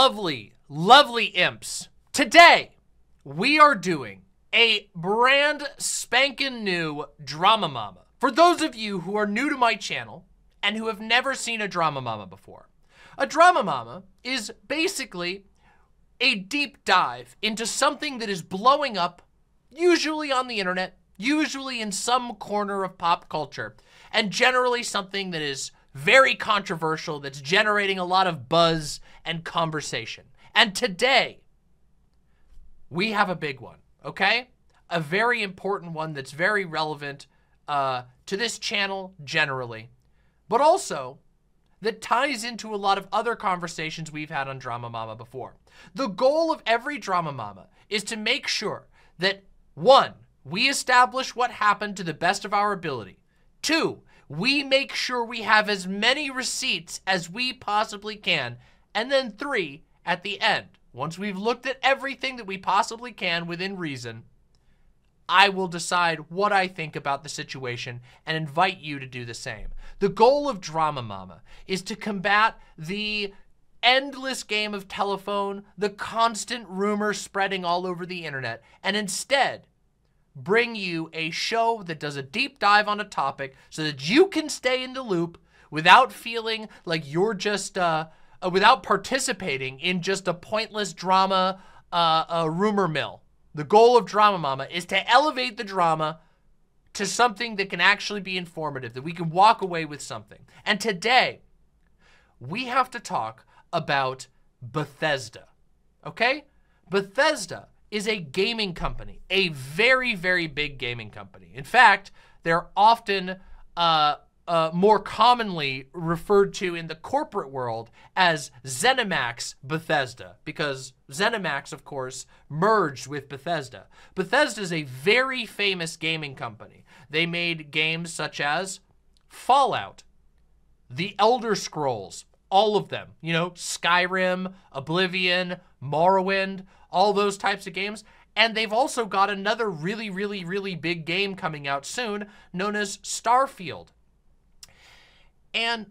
lovely, lovely imps. Today, we are doing a brand spanking new Drama Mama. For those of you who are new to my channel and who have never seen a Drama Mama before, a Drama Mama is basically a deep dive into something that is blowing up, usually on the internet, usually in some corner of pop culture, and generally something that is very controversial, that's generating a lot of buzz and conversation. And today, we have a big one, okay? A very important one that's very relevant uh, to this channel generally, but also that ties into a lot of other conversations we've had on Drama Mama before. The goal of every Drama Mama is to make sure that one, we establish what happened to the best of our ability. Two, we make sure we have as many receipts as we possibly can. And then three, at the end, once we've looked at everything that we possibly can within reason, I will decide what I think about the situation and invite you to do the same. The goal of Drama Mama is to combat the endless game of telephone, the constant rumor spreading all over the internet, and instead bring you a show that does a deep dive on a topic so that you can stay in the loop without feeling like you're just, uh, uh without participating in just a pointless drama, uh, a rumor mill. The goal of Drama Mama is to elevate the drama to something that can actually be informative, that we can walk away with something. And today, we have to talk about Bethesda, okay? Bethesda is a gaming company, a very, very big gaming company. In fact, they're often uh, uh, more commonly referred to in the corporate world as ZeniMax Bethesda, because ZeniMax, of course, merged with Bethesda. Bethesda is a very famous gaming company. They made games such as Fallout, The Elder Scrolls, all of them, you know, Skyrim, Oblivion, Morrowind, all those types of games. And they've also got another really, really, really big game coming out soon known as Starfield. And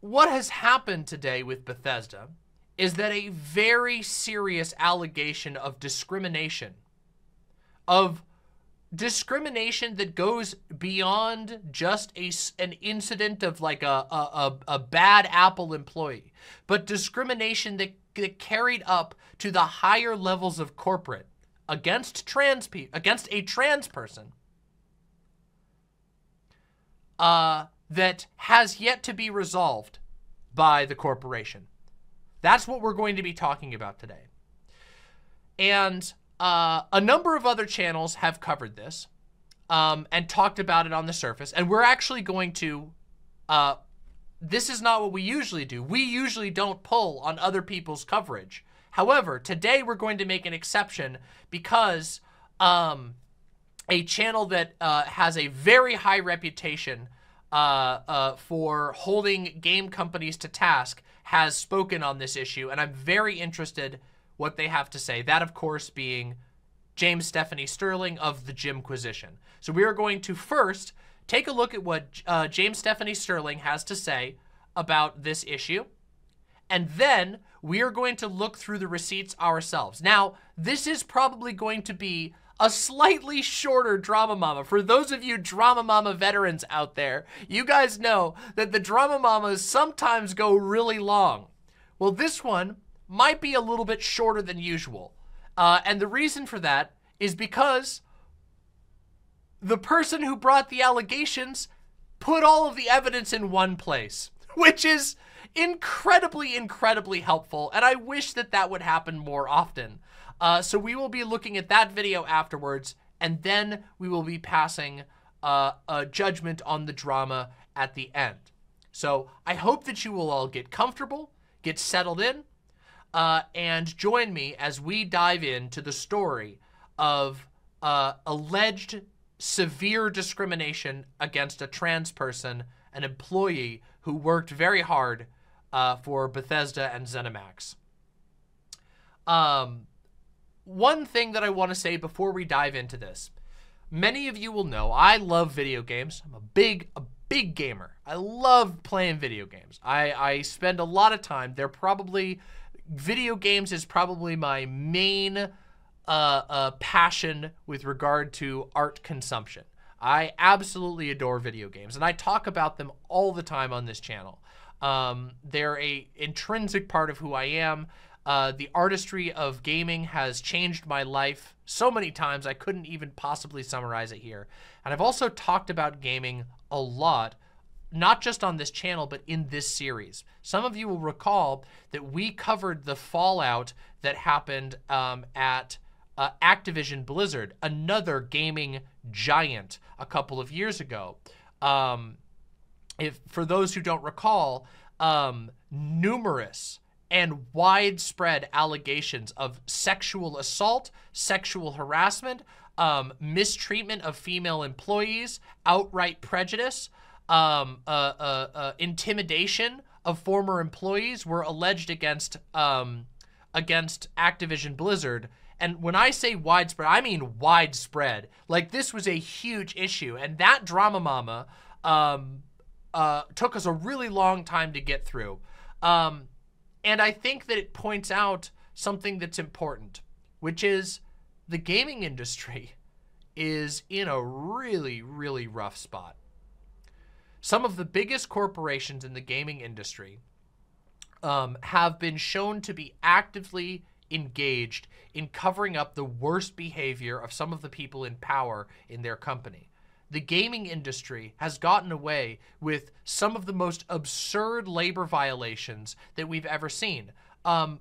what has happened today with Bethesda is that a very serious allegation of discrimination, of discrimination that goes beyond just a, an incident of like a, a, a bad Apple employee, but discrimination that, that carried up to the higher levels of corporate against trans people, against a trans person, uh, that has yet to be resolved by the corporation. That's what we're going to be talking about today. And uh, a number of other channels have covered this um, and talked about it on the surface. And we're actually going to, uh, this is not what we usually do. We usually don't pull on other people's coverage. However, today we're going to make an exception because um, a channel that uh, has a very high reputation uh, uh, for holding game companies to task has spoken on this issue, and I'm very interested what they have to say. That, of course, being James Stephanie Sterling of the Jimquisition. So we are going to first take a look at what uh, James Stephanie Sterling has to say about this issue. And then we are going to look through the receipts ourselves. Now, this is probably going to be a slightly shorter Drama Mama. For those of you Drama Mama veterans out there, you guys know that the Drama Mamas sometimes go really long. Well, this one might be a little bit shorter than usual. Uh, and the reason for that is because the person who brought the allegations put all of the evidence in one place, which is incredibly, incredibly helpful. And I wish that that would happen more often. Uh, so we will be looking at that video afterwards, and then we will be passing uh, a judgment on the drama at the end. So I hope that you will all get comfortable, get settled in, uh, and join me as we dive into the story of uh, alleged severe discrimination against a trans person, an employee who worked very hard uh, for Bethesda and ZeniMax. Um, one thing that I want to say before we dive into this, many of you will know I love video games. I'm a big, a big gamer. I love playing video games. I, I spend a lot of time. They're probably video games is probably my main uh, uh, passion with regard to art consumption. I absolutely adore video games, and I talk about them all the time on this channel. Um, they're a intrinsic part of who I am. Uh, the artistry of gaming has changed my life so many times I couldn't even possibly summarize it here. And I've also talked about gaming a lot, not just on this channel, but in this series. Some of you will recall that we covered the fallout that happened um, at uh, Activision Blizzard, another gaming giant, a couple of years ago. Um, if for those who don't recall, um, numerous and widespread allegations of sexual assault, sexual harassment, um, mistreatment of female employees, outright prejudice, um, uh, uh, uh, intimidation of former employees were alleged against um, against Activision Blizzard. And when I say widespread, I mean widespread. Like this was a huge issue, and that drama mama um, uh, took us a really long time to get through. Um, and I think that it points out something that's important, which is the gaming industry is in a really, really rough spot. Some of the biggest corporations in the gaming industry um, have been shown to be actively engaged in covering up the worst behavior of some of the people in power in their company the gaming industry has gotten away with some of the most absurd labor violations that we've ever seen. Um,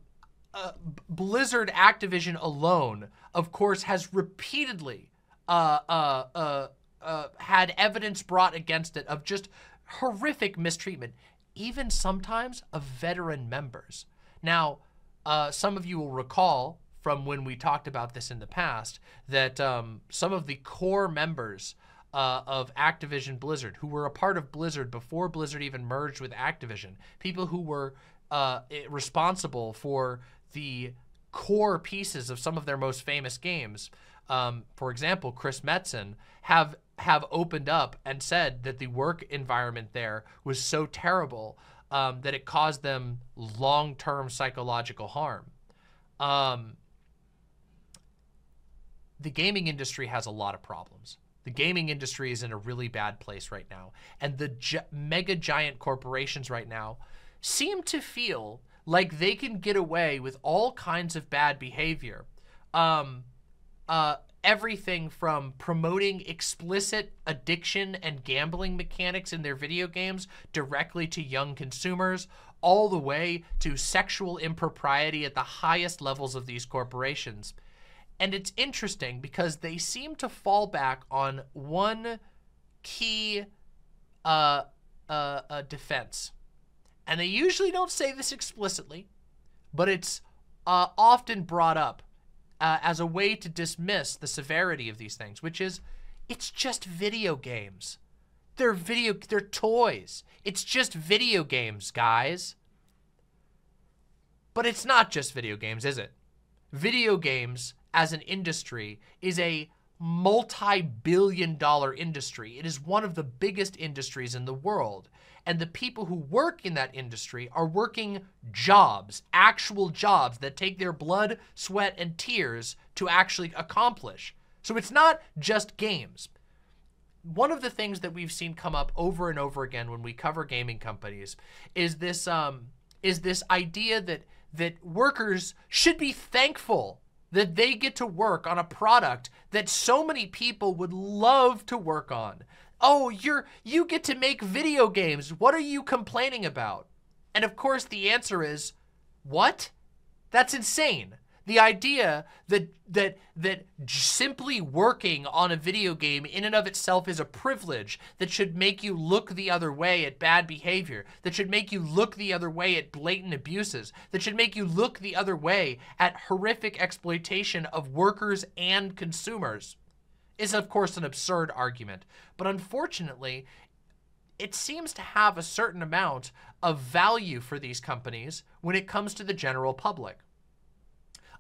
uh, Blizzard Activision alone, of course, has repeatedly uh, uh, uh, had evidence brought against it of just horrific mistreatment, even sometimes of veteran members. Now, uh, some of you will recall from when we talked about this in the past that um, some of the core members uh, of Activision Blizzard, who were a part of Blizzard before Blizzard even merged with Activision, people who were uh, responsible for the core pieces of some of their most famous games. Um, for example, Chris Metzen have have opened up and said that the work environment there was so terrible um, that it caused them long-term psychological harm. Um, the gaming industry has a lot of problems. The gaming industry is in a really bad place right now. And the mega giant corporations right now seem to feel like they can get away with all kinds of bad behavior. Um, uh, everything from promoting explicit addiction and gambling mechanics in their video games directly to young consumers, all the way to sexual impropriety at the highest levels of these corporations. And it's interesting because they seem to fall back on one key uh, uh, uh, defense. And they usually don't say this explicitly, but it's uh, often brought up uh, as a way to dismiss the severity of these things, which is it's just video games. They're video, they're toys. It's just video games, guys. But it's not just video games, is it? Video games as an industry is a multi-billion dollar industry. It is one of the biggest industries in the world. And the people who work in that industry are working jobs, actual jobs that take their blood, sweat, and tears to actually accomplish. So it's not just games. One of the things that we've seen come up over and over again when we cover gaming companies is this um, is this idea that that workers should be thankful that they get to work on a product that so many people would love to work on. Oh, you're you get to make video games. What are you complaining about? And of course the answer is what? That's insane. The idea that that that simply working on a video game in and of itself is a privilege that should make you look the other way at bad behavior, that should make you look the other way at blatant abuses, that should make you look the other way at horrific exploitation of workers and consumers is of course an absurd argument. But unfortunately, it seems to have a certain amount of value for these companies when it comes to the general public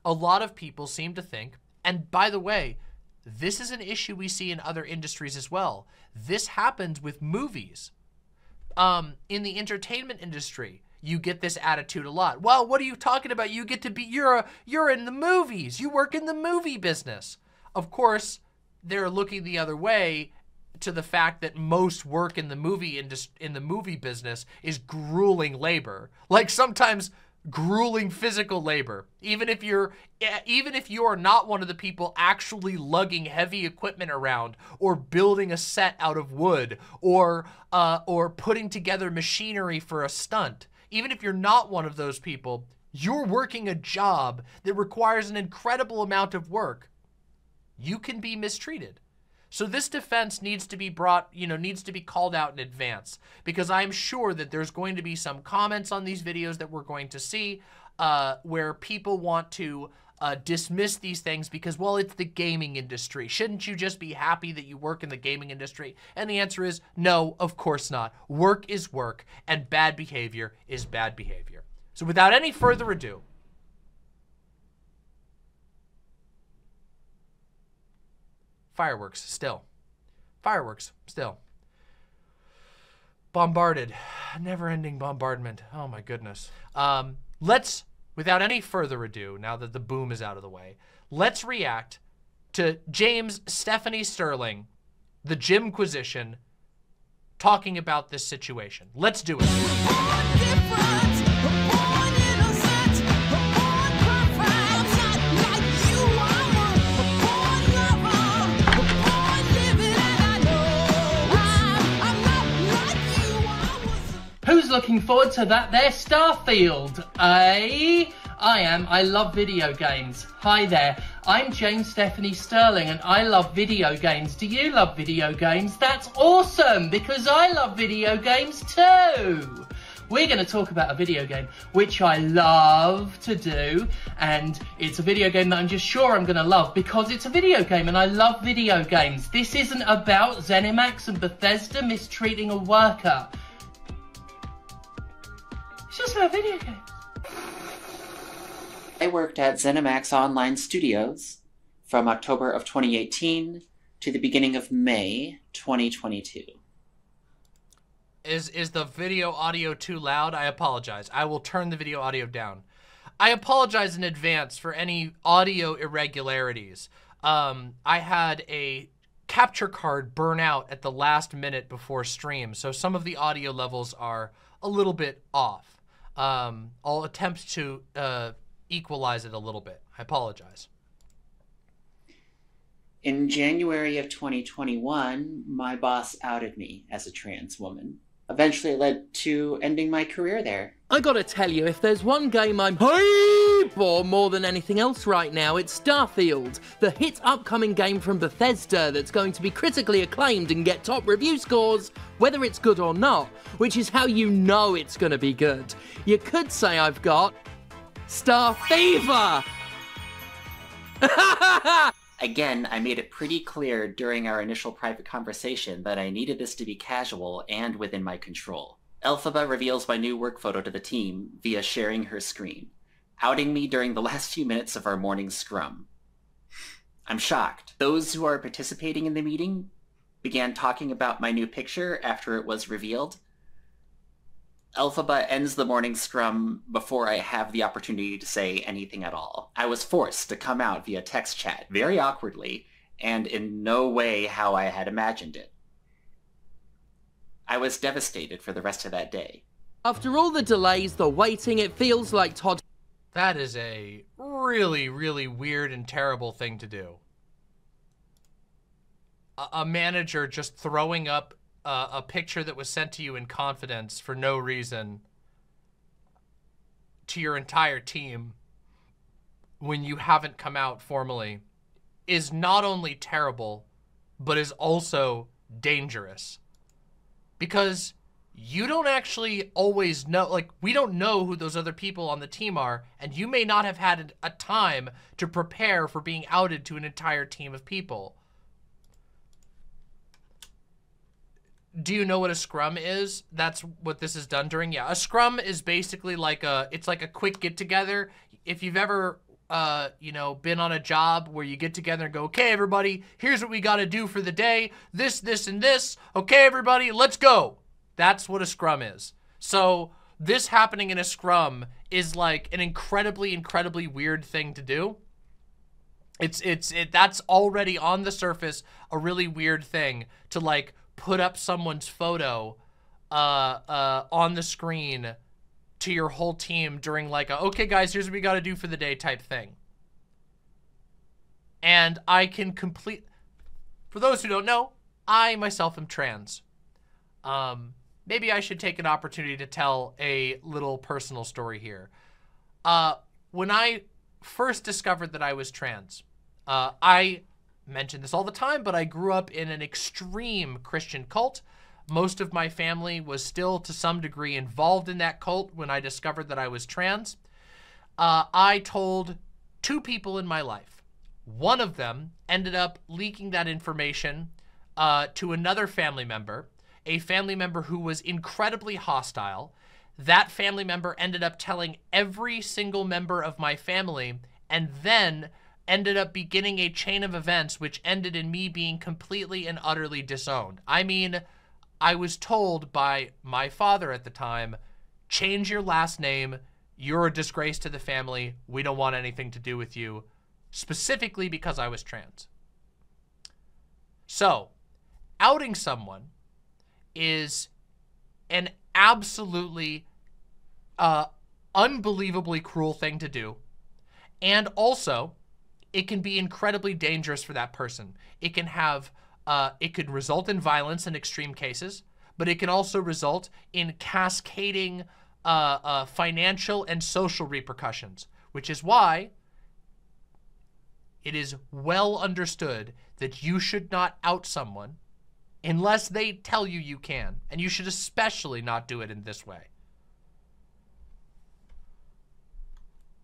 a lot of people seem to think, and by the way, this is an issue we see in other industries as well. This happens with movies. Um, in the entertainment industry, you get this attitude a lot. Well, what are you talking about? You get to be, you're, a, you're in the movies. You work in the movie business. Of course, they're looking the other way to the fact that most work in the movie industry, in the movie business is grueling labor. Like sometimes grueling physical labor. Even if you're even if you are not one of the people actually lugging heavy equipment around or building a set out of wood or uh, or putting together machinery for a stunt. Even if you're not one of those people, you're working a job that requires an incredible amount of work. You can be mistreated. So this defense needs to be brought, you know, needs to be called out in advance because I'm sure that there's going to be some comments on these videos that we're going to see uh, where people want to uh, dismiss these things because, well, it's the gaming industry. Shouldn't you just be happy that you work in the gaming industry? And the answer is no, of course not. Work is work and bad behavior is bad behavior. So without any further ado, Fireworks, still. Fireworks, still. Bombarded. Never-ending bombardment. Oh my goodness. Um, let's, without any further ado, now that the boom is out of the way, let's react to James Stephanie Sterling, the Jimquisition, talking about this situation. Let's do it. Looking forward to that there Starfield? Eh? I am. I love video games. Hi there. I'm James Stephanie Sterling and I love video games. Do you love video games? That's awesome because I love video games too. We're going to talk about a video game which I love to do and it's a video game that I'm just sure I'm going to love because it's a video game and I love video games. This isn't about ZeniMax and Bethesda mistreating a worker. It's just about video games. I worked at ZeniMax Online Studios from October of 2018 to the beginning of May 2022. Is is the video audio too loud? I apologize. I will turn the video audio down. I apologize in advance for any audio irregularities. Um, I had a capture card burn out at the last minute before stream, so some of the audio levels are a little bit off. Um, I'll attempt to uh, equalize it a little bit. I apologize. In January of 2021, my boss outed me as a trans woman. Eventually, led to ending my career there. I gotta tell you, if there's one game I'm hype for more than anything else right now, it's Starfield, the hit upcoming game from Bethesda that's going to be critically acclaimed and get top review scores, whether it's good or not, which is how you know it's gonna be good. You could say I've got Star Fever! Again, I made it pretty clear during our initial private conversation that I needed this to be casual and within my control. Elphaba reveals my new work photo to the team via sharing her screen, outing me during the last few minutes of our morning scrum. I'm shocked. Those who are participating in the meeting began talking about my new picture after it was revealed, Elphaba ends the morning scrum before I have the opportunity to say anything at all. I was forced to come out via text chat, very awkwardly, and in no way how I had imagined it. I was devastated for the rest of that day. After all the delays, the waiting, it feels like Todd... That is a really, really weird and terrible thing to do. A, a manager just throwing up uh, a picture that was sent to you in confidence for no reason to your entire team when you haven't come out formally is not only terrible, but is also dangerous. Because you don't actually always know, like, we don't know who those other people on the team are, and you may not have had a time to prepare for being outed to an entire team of people. Do you know what a scrum is? That's what this is done during. Yeah, a scrum is basically like a, it's like a quick get together. If you've ever, uh, you know, been on a job where you get together and go, okay, everybody, here's what we got to do for the day. This, this, and this. Okay, everybody, let's go. That's what a scrum is. So this happening in a scrum is like an incredibly, incredibly weird thing to do. It's it's it that's already on the surface a really weird thing to like put up someone's photo uh uh on the screen to your whole team during like a okay guys here's what we got to do for the day type thing. And I can complete for those who don't know, I myself am trans. Um maybe I should take an opportunity to tell a little personal story here. Uh when I first discovered that I was trans, uh, I mention this all the time, but I grew up in an extreme Christian cult. Most of my family was still to some degree involved in that cult when I discovered that I was trans. Uh, I told two people in my life. One of them ended up leaking that information uh, to another family member, a family member who was incredibly hostile. That family member ended up telling every single member of my family, and then ended up beginning a chain of events which ended in me being completely and utterly disowned. I mean, I was told by my father at the time, change your last name. You're a disgrace to the family. We don't want anything to do with you, specifically because I was trans. So, outing someone is an absolutely uh, unbelievably cruel thing to do. And also, it can be incredibly dangerous for that person. It can have, uh, it could result in violence in extreme cases, but it can also result in cascading uh, uh, financial and social repercussions, which is why it is well understood that you should not out someone unless they tell you you can. And you should especially not do it in this way.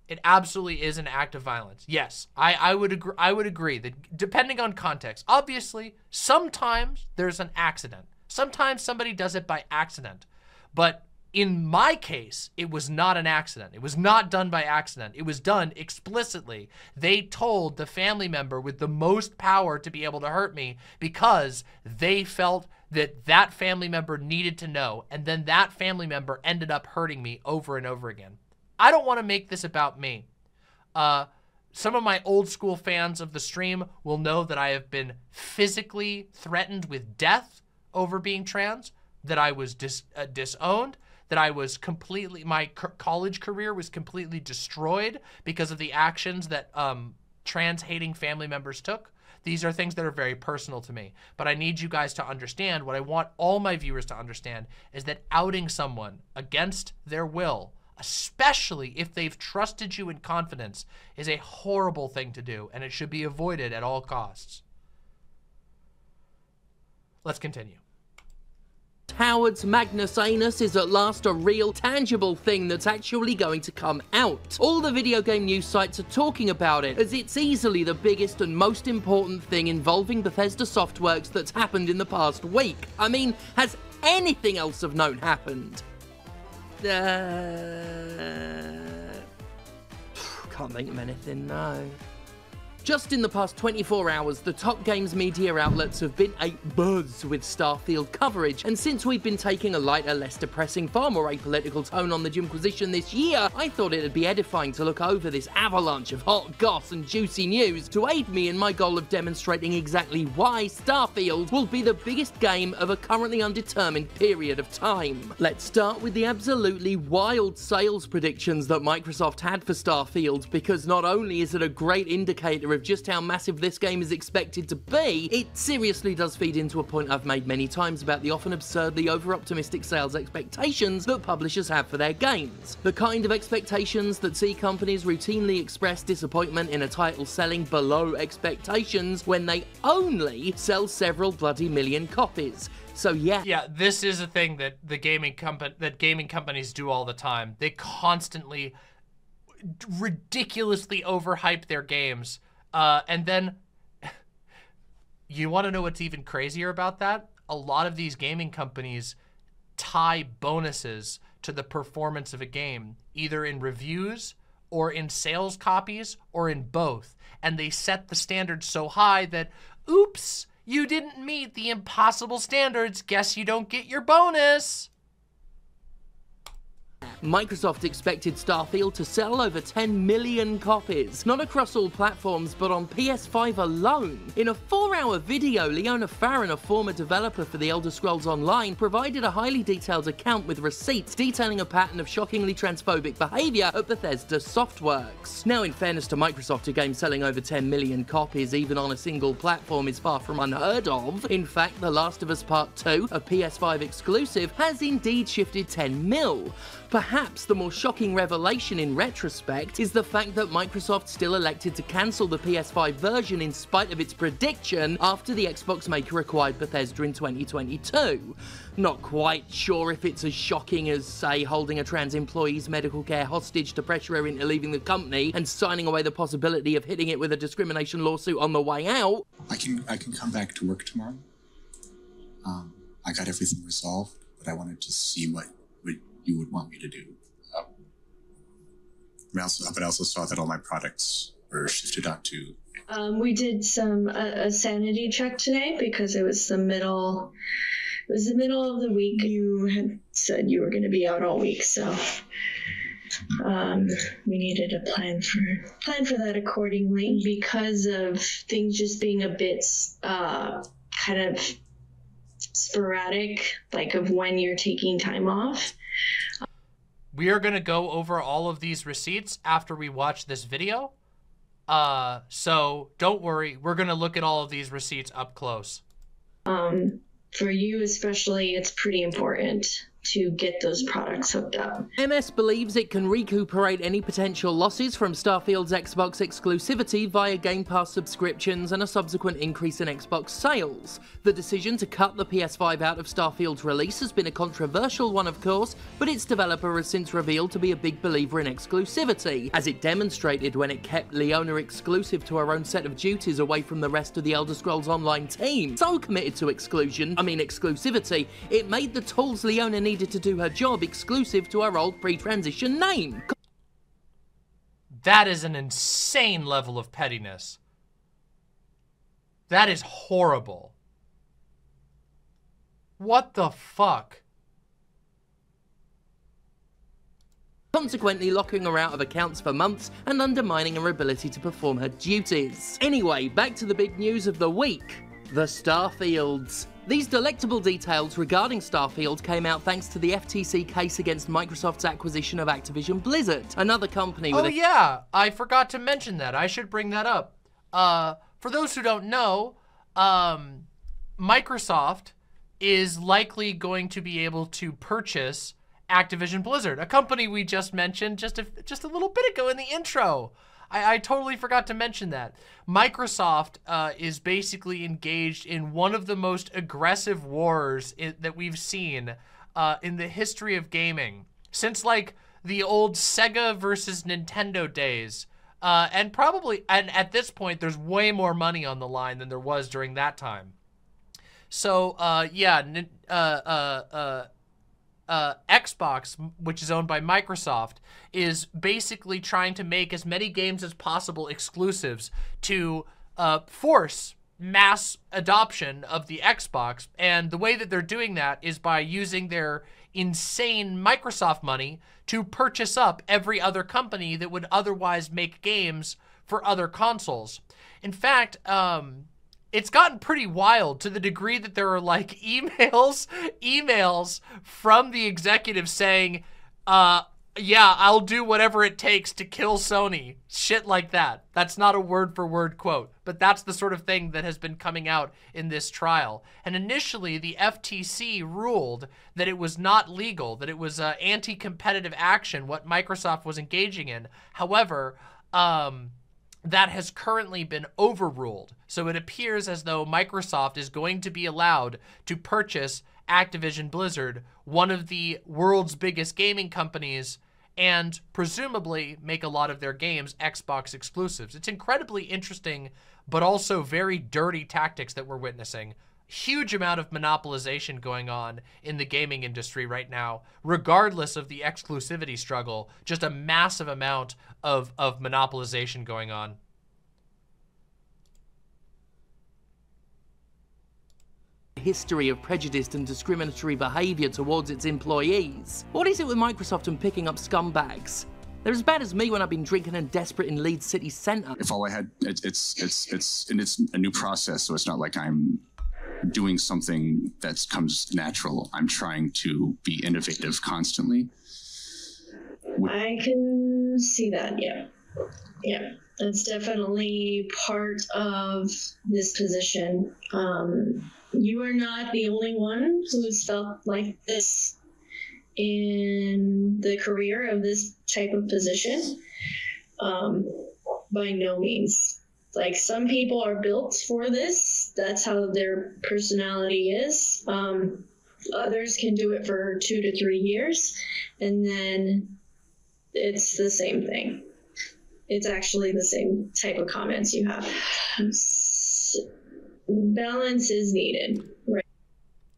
It absolutely is an act of violence. Yes, I, I would agree. I would agree that depending on context, obviously, sometimes there's an accident. Sometimes somebody does it by accident. But in my case, it was not an accident. It was not done by accident. It was done explicitly. They told the family member with the most power to be able to hurt me because they felt that that family member needed to know. And then that family member ended up hurting me over and over again. I don't want to make this about me. Uh, some of my old school fans of the stream will know that I have been physically threatened with death over being trans, that I was dis uh, disowned, that I was completely, my college career was completely destroyed because of the actions that um, trans hating family members took. These are things that are very personal to me. But I need you guys to understand, what I want all my viewers to understand is that outing someone against their will especially if they've trusted you in confidence, is a horrible thing to do, and it should be avoided at all costs. Let's continue. Howard's Magnus Anus is at last a real, tangible thing that's actually going to come out. All the video game news sites are talking about it, as it's easily the biggest and most important thing involving Bethesda Softworks that's happened in the past week. I mean, has anything else of note happened? Uh, can't think of anything, no. Just in the past 24 hours, the top games media outlets have been a buzz with Starfield coverage, and since we've been taking a lighter, less depressing, far more apolitical tone on the Jimquisition this year, I thought it'd be edifying to look over this avalanche of hot goss and juicy news to aid me in my goal of demonstrating exactly why Starfield will be the biggest game of a currently undetermined period of time. Let's start with the absolutely wild sales predictions that Microsoft had for Starfield, because not only is it a great indicator of just how massive this game is expected to be, it seriously does feed into a point I've made many times about the often absurdly over-optimistic sales expectations that publishers have for their games. The kind of expectations that see companies routinely express disappointment in a title selling below expectations when they only sell several bloody million copies. So yeah. Yeah, this is a thing that the gaming company that gaming companies do all the time. They constantly ridiculously overhype their games uh, and then you want to know what's even crazier about that? A lot of these gaming companies tie bonuses to the performance of a game, either in reviews or in sales copies or in both. And they set the standards so high that, oops, you didn't meet the impossible standards. Guess you don't get your bonus. Microsoft expected Starfield to sell over 10 million copies, not across all platforms, but on PS5 alone. In a four hour video, Leona Farren, a former developer for The Elder Scrolls Online, provided a highly detailed account with receipts detailing a pattern of shockingly transphobic behaviour at Bethesda Softworks. Now, in fairness to Microsoft, a game selling over 10 million copies even on a single platform is far from unheard of. In fact, The Last of Us Part 2, a PS5 exclusive, has indeed shifted 10 mil. Perhaps the more shocking revelation in retrospect is the fact that Microsoft still elected to cancel the PS5 version in spite of its prediction after the Xbox maker acquired Bethesda in 2022. Not quite sure if it's as shocking as, say, holding a trans employee's medical care hostage to pressure her into leaving the company and signing away the possibility of hitting it with a discrimination lawsuit on the way out. I can I can come back to work tomorrow. Um, I got everything resolved, but I wanted to see what you would want me to do. Um, I also, but I also saw that all my products were shifted onto. Um, we did some a sanity check today because it was the middle. It was the middle of the week. You had said you were going to be out all week, so um, we needed a plan for plan for that accordingly because of things just being a bit uh, kind of sporadic, like of when you're taking time off. We are going to go over all of these receipts after we watch this video. Uh, so don't worry, we're going to look at all of these receipts up close. Um, for you especially, it's pretty important to get those products hooked up. MS believes it can recuperate any potential losses from Starfield's Xbox exclusivity via Game Pass subscriptions and a subsequent increase in Xbox sales. The decision to cut the PS5 out of Starfield's release has been a controversial one, of course, but its developer has since revealed to be a big believer in exclusivity, as it demonstrated when it kept Leona exclusive to her own set of duties away from the rest of the Elder Scrolls Online team. So committed to exclusion, I mean exclusivity, it made the tools Leona needed to do her job exclusive to her old pre-transition name. That is an insane level of pettiness. That is horrible. What the fuck? consequently locking her out of accounts for months and undermining her ability to perform her duties. Anyway, back to the big news of the week. The Starfields. These delectable details regarding Starfield came out thanks to the FTC case against Microsoft's acquisition of Activision Blizzard, another company with Oh a yeah, I forgot to mention that. I should bring that up. Uh, for those who don't know, um, Microsoft is likely going to be able to purchase Activision Blizzard, a company we just mentioned just a, just a little bit ago in the intro. I, I totally forgot to mention that. Microsoft uh, is basically engaged in one of the most aggressive wars i that we've seen uh, in the history of gaming since like the old Sega versus Nintendo days. Uh, and probably, and at this point, there's way more money on the line than there was during that time. So, uh, yeah, nin- uh, uh, Xbox, which is owned by Microsoft, is basically trying to make as many games as possible exclusives to uh, force mass adoption of the Xbox. And the way that they're doing that is by using their insane Microsoft money to purchase up every other company that would otherwise make games for other consoles. In fact, um, it's gotten pretty wild to the degree that there are like emails, emails from the executive saying, uh, yeah, I'll do whatever it takes to kill Sony. Shit like that. That's not a word for word quote, but that's the sort of thing that has been coming out in this trial. And initially, the FTC ruled that it was not legal, that it was uh, anti competitive action, what Microsoft was engaging in. However, um, that has currently been overruled. So it appears as though Microsoft is going to be allowed to purchase Activision Blizzard, one of the world's biggest gaming companies, and presumably make a lot of their games Xbox exclusives. It's incredibly interesting, but also very dirty tactics that we're witnessing. Huge amount of monopolization going on in the gaming industry right now, regardless of the exclusivity struggle, just a massive amount of, of monopolization going on. history of prejudiced and discriminatory behaviour towards its employees. What is it with Microsoft and picking up scumbags? They're as bad as me when I've been drinking and desperate in Leeds city centre. If all I had, it, it's it's it's and it's a new process, so it's not like I'm doing something that comes natural. I'm trying to be innovative constantly. I can see that. Yeah, yeah, that's definitely part of this position. Um, you are not the only one who's felt like this in the career of this type of position. Um, by no means. Like some people are built for this. That's how their personality is. Um, others can do it for two to three years, and then it's the same thing. It's actually the same type of comments you have. Balance is needed. Right.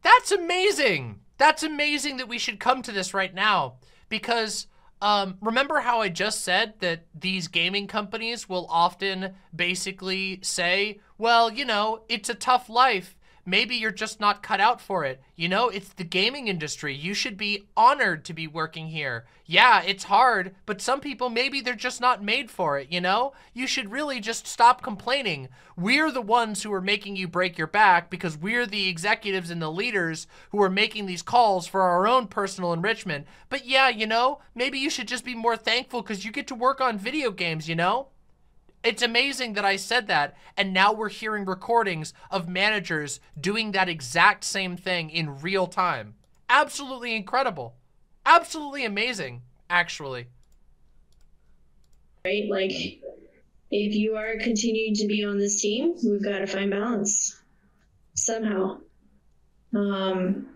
That's amazing. That's amazing that we should come to this right now because um, remember how I just said that these gaming companies will often basically say, well, you know, it's a tough life Maybe you're just not cut out for it. You know, it's the gaming industry. You should be honored to be working here. Yeah, it's hard, but some people, maybe they're just not made for it, you know? You should really just stop complaining. We're the ones who are making you break your back because we're the executives and the leaders who are making these calls for our own personal enrichment. But yeah, you know, maybe you should just be more thankful because you get to work on video games, you know? It's amazing that I said that, and now we're hearing recordings of managers doing that exact same thing in real time. Absolutely incredible. Absolutely amazing, actually. Right? Like, if you are continuing to be on this team, we've got to find balance somehow. Um,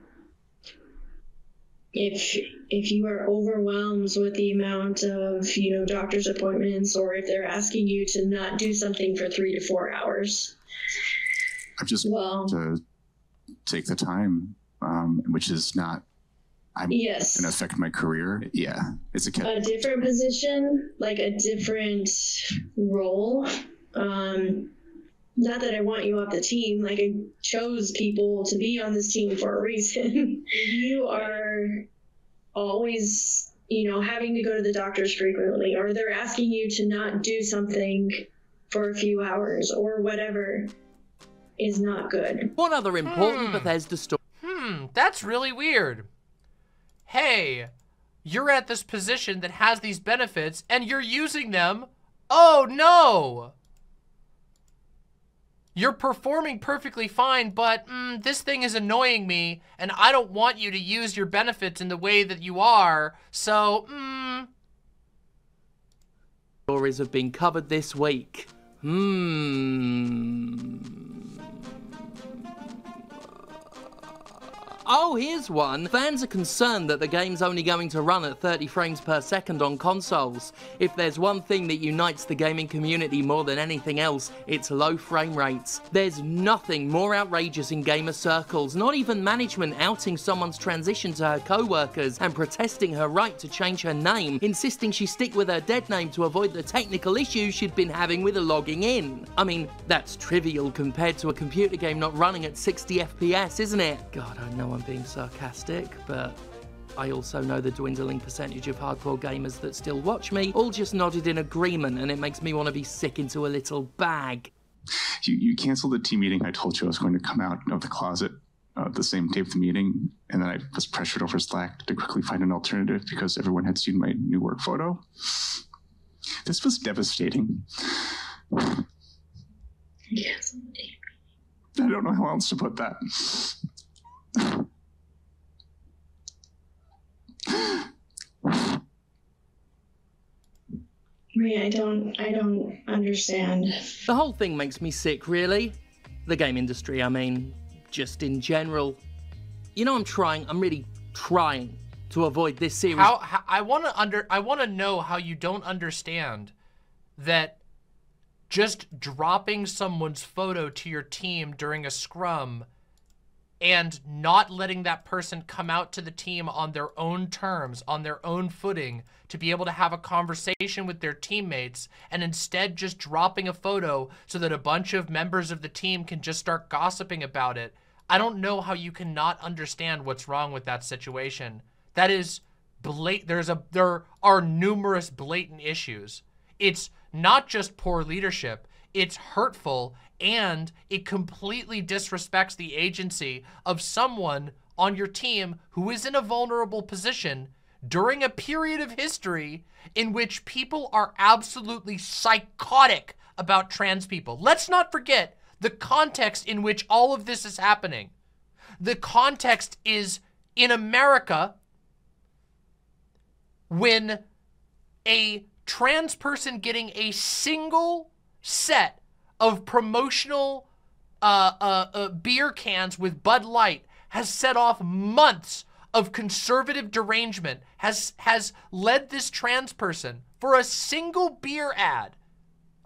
if if you are overwhelmed with the amount of you know doctor's appointments or if they're asking you to not do something for three to four hours. I've just well to take the time um, which is not i'm yes. going to affect my career. Yeah it's a, a different position like a different role um not that I want you off the team, like I chose people to be on this team for a reason. you are always, you know, having to go to the doctors frequently, or they're asking you to not do something for a few hours or whatever is not good. One other important hmm. Bethesda story. Hmm, that's really weird. Hey, you're at this position that has these benefits and you're using them. Oh no! You're performing perfectly fine, but mm, this thing is annoying me, and I don't want you to use your benefits in the way that you are, so, mm. Stories have been covered this week. Hmm. Oh, here's one. Fans are concerned that the game's only going to run at 30 frames per second on consoles. If there's one thing that unites the gaming community more than anything else, it's low frame rates. There's nothing more outrageous in gamer circles, not even management outing someone's transition to her co-workers and protesting her right to change her name, insisting she stick with her dead name to avoid the technical issues she'd been having with her logging in. I mean, that's trivial compared to a computer game not running at 60 FPS, isn't it? God, I know I'm being sarcastic, but I also know the dwindling percentage of hardcore gamers that still watch me all just nodded in agreement, and it makes me want to be sick into a little bag. You, you canceled the team meeting. I told you I was going to come out of the closet uh, the same day of the meeting, and then I was pressured over Slack to quickly find an alternative because everyone had seen my new work photo. This was devastating. Yes. I don't know how else to put that. I don't I don't understand. The whole thing makes me sick, really. The game industry, I mean, just in general. You know I'm trying, I'm really trying to avoid this series. How, how I want to under I want to know how you don't understand that just dropping someone's photo to your team during a scrum and not letting that person come out to the team on their own terms, on their own footing, to be able to have a conversation with their teammates, and instead just dropping a photo so that a bunch of members of the team can just start gossiping about it. I don't know how you cannot understand what's wrong with that situation. That is blatant. There's a there are numerous blatant issues. It's not just poor leadership. It's hurtful and it completely disrespects the agency of someone on your team who is in a vulnerable position during a period of history in which people are absolutely psychotic about trans people. Let's not forget the context in which all of this is happening. The context is in America when a trans person getting a single set of promotional uh, uh, uh, beer cans with Bud Light has set off months of conservative derangement, has, has led this trans person for a single beer ad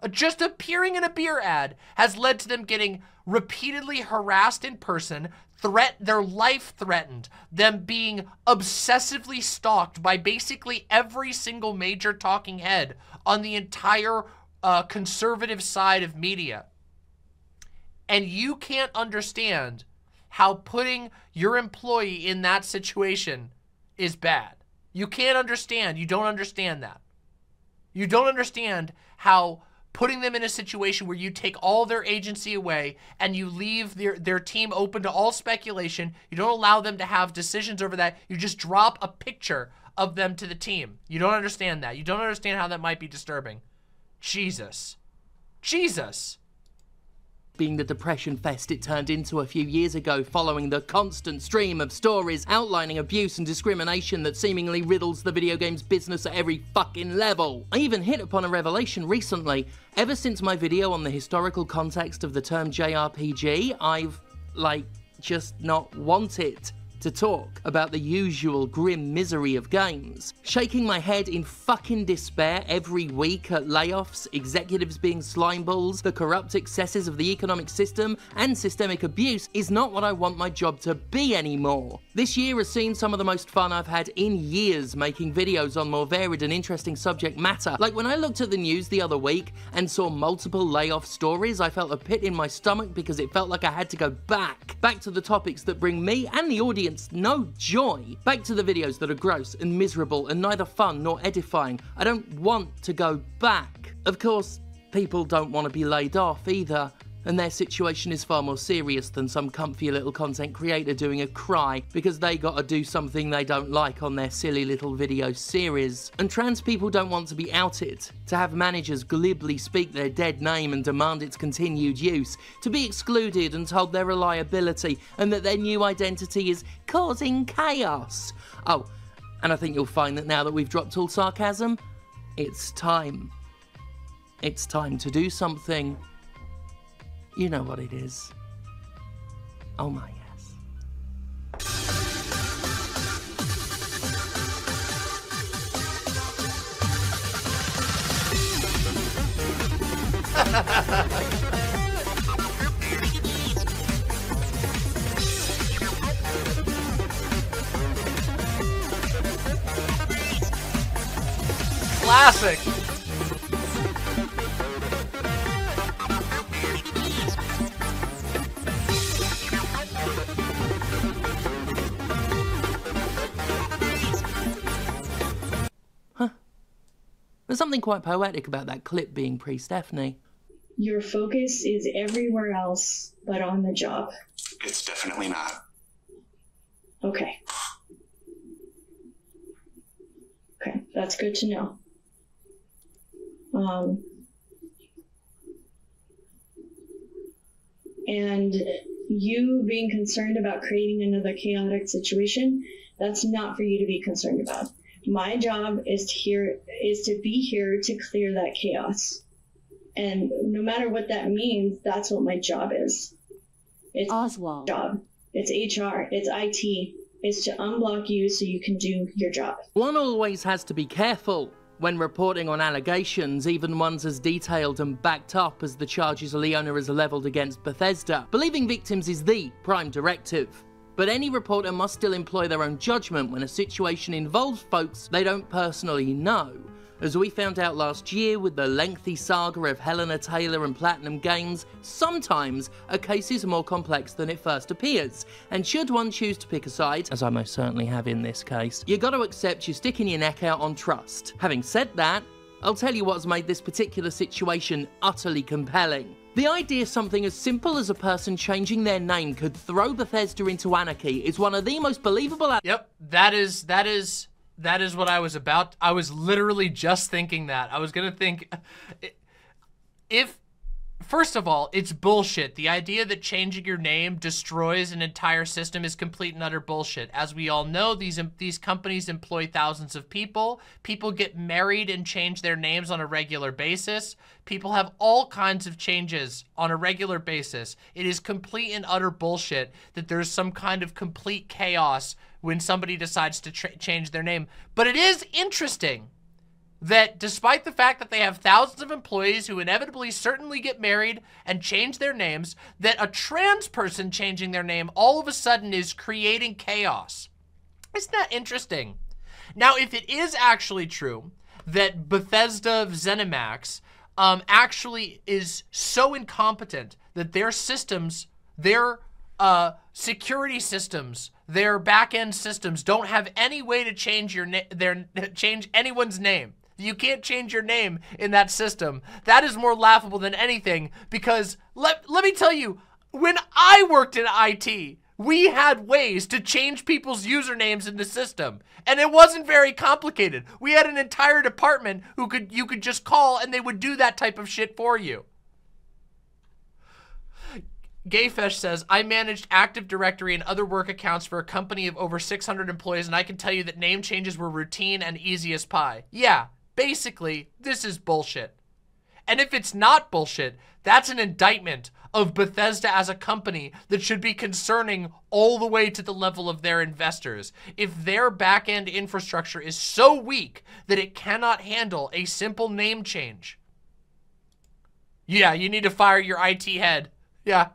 uh, just appearing in a beer ad has led to them getting repeatedly harassed in person, threat their life threatened, them being obsessively stalked by basically every single major talking head on the entire uh, conservative side of media. And you can't understand how putting your employee in that situation is bad. You can't understand. You don't understand that. You don't understand how putting them in a situation where you take all their agency away and you leave their, their team open to all speculation. You don't allow them to have decisions over that. You just drop a picture of them to the team. You don't understand that. You don't understand how that might be disturbing. Jesus. Jesus being the depression fest it turned into a few years ago following the constant stream of stories outlining abuse and discrimination that seemingly riddles the video games business at every fucking level. I even hit upon a revelation recently. Ever since my video on the historical context of the term JRPG, I've, like, just not wanted to talk about the usual grim misery of games. Shaking my head in fucking despair every week at layoffs, executives being slimeballs, the corrupt excesses of the economic system, and systemic abuse is not what I want my job to be anymore. This year has seen some of the most fun I've had in years making videos on more varied and interesting subject matter. Like when I looked at the news the other week and saw multiple layoff stories, I felt a pit in my stomach because it felt like I had to go back. Back to the topics that bring me and the audience no joy. Back to the videos that are gross and miserable and neither fun nor edifying. I don't want to go back. Of course, people don't want to be laid off either and their situation is far more serious than some comfy little content creator doing a cry because they gotta do something they don't like on their silly little video series. And trans people don't want to be outed, to have managers glibly speak their dead name and demand its continued use, to be excluded and told their reliability and that their new identity is causing chaos. Oh, and I think you'll find that now that we've dropped all sarcasm, it's time. It's time to do something. You know what it is. Oh my yes. Classic. There's something quite poetic about that clip being pre Stephanie. Your focus is everywhere else but on the job. It's definitely not. Okay. Okay, that's good to know. Um, and you being concerned about creating another chaotic situation, that's not for you to be concerned about. My job is to here is to be here to clear that chaos. And no matter what that means, that's what my job is. It's Oswald. job. It's HR. It's IT. It's to unblock you so you can do your job. One always has to be careful when reporting on allegations, even ones as detailed and backed up as the charges Leona has levelled against Bethesda. Believing victims is the prime directive. But any reporter must still employ their own judgment when a situation involves folks they don't personally know. As we found out last year with the lengthy saga of Hellena Taylor and Platinum Games, sometimes a case is more complex than it first appears, and should one choose to pick a side, as I most certainly have in this case, you gotta accept you're sticking your neck out on trust. Having said that, I'll tell you what's made this particular situation utterly compelling. The idea something as simple as a person changing their name could throw Bethesda into anarchy is one of the most believable. Yep, that is that is that is what I was about. I was literally just thinking that. I was gonna think if First of all, it's bullshit. The idea that changing your name destroys an entire system is complete and utter bullshit. As we all know, these these companies employ thousands of people. People get married and change their names on a regular basis. People have all kinds of changes on a regular basis. It is complete and utter bullshit that there's some kind of complete chaos when somebody decides to change their name. But it is interesting that despite the fact that they have thousands of employees who inevitably certainly get married and change their names, that a trans person changing their name all of a sudden is creating chaos. Isn't that interesting? Now, if it is actually true that Bethesda ZeniMax um, actually is so incompetent that their systems, their uh, security systems, their back-end systems don't have any way to change your their change anyone's name you can't change your name in that system. That is more laughable than anything because let, let me tell you, when I worked in IT, we had ways to change people's usernames in the system and it wasn't very complicated. We had an entire department who could you could just call and they would do that type of shit for you. Gayfesh says, I managed Active Directory and other work accounts for a company of over 600 employees, and I can tell you that name changes were routine and easy as pie. Yeah, Basically, this is bullshit. And if it's not bullshit, that's an indictment of Bethesda as a company that should be concerning all the way to the level of their investors. If their back-end infrastructure is so weak that it cannot handle a simple name change. Yeah, you need to fire your IT head. Yeah.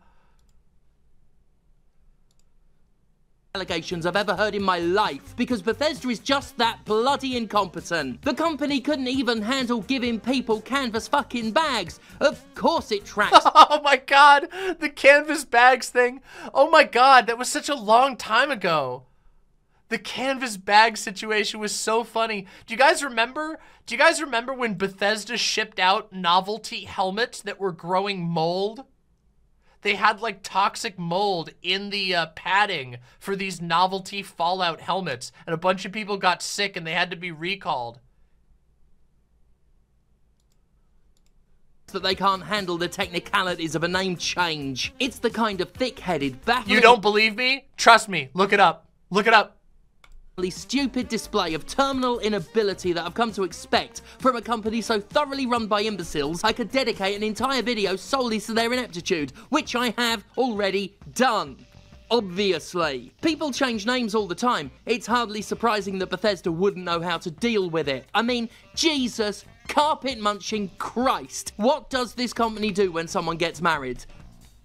Allegations I've ever heard in my life because Bethesda is just that bloody incompetent. The company couldn't even handle giving people canvas fucking bags. Of course it tracks. oh my god, the canvas bags thing. Oh my god, that was such a long time ago. The canvas bag situation was so funny. Do you guys remember? Do you guys remember when Bethesda shipped out novelty helmets that were growing mold? They had like toxic mold in the uh, padding for these novelty Fallout helmets, and a bunch of people got sick and they had to be recalled. that they can't handle the technicalities of a name change. It's the kind of thick-headed, baffling... You don't believe me? Trust me. Look it up. Look it up stupid display of terminal inability that I've come to expect from a company so thoroughly run by imbeciles, I could dedicate an entire video solely to their ineptitude, which I have already done. Obviously. People change names all the time. It's hardly surprising that Bethesda wouldn't know how to deal with it. I mean, Jesus carpet munching Christ. What does this company do when someone gets married?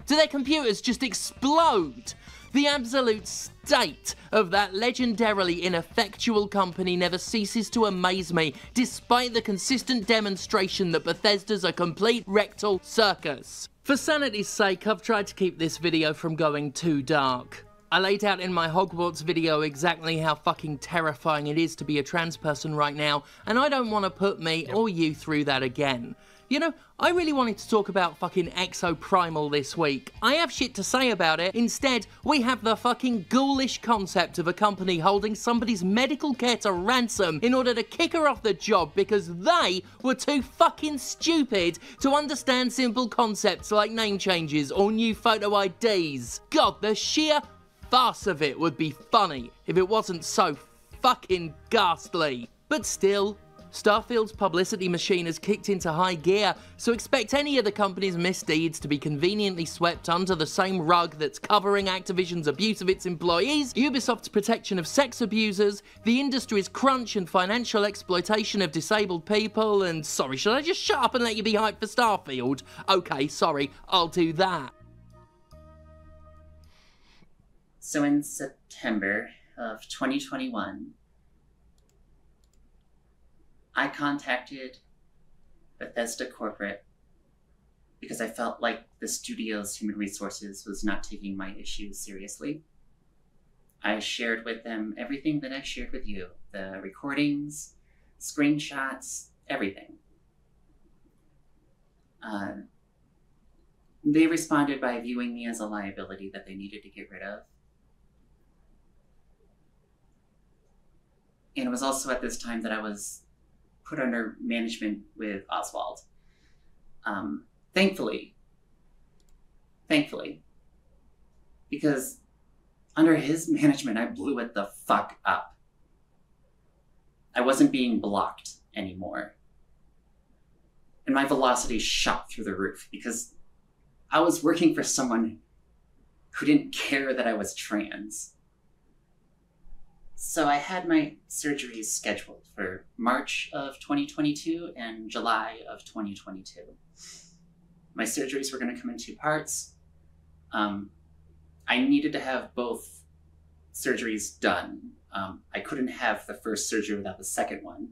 Do their computers just explode? The absolute state of that legendarily ineffectual company never ceases to amaze me, despite the consistent demonstration that Bethesda's a complete rectal circus. For sanity's sake, I've tried to keep this video from going too dark. I laid out in my Hogwarts video exactly how fucking terrifying it is to be a trans person right now, and I don't want to put me yep. or you through that again. You know, I really wanted to talk about fucking Exoprimal this week. I have shit to say about it. Instead, we have the fucking ghoulish concept of a company holding somebody's medical care to ransom in order to kick her off the job because they were too fucking stupid to understand simple concepts like name changes or new photo IDs. God, the sheer farce of it would be funny if it wasn't so fucking ghastly. But still, Starfield's publicity machine has kicked into high gear, so expect any of the company's misdeeds to be conveniently swept under the same rug that's covering Activision's abuse of its employees, Ubisoft's protection of sex abusers, the industry's crunch and financial exploitation of disabled people, and sorry, should I just shut up and let you be hyped for Starfield? Okay, sorry, I'll do that. So in September of 2021, I contacted Bethesda Corporate because I felt like the studio's human resources was not taking my issues seriously. I shared with them everything that I shared with you the recordings, screenshots, everything. Uh, they responded by viewing me as a liability that they needed to get rid of. And it was also at this time that I was put under management with Oswald. Um, thankfully, thankfully, because under his management, I blew it the fuck up. I wasn't being blocked anymore. And my velocity shot through the roof because I was working for someone who didn't care that I was trans. So I had my surgeries scheduled for March of 2022 and July of 2022. My surgeries were going to come in two parts. Um, I needed to have both surgeries done. Um, I couldn't have the first surgery without the second one.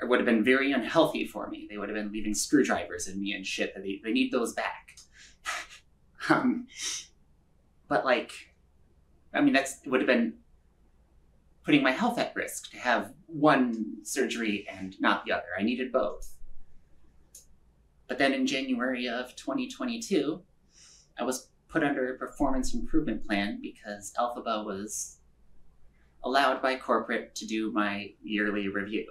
It would have been very unhealthy for me. They would have been leaving screwdrivers in me and shit. They, they need those back. um, but like, I mean, that's would have been putting my health at risk to have one surgery and not the other. I needed both. But then in January of 2022, I was put under a performance improvement plan because Elphaba was allowed by corporate to do my yearly review.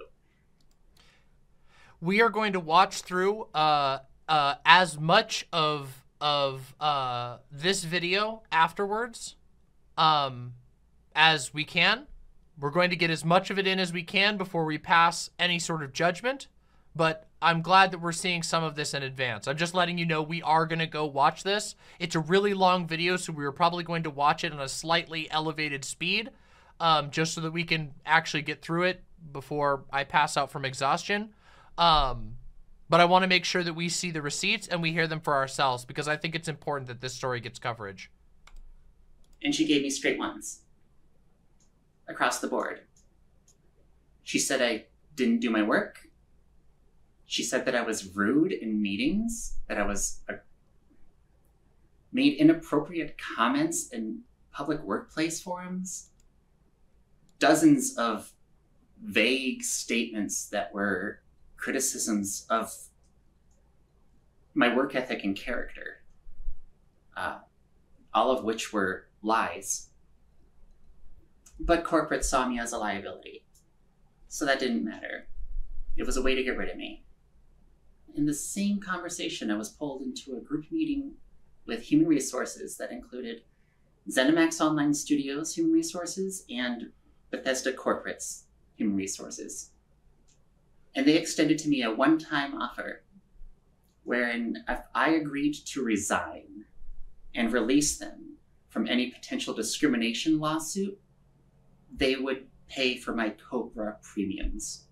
We are going to watch through uh, uh, as much of of uh, this video afterwards um, as we can. We're going to get as much of it in as we can before we pass any sort of judgment. But I'm glad that we're seeing some of this in advance. I'm just letting you know we are going to go watch this. It's a really long video, so we are probably going to watch it on a slightly elevated speed um, just so that we can actually get through it before I pass out from exhaustion. Um, but I want to make sure that we see the receipts and we hear them for ourselves because I think it's important that this story gets coverage and she gave me straight ones across the board. She said I didn't do my work. She said that I was rude in meetings, that I was made inappropriate comments in public workplace forums. Dozens of vague statements that were criticisms of my work ethic and character, uh, all of which were lies. But corporate saw me as a liability. So that didn't matter. It was a way to get rid of me. In the same conversation, I was pulled into a group meeting with human resources that included ZeniMax Online Studios Human Resources and Bethesda Corporate's Human Resources. And they extended to me a one time offer wherein I agreed to resign and release them, from any potential discrimination lawsuit, they would pay for my COBRA premiums.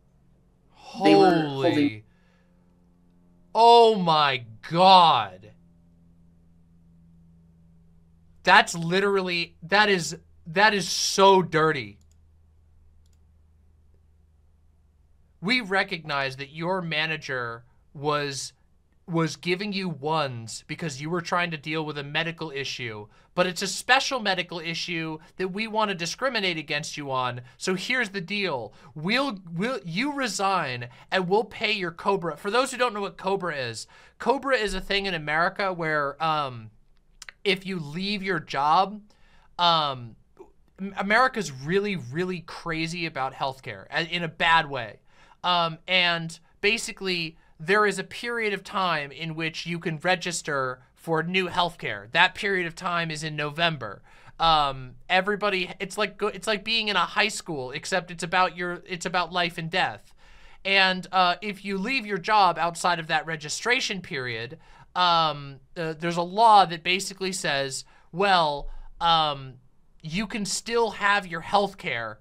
Holy. They were holding. Oh my god. That's literally that is that is so dirty. We recognize that your manager was was giving you ones because you were trying to deal with a medical issue, but it's a special medical issue that we want to discriminate against you on. So here's the deal. We'll, we'll, you resign and we'll pay your COBRA. For those who don't know what COBRA is, COBRA is a thing in America where um, if you leave your job, um, America's really, really crazy about healthcare in a bad way. Um, and basically, there is a period of time in which you can register for new healthcare. That period of time is in November. Um, everybody, it's like it's like being in a high school, except it's about your it's about life and death. And uh, if you leave your job outside of that registration period, um, uh, there's a law that basically says, well, um, you can still have your health care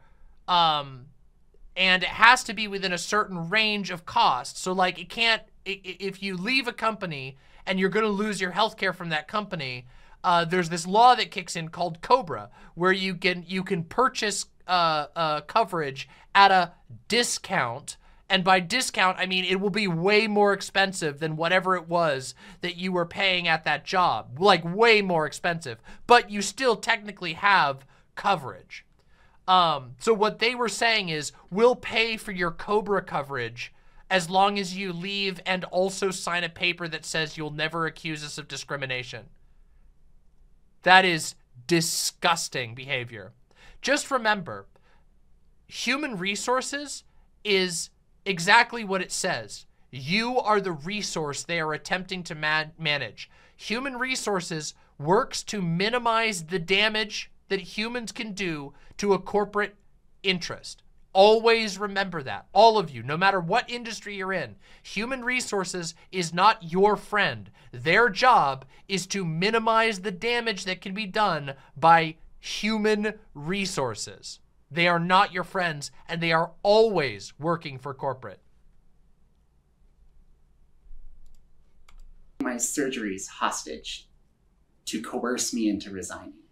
um, and it has to be within a certain range of cost. So like it can't, if you leave a company and you're going to lose your health care from that company, uh, there's this law that kicks in called COBRA, where you can you can purchase uh, uh, coverage at a discount. And by discount, I mean it will be way more expensive than whatever it was that you were paying at that job. Like, way more expensive. But you still technically have coverage. Um, so what they were saying is, we'll pay for your COBRA coverage as long as you leave and also sign a paper that says you'll never accuse us of discrimination. That is disgusting behavior. Just remember, human resources is exactly what it says. You are the resource they are attempting to man manage. Human resources works to minimize the damage that humans can do to a corporate interest. Always remember that. All of you, no matter what industry you're in, human resources is not your friend. Their job is to minimize the damage that can be done by human resources. They are not your friends, and they are always working for corporate. My surgeries hostage to coerce me into resigning.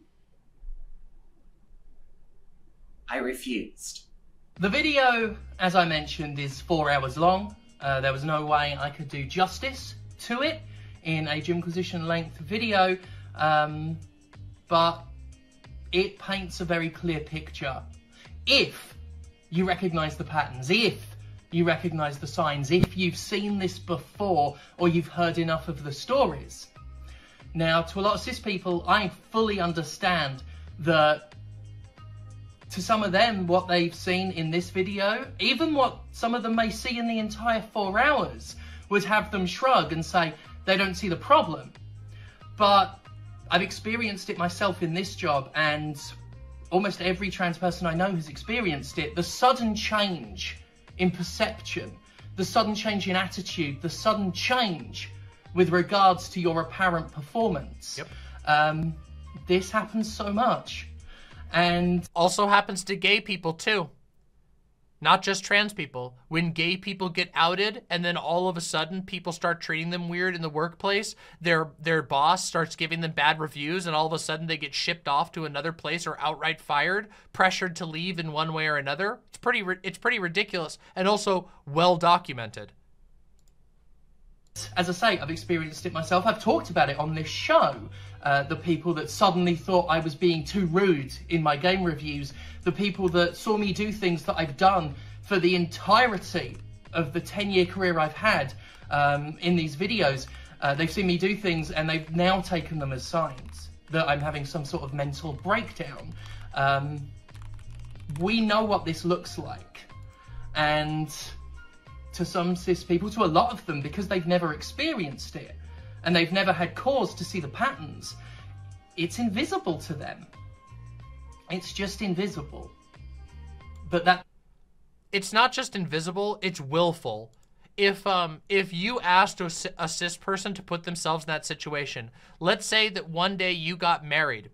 I refused. The video, as I mentioned, is four hours long. Uh, there was no way I could do justice to it in a Jimquisition length video, um, but it paints a very clear picture. If you recognize the patterns, if you recognize the signs, if you've seen this before or you've heard enough of the stories. Now, to a lot of cis people, I fully understand that to some of them, what they've seen in this video, even what some of them may see in the entire four hours, would have them shrug and say they don't see the problem. But I've experienced it myself in this job, and almost every trans person I know has experienced it. The sudden change in perception, the sudden change in attitude, the sudden change with regards to your apparent performance. Yep. Um, this happens so much. And also happens to gay people too. Not just trans people. When gay people get outed and then all of a sudden people start treating them weird in the workplace, their their boss starts giving them bad reviews and all of a sudden they get shipped off to another place or outright fired, pressured to leave in one way or another. It's pretty it's pretty ridiculous and also well documented. As I say, I've experienced it myself. I've talked about it on this show. Uh, the people that suddenly thought I was being too rude in my game reviews, the people that saw me do things that I've done for the entirety of the 10 year career I've had um, in these videos. Uh, they've seen me do things and they've now taken them as signs that I'm having some sort of mental breakdown. Um, we know what this looks like. And to some cis people, to a lot of them, because they've never experienced it and they've never had cause to see the patterns, it's invisible to them. It's just invisible. But that. It's not just invisible, it's willful. If um if you asked a, cis person to put themselves in that situation, let's say that one day you got married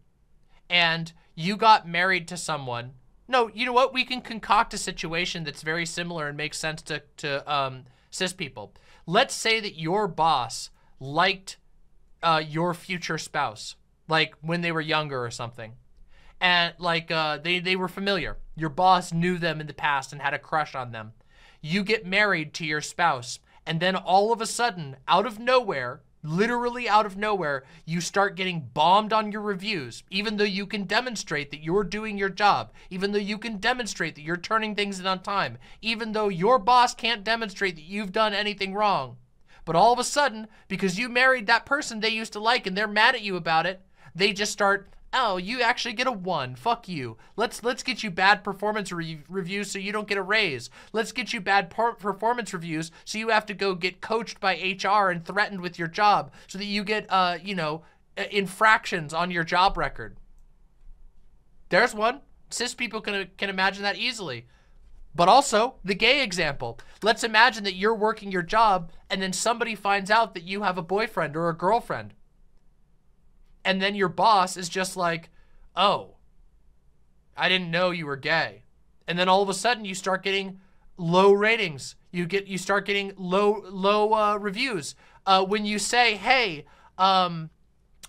and you got married to someone no, you know what? We can concoct a situation that's very similar and makes sense to, to um, cis people. Let's say that your boss liked uh, your future spouse, like when they were younger or something. And like uh, they, they were familiar. Your boss knew them in the past and had a crush on them. You get married to your spouse. And then all of a sudden, out of nowhere, literally out of nowhere, you start getting bombed on your reviews, even though you can demonstrate that you're doing your job, even though you can demonstrate that you're turning things in on time, even though your boss can't demonstrate that you've done anything wrong. But all of a sudden, because you married that person they used to like and they're mad at you about it, they just start oh, you actually get a one. Fuck you. Let's let's get you bad performance re reviews so you don't get a raise. Let's get you bad performance reviews so you have to go get coached by HR and threatened with your job so that you get uh, you know, infractions on your job record. There's one. Cis people can can imagine that easily. But also, the gay example. Let's imagine that you're working your job and then somebody finds out that you have a boyfriend or a girlfriend and then your boss is just like, oh, I didn't know you were gay. And then all of a sudden you start getting low ratings. You get you start getting low low uh, reviews. Uh, when you say, hey, um,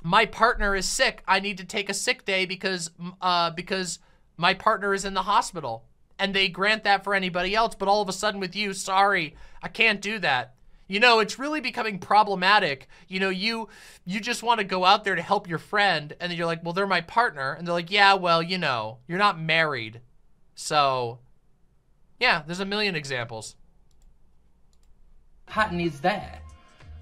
my partner is sick. I need to take a sick day because uh, because my partner is in the hospital. And they grant that for anybody else, but all of a sudden with you, sorry, I can't do that. You know, it's really becoming problematic. You know, you you just want to go out there to help your friend, and then you're like, well, they're my partner. And they're like, yeah, well, you know, you're not married. So, yeah, there's a million examples. Pattern is there.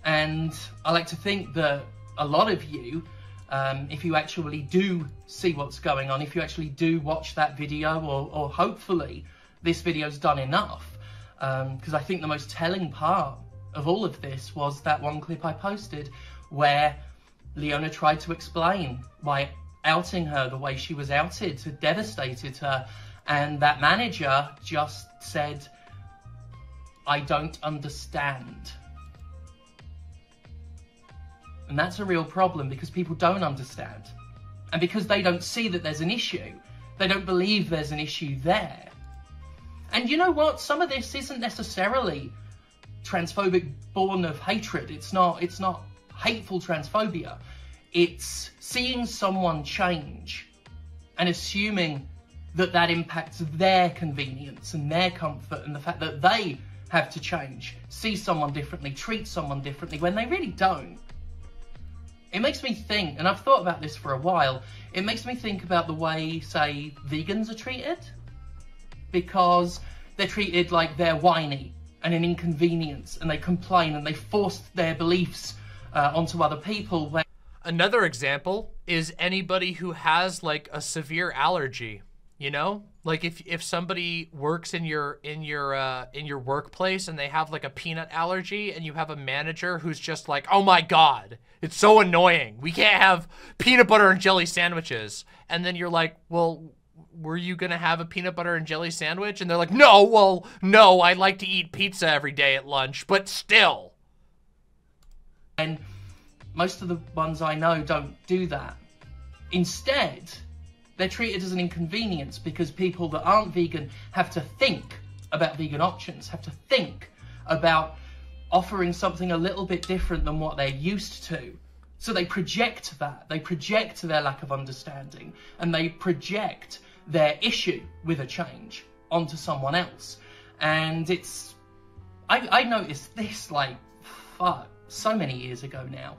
And I like to think that a lot of you um, if you actually do see what's going on, if you actually do watch that video, or, or hopefully this video's done enough. Because um, I think the most telling part of all of this was that one clip I posted where Leona tried to explain why outing her the way she was outed had devastated her. And that manager just said, I don't understand. And that's a real problem because people don't understand. And because they don't see that there's an issue, they don't believe there's an issue there. And you know what? Some of this isn't necessarily transphobic born of hatred. It's not it's not hateful transphobia. It's seeing someone change and assuming that that impacts their convenience and their comfort and the fact that they have to change, see someone differently, treat someone differently when they really don't. It makes me think, and I've thought about this for a while, it makes me think about the way, say, vegans are treated. Because they're treated like they're whiny and an inconvenience, and they complain and they force their beliefs uh, onto other people. When... Another example is anybody who has like a severe allergy, you know? Like if if somebody works in your in your uh, in your workplace and they have like a peanut allergy and you have a manager who's just like, "Oh my god, it's so annoying. We can't have peanut butter and jelly sandwiches." And then you're like, "Well, were you going to have a peanut butter and jelly sandwich?" And they're like, "No, well, no, I like to eat pizza every day at lunch, but still." And most of the ones I know don't do that. Instead, they're treated as an inconvenience because people that aren't vegan have to think about vegan options, have to think about offering something a little bit different than what they're used to. So they project that, they project their lack of understanding, and they project their issue with a change onto someone else. And it's, I, I noticed this like, fuck, so many years ago now.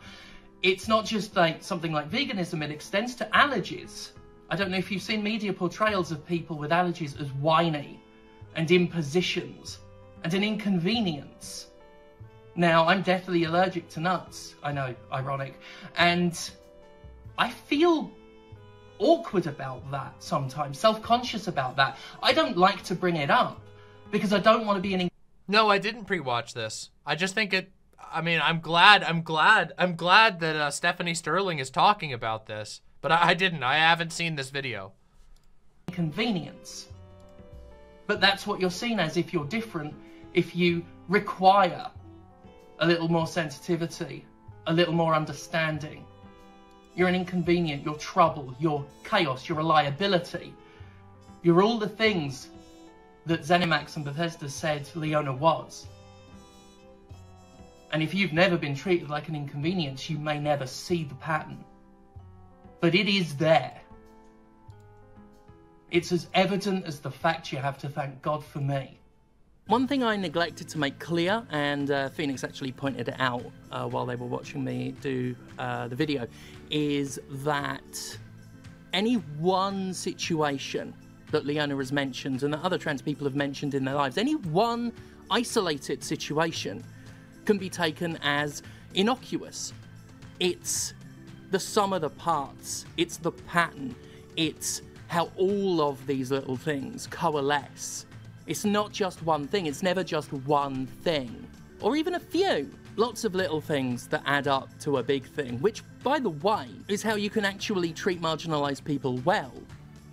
It's not just like something like veganism, it extends to allergies. I don't know if you've seen media portrayals of people with allergies as whiny and impositions and an inconvenience. Now, I'm deathly allergic to nuts. I know, ironic. And I feel awkward about that sometimes, self-conscious about that. I don't like to bring it up because I don't want to be an... No, I didn't pre-watch this. I just think it... I mean, I'm glad, I'm glad, I'm glad that uh, Stephanie Sterling is talking about this. But I, didn't. I haven't seen this video. Convenience. But that's what you're seen as if you're different, if you require a little more sensitivity, a little more understanding. You're an inconvenient, you're trouble, you're chaos, you're a liability. You're all the things that ZeniMax and Bethesda said Leona was. And if you've never been treated like an inconvenience, you may never see the pattern but it is there. It's as evident as the fact you have to thank God for me. One thing I neglected to make clear, and uh, Phoenix actually pointed it out uh, while they were watching me do uh, the video, is that any one situation that Leona has mentioned and that other trans people have mentioned in their lives, any one isolated situation can be taken as innocuous. It's the sum of the parts, it's the pattern, it's how all of these little things coalesce. It's not just one thing, it's never just one thing, or even a few. Lots of little things that add up to a big thing, which, by the way, is how you can actually treat marginalized people well.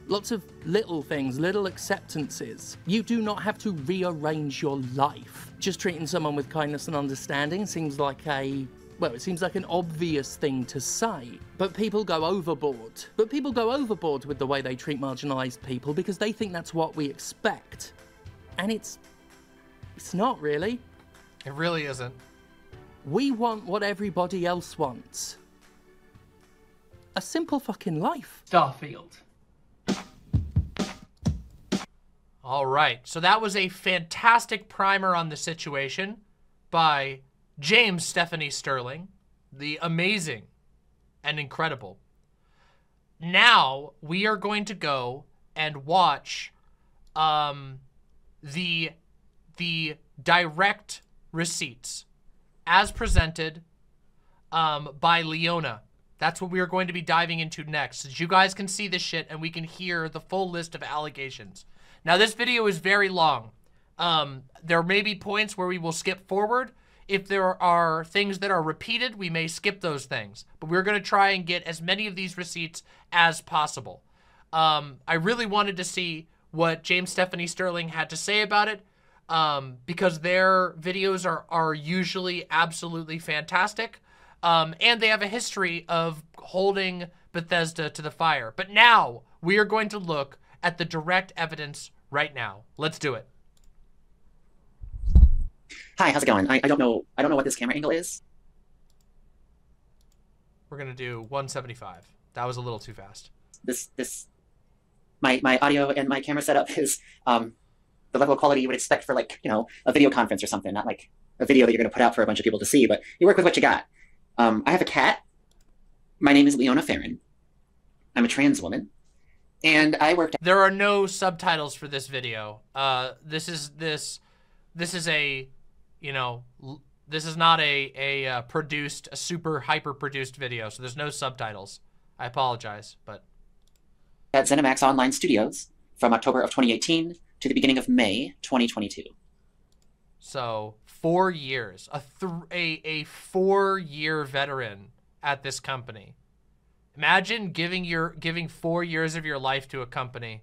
Lots of little things, little acceptances. You do not have to rearrange your life. Just treating someone with kindness and understanding seems like a well, it seems like an obvious thing to say, but people go overboard. But people go overboard with the way they treat marginalised people because they think that's what we expect. And it's. It's not really. It really isn't. We want what everybody else wants a simple fucking life. Starfield. All right. So that was a fantastic primer on the situation by James Stephanie Sterling, the amazing and incredible. Now we are going to go and watch um, the the direct receipts as presented um, by Leona. That's what we are going to be diving into next. So you guys can see this shit and we can hear the full list of allegations. Now, this video is very long. Um, there may be points where we will skip forward. If there are things that are repeated, we may skip those things. But we're going to try and get as many of these receipts as possible. Um, I really wanted to see what James Stephanie Sterling had to say about it um, because their videos are, are usually absolutely fantastic. Um, and they have a history of holding Bethesda to the fire. But now we are going to look at the direct evidence right now. Let's do it. Hi, how's it going? I, I don't know. I don't know what this camera angle is. We're gonna do 175. That was a little too fast. This this my my audio and my camera setup is um the level of quality you would expect for like you know a video conference or something, not like a video that you're gonna put out for a bunch of people to see. But you work with what you got. Um, I have a cat. My name is Leona Farron. I'm a trans woman, and I worked. There are no subtitles for this video. Uh, this is this this is a you know l- this is not a a uh, produced a super hyper produced video, so there's no subtitles. I apologize, but at ZeniMax Online Studios from October of 2018 to the beginning of May 2022. So four years, a a a four year veteran at this company. Imagine giving your giving four years of your life to a company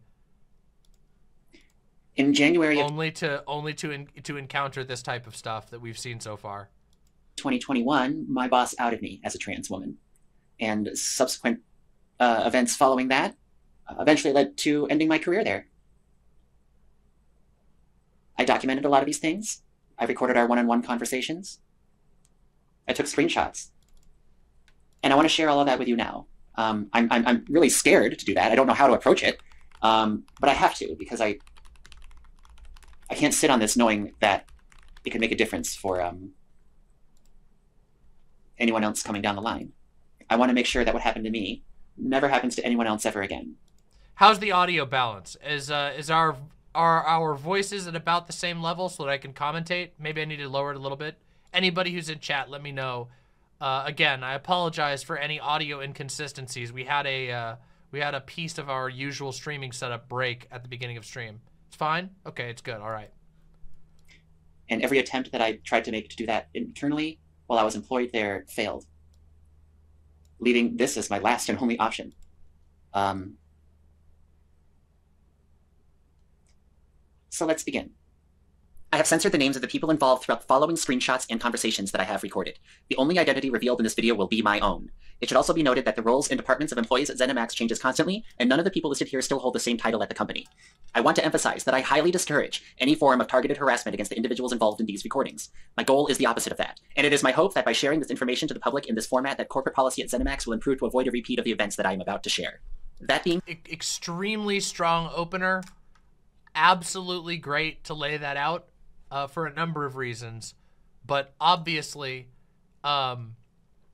In January only to only to en- to encounter this type of stuff that we've seen so far. 2021, my boss outed me as a trans woman, and subsequent uh, events following that uh, eventually led to ending my career there. I documented a lot of these things. I recorded our one-on-one conversations. I took screenshots, and I want to share all of that with you now. Um, I'm, I'm I'm really scared to do that. I don't know how to approach it, um, but I have to because I I can't sit on this knowing that it could make a difference for um, anyone else coming down the line. I want to make sure that what happened to me never happens to anyone else ever again. How's the audio balance? Is uh is our are our voices at about the same level so that I can commentate? Maybe I need to lower it a little bit. Anybody who's in chat, let me know. Uh, again, I apologize for any audio inconsistencies. We had a uh, we had a piece of our usual streaming setup break at the beginning of stream. It's fine. Okay, it's good. All right. And every attempt that I tried to make to do that internally while I was employed there failed, leaving this as my last and only option. Um, so let's begin. I have censored the names of the people involved throughout the following screenshots and conversations that I have recorded. The only identity revealed in this video will be my own. It should also be noted that the roles and departments of employees at ZeniMax changes constantly, and none of the people listed here still hold the same title at the company. I want to emphasize that I highly discourage any form of targeted harassment against the individuals involved in these recordings. My goal is the opposite of that, and it is my hope that by sharing this information to the public in this format that corporate policy at ZeniMax will improve to avoid a repeat of the events that I am about to share. That being extremely strong opener. Absolutely great to lay that out uh, for a number of reasons, but obviously, um,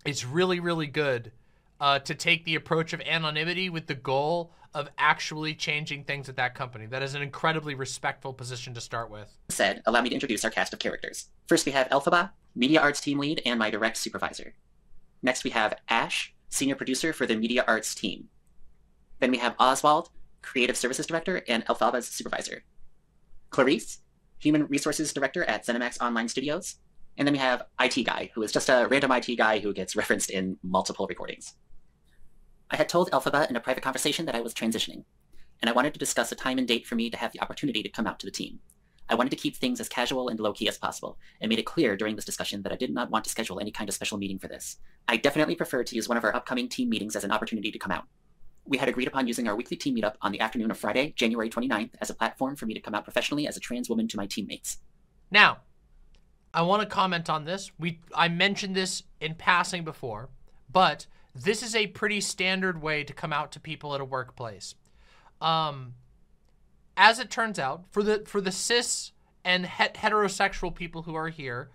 it's really really good uh, to take the approach of anonymity with the goal of actually changing things at that company. That is an incredibly respectful position to start with. said, allow me to introduce our cast of characters. First, we have Elphaba, media arts team lead and my direct supervisor. Next, we have Ash, senior producer for the media arts team. Then we have Oswald, creative services director and Elphaba's supervisor. Clarice, human resources director at ZeniMax Online Studios. And then we have IT guy, who is just a random IT guy who gets referenced in multiple recordings. I had told Elphaba in a private conversation that I was transitioning, and I wanted to discuss a time and date for me to have the opportunity to come out to the team. I wanted to keep things as casual and low key as possible, and made it clear during this discussion that I did not want to schedule any kind of special meeting for this. I definitely prefer to use one of our upcoming team meetings as an opportunity to come out. We had agreed upon using our weekly team meetup on the afternoon of Friday, January 29th, as a platform for me to come out professionally as a trans woman to my teammates. Now, I want to comment on this. We I mentioned this in passing before, but this is a pretty standard way to come out to people at a workplace. Um, as it turns out, for the for the cis and het- heterosexual people who are here,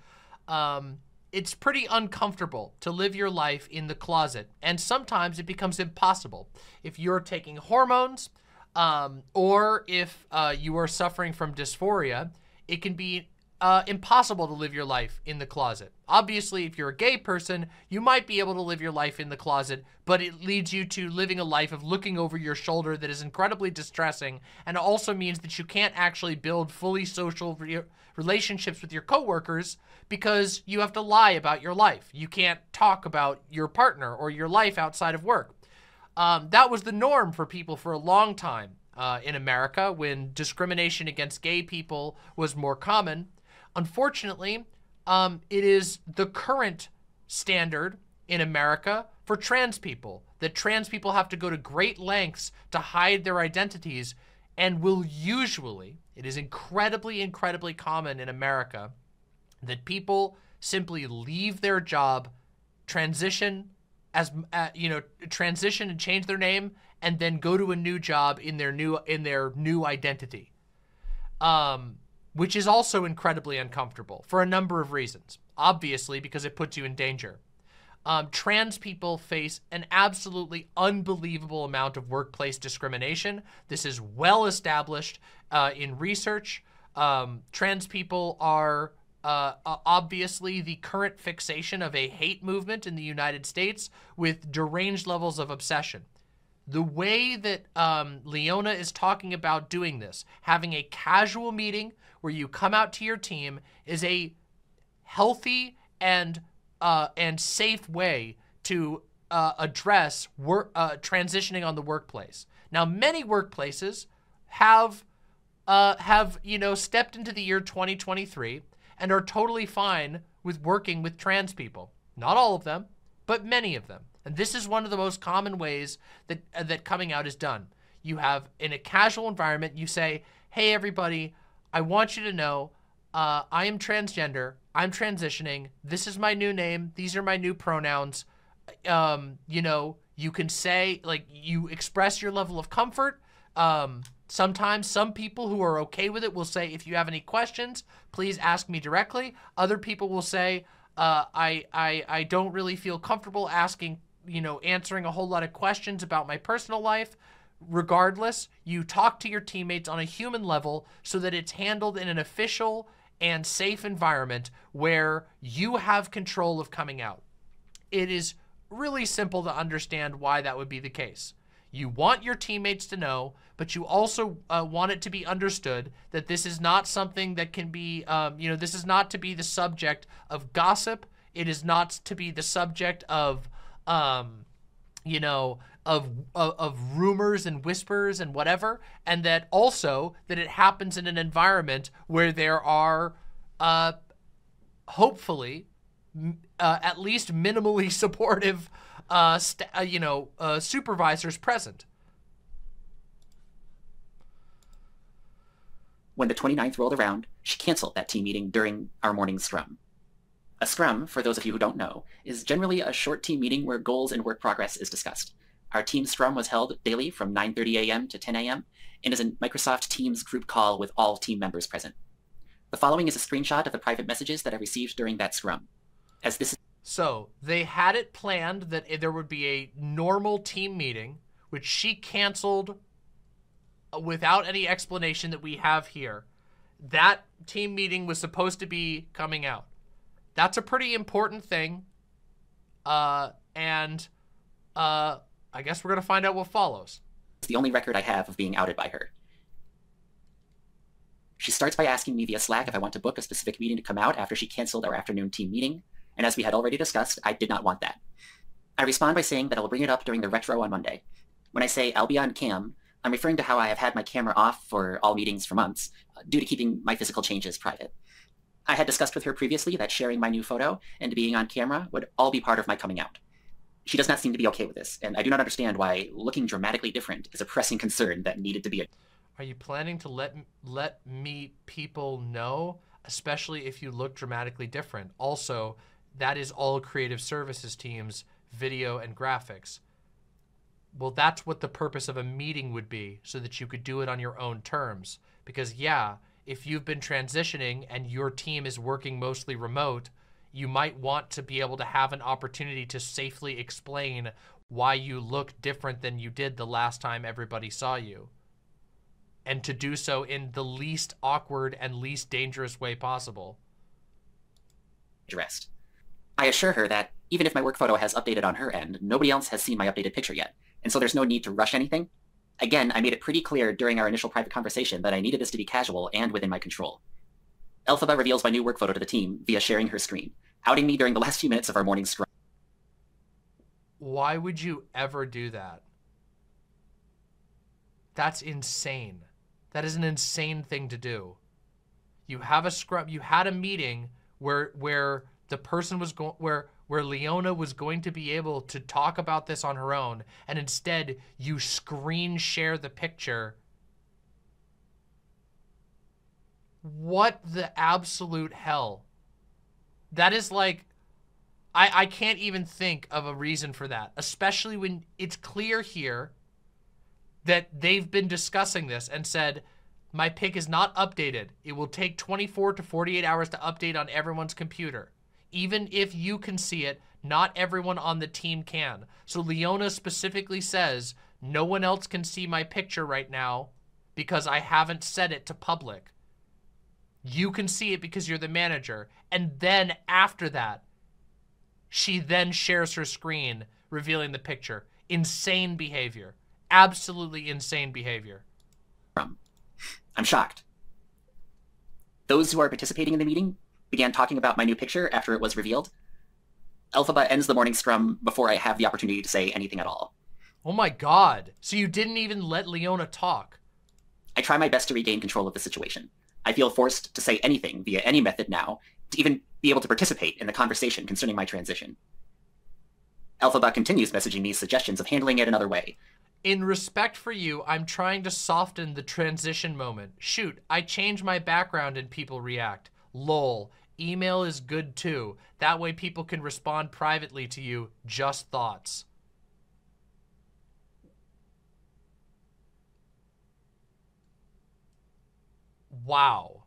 um, it's pretty uncomfortable to live your life in the closet, and sometimes it becomes impossible if you're taking hormones, um, or if uh, you are suffering from dysphoria. It can be uh, impossible to live your life in the closet. Obviously, if you're a gay person, you might be able to live your life in the closet, but it leads you to living a life of looking over your shoulder that is incredibly distressing and also means that you can't actually build fully social relationships with your coworkers because you have to lie about your life. You can't talk about your partner or your life outside of work. Um, that was the norm for people for a long time uh, in America when discrimination against gay people was more common. Unfortunately, um, it is the current standard in America for trans people that trans people have to go to great lengths to hide their identities and will usually, it is incredibly, incredibly common in America that people simply leave their job, transition as, uh, you know, transition and change their name and then go to a new job in their new, in their new identity. Um, which is also incredibly uncomfortable for a number of reasons. Obviously, because it puts you in danger. Um, trans people face an absolutely unbelievable amount of workplace discrimination. This is well established uh, in research. Um, trans people are uh, obviously the current fixation of a hate movement in the United States with deranged levels of obsession. The way that um, Leona is talking about doing this, having a casual meeting where you come out to your team is a healthy and uh, and safe way to uh, address work uh, transitioning on the workplace. Now, many workplaces have uh, have you know stepped into the year 2023 and are totally fine with working with trans people. Not all of them, but many of them. And this is one of the most common ways that uh, that coming out is done. You have in a casual environment, you say, "Hey, everybody." I want you to know uh, I am transgender. I'm transitioning. This is my new name. These are my new pronouns. Um, you know, you can say, like, you express your level of comfort. Um, sometimes some people who are okay with it will say, if you have any questions, please ask me directly. Other people will say, uh, I, I, I don't really feel comfortable asking, you know, answering a whole lot of questions about my personal life regardless, you talk to your teammates on a human level so that it's handled in an official and safe environment where you have control of coming out. It is really simple to understand why that would be the case. You want your teammates to know, but you also uh, want it to be understood that this is not something that can be, um, you know, this is not to be the subject of gossip. It is not to be the subject of, um, you know, of, of, of rumors and whispers and whatever, and that also that it happens in an environment where there are, uh, hopefully, uh, at least minimally supportive, uh, uh, you know, uh, supervisors present. When the 29th rolled around, she canceled that team meeting during our morning scrum. A scrum, for those of you who don't know, is generally a short team meeting where goals and work progress is discussed. Our team scrum was held daily from 9.30 a.m. to 10 a.m. and is a Microsoft Teams group call with all team members present. The following is a screenshot of the private messages that I received during that scrum. As this is So they had it planned that there would be a normal team meeting, which she canceled without any explanation that we have here. That team meeting was supposed to be coming out. That's a pretty important thing. Uh, and uh, I guess we're going to find out what follows. It's the only record I have of being outed by her. She starts by asking me via Slack if I want to book a specific meeting to come out after she canceled our afternoon team meeting, and as we had already discussed, I did not want that. I respond by saying that I will bring it up during the retro on Monday. When I say I'll be on cam, I'm referring to how I have had my camera off for all meetings for months, uh, due to keeping my physical changes private. I had discussed with her previously that sharing my new photo and being on camera would all be part of my coming out. She does not seem to be okay with this, and I do not understand why looking dramatically different is a pressing concern that needed to be. Are you planning to let let me people know, especially if you look dramatically different? Also, that is all creative services teams, video and graphics. Well, that's what the purpose of a meeting would be, so that you could do it on your own terms. Because, yeah, if you've been transitioning and your team is working mostly remote, you might want to be able to have an opportunity to safely explain why you look different than you did the last time everybody saw you. And to do so in the least awkward and least dangerous way possible. Addressed. I assure her that even if my work photo has updated on her end, nobody else has seen my updated picture yet, and so there's no need to rush anything. Again, I made it pretty clear during our initial private conversation that I needed this to be casual and within my control. Elphaba reveals my new work photo to the team via sharing her screen, outing me during the last few minutes of our morning scrum. Why would you ever do that? That's insane. That is an insane thing to do. You have a scrum. You had a meeting where where the person was going where where Leona was going to be able to talk about this on her own, and instead you screen share the picture. What the absolute hell? That is like, I, I can't even think of a reason for that, especially when it's clear here that they've been discussing this and said, my pick is not updated. It will take 24 to 48 hours to update on everyone's computer. Even if you can see it, not everyone on the team can. So Leona specifically says, no one else can see my picture right now because I haven't set it to public. You can see it because you're the manager. And then after that, she then shares her screen, revealing the picture. Insane behavior. Absolutely insane behavior. Um, I'm shocked. Those who are participating in the meeting began talking about my new picture after it was revealed. Elphaba ends the morning scrum before I have the opportunity to say anything at all. Oh my god. So you didn't even let Leona talk. I try my best to regain control of the situation. I feel forced to say anything via any method now, to even be able to participate in the conversation concerning my transition. Elphaba continues messaging me suggestions of handling it another way. In respect for you, I'm trying to soften the transition moment. Shoot, I change my background and people react. Lol. Email is good too. That way people can respond privately to you. Just thoughts. Wow.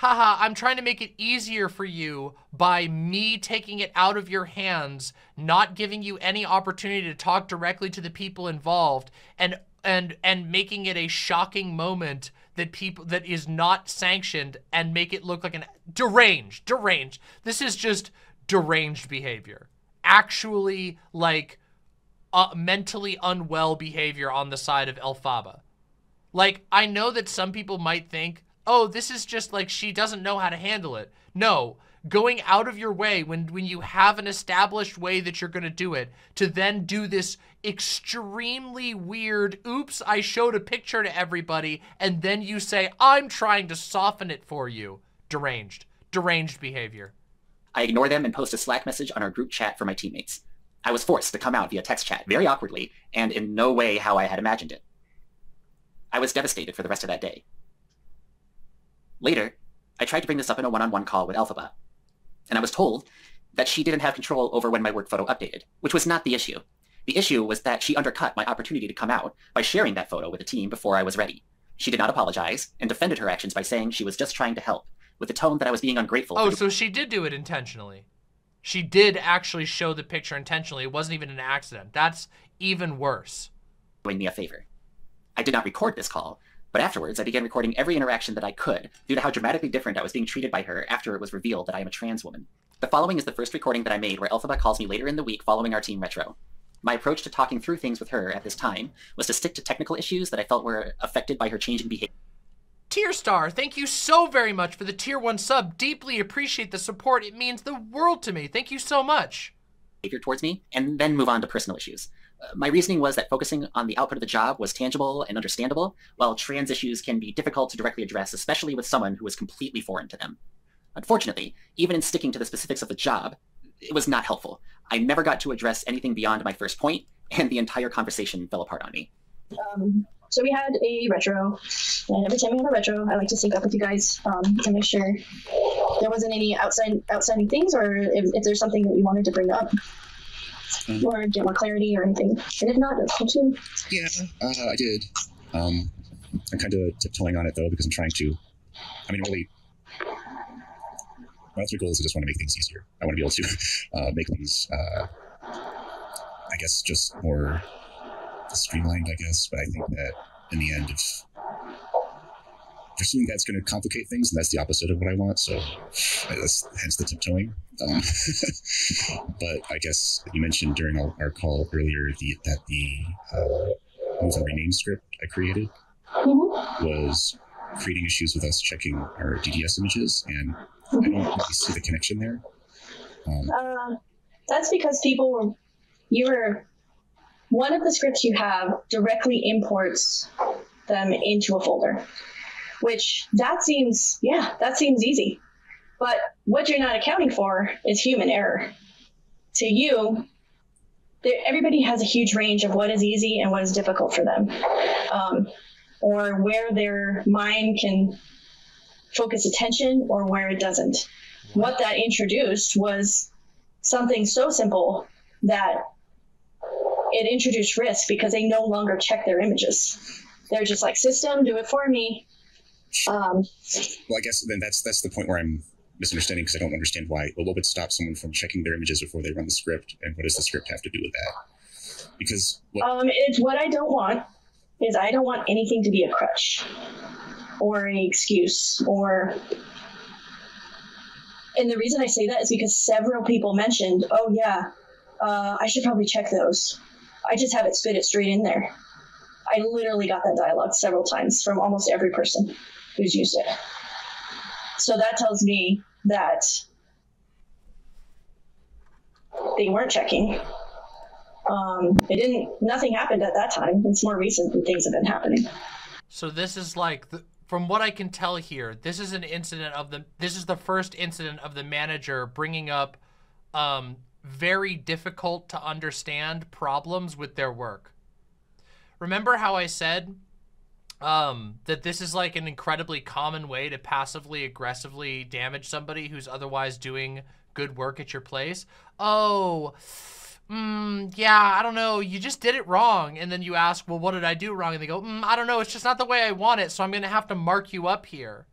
Haha, I'm trying to make it easier for you by me taking it out of your hands, not giving you any opportunity to talk directly to the people involved, and and and making it a shocking moment that people that is not sanctioned and make it look like an deranged, deranged. This is just deranged behavior. Actually, like uh, mentally unwell behavior on the side of Elphaba. Like, I know that some people might think, oh, this is just like she doesn't know how to handle it. No, going out of your way when, when you have an established way that you're going to do it to then do this extremely weird, oops, I showed a picture to everybody, and then you say, I'm trying to soften it for you. Deranged. Deranged behavior. I ignore them and post a Slack message on our group chat for my teammates. I was forced to come out via text chat, very awkwardly, and in no way how I had imagined it. I was devastated for the rest of that day. Later, I tried to bring this up in a one-on-one call with Elphaba, and I was told that she didn't have control over when my work photo updated, which was not the issue. The issue was that she undercut my opportunity to come out by sharing that photo with the team before I was ready. She did not apologize and defended her actions by saying she was just trying to help, with the tone that I was being ungrateful. Oh, so she did do it intentionally. She did actually show the picture intentionally. It wasn't even an accident. That's even worse. Doing me a favor. I did not record this call, but afterwards I began recording every interaction that I could due to how dramatically different I was being treated by her after it was revealed that I am a trans woman. The following is the first recording that I made where Elphaba calls me later in the week following our team retro. My approach to talking through things with her at this time was to stick to technical issues that I felt were affected by her changing behavior. Tier Star, thank you so very much for the Tier 1 sub. Deeply appreciate the support. It means the world to me. Thank you so much. Behavior towards me, and then move on to personal issues. My reasoning was that focusing on the output of the job was tangible and understandable, while trans issues can be difficult to directly address, especially with someone who is completely foreign to them. Unfortunately, even in sticking to the specifics of the job, it was not helpful. I never got to address anything beyond my first point, and the entire conversation fell apart on me. Um, so we had a retro, and every time we have a retro, I like to sync up with you guys um, to make sure there wasn't any outside outstanding things, or if, if there's something that you wanted to bring up. Mm. or get more clarity or anything? And if not, that's cool too. Yeah, uh, I did. Um, I'm kind of tiptoeing on it though because I'm trying to. I mean, really, my ultimate goal is I just want to make things easier. I want to be able to uh, make things, uh, I guess, just more streamlined. I guess, but I think that in the end, if pursuing that's going to complicate things, and that's the opposite of what I want. So that's hence the tiptoeing. Um, but I guess you mentioned during our, our call earlier the, that the uh, move and rename script I created mm-hmm. was creating issues with us checking our DDS images, and I don't really see the connection there. Um, uh, that's because people were, you were, one of the scripts you have directly imports them into a folder, which that seems, yeah, that seems easy. But what you're not accounting for is human error. To you, everybody has a huge range of what is easy and what is difficult for them, um, or where their mind can focus attention or where it doesn't. What that introduced was something so simple that it introduced risk because they no longer check their images. They're just like, system, do it for me. Um, well, I guess then that's that's the point where I'm misunderstanding because I don't understand why. What would stop someone from checking their images before they run the script, and what does the script have to do with that? Because what, um, it's what I don't want is I don't want anything to be a crutch or an excuse or and the reason I say that is because several people mentioned, oh yeah, uh, I should probably check those. I just have it spit it straight in there. I literally got that dialogue several times from almost every person who's used it. So that tells me that they weren't checking. Um, it didn't. Nothing happened at that time. It's more recent that things have been happening. So this is like the, from what I can tell here, this is an incident of the this is the first incident of the manager bringing up um, very difficult to understand problems with their work. Remember how I said um, that this is like an incredibly common way to passively aggressively damage somebody who's otherwise doing good work at your place? Oh, mm, yeah, I don't know, you just did it wrong. And then you ask, well, what did I do wrong? And they go, mm, I don't know, it's just not the way I want it, so I'm going to have to mark you up here.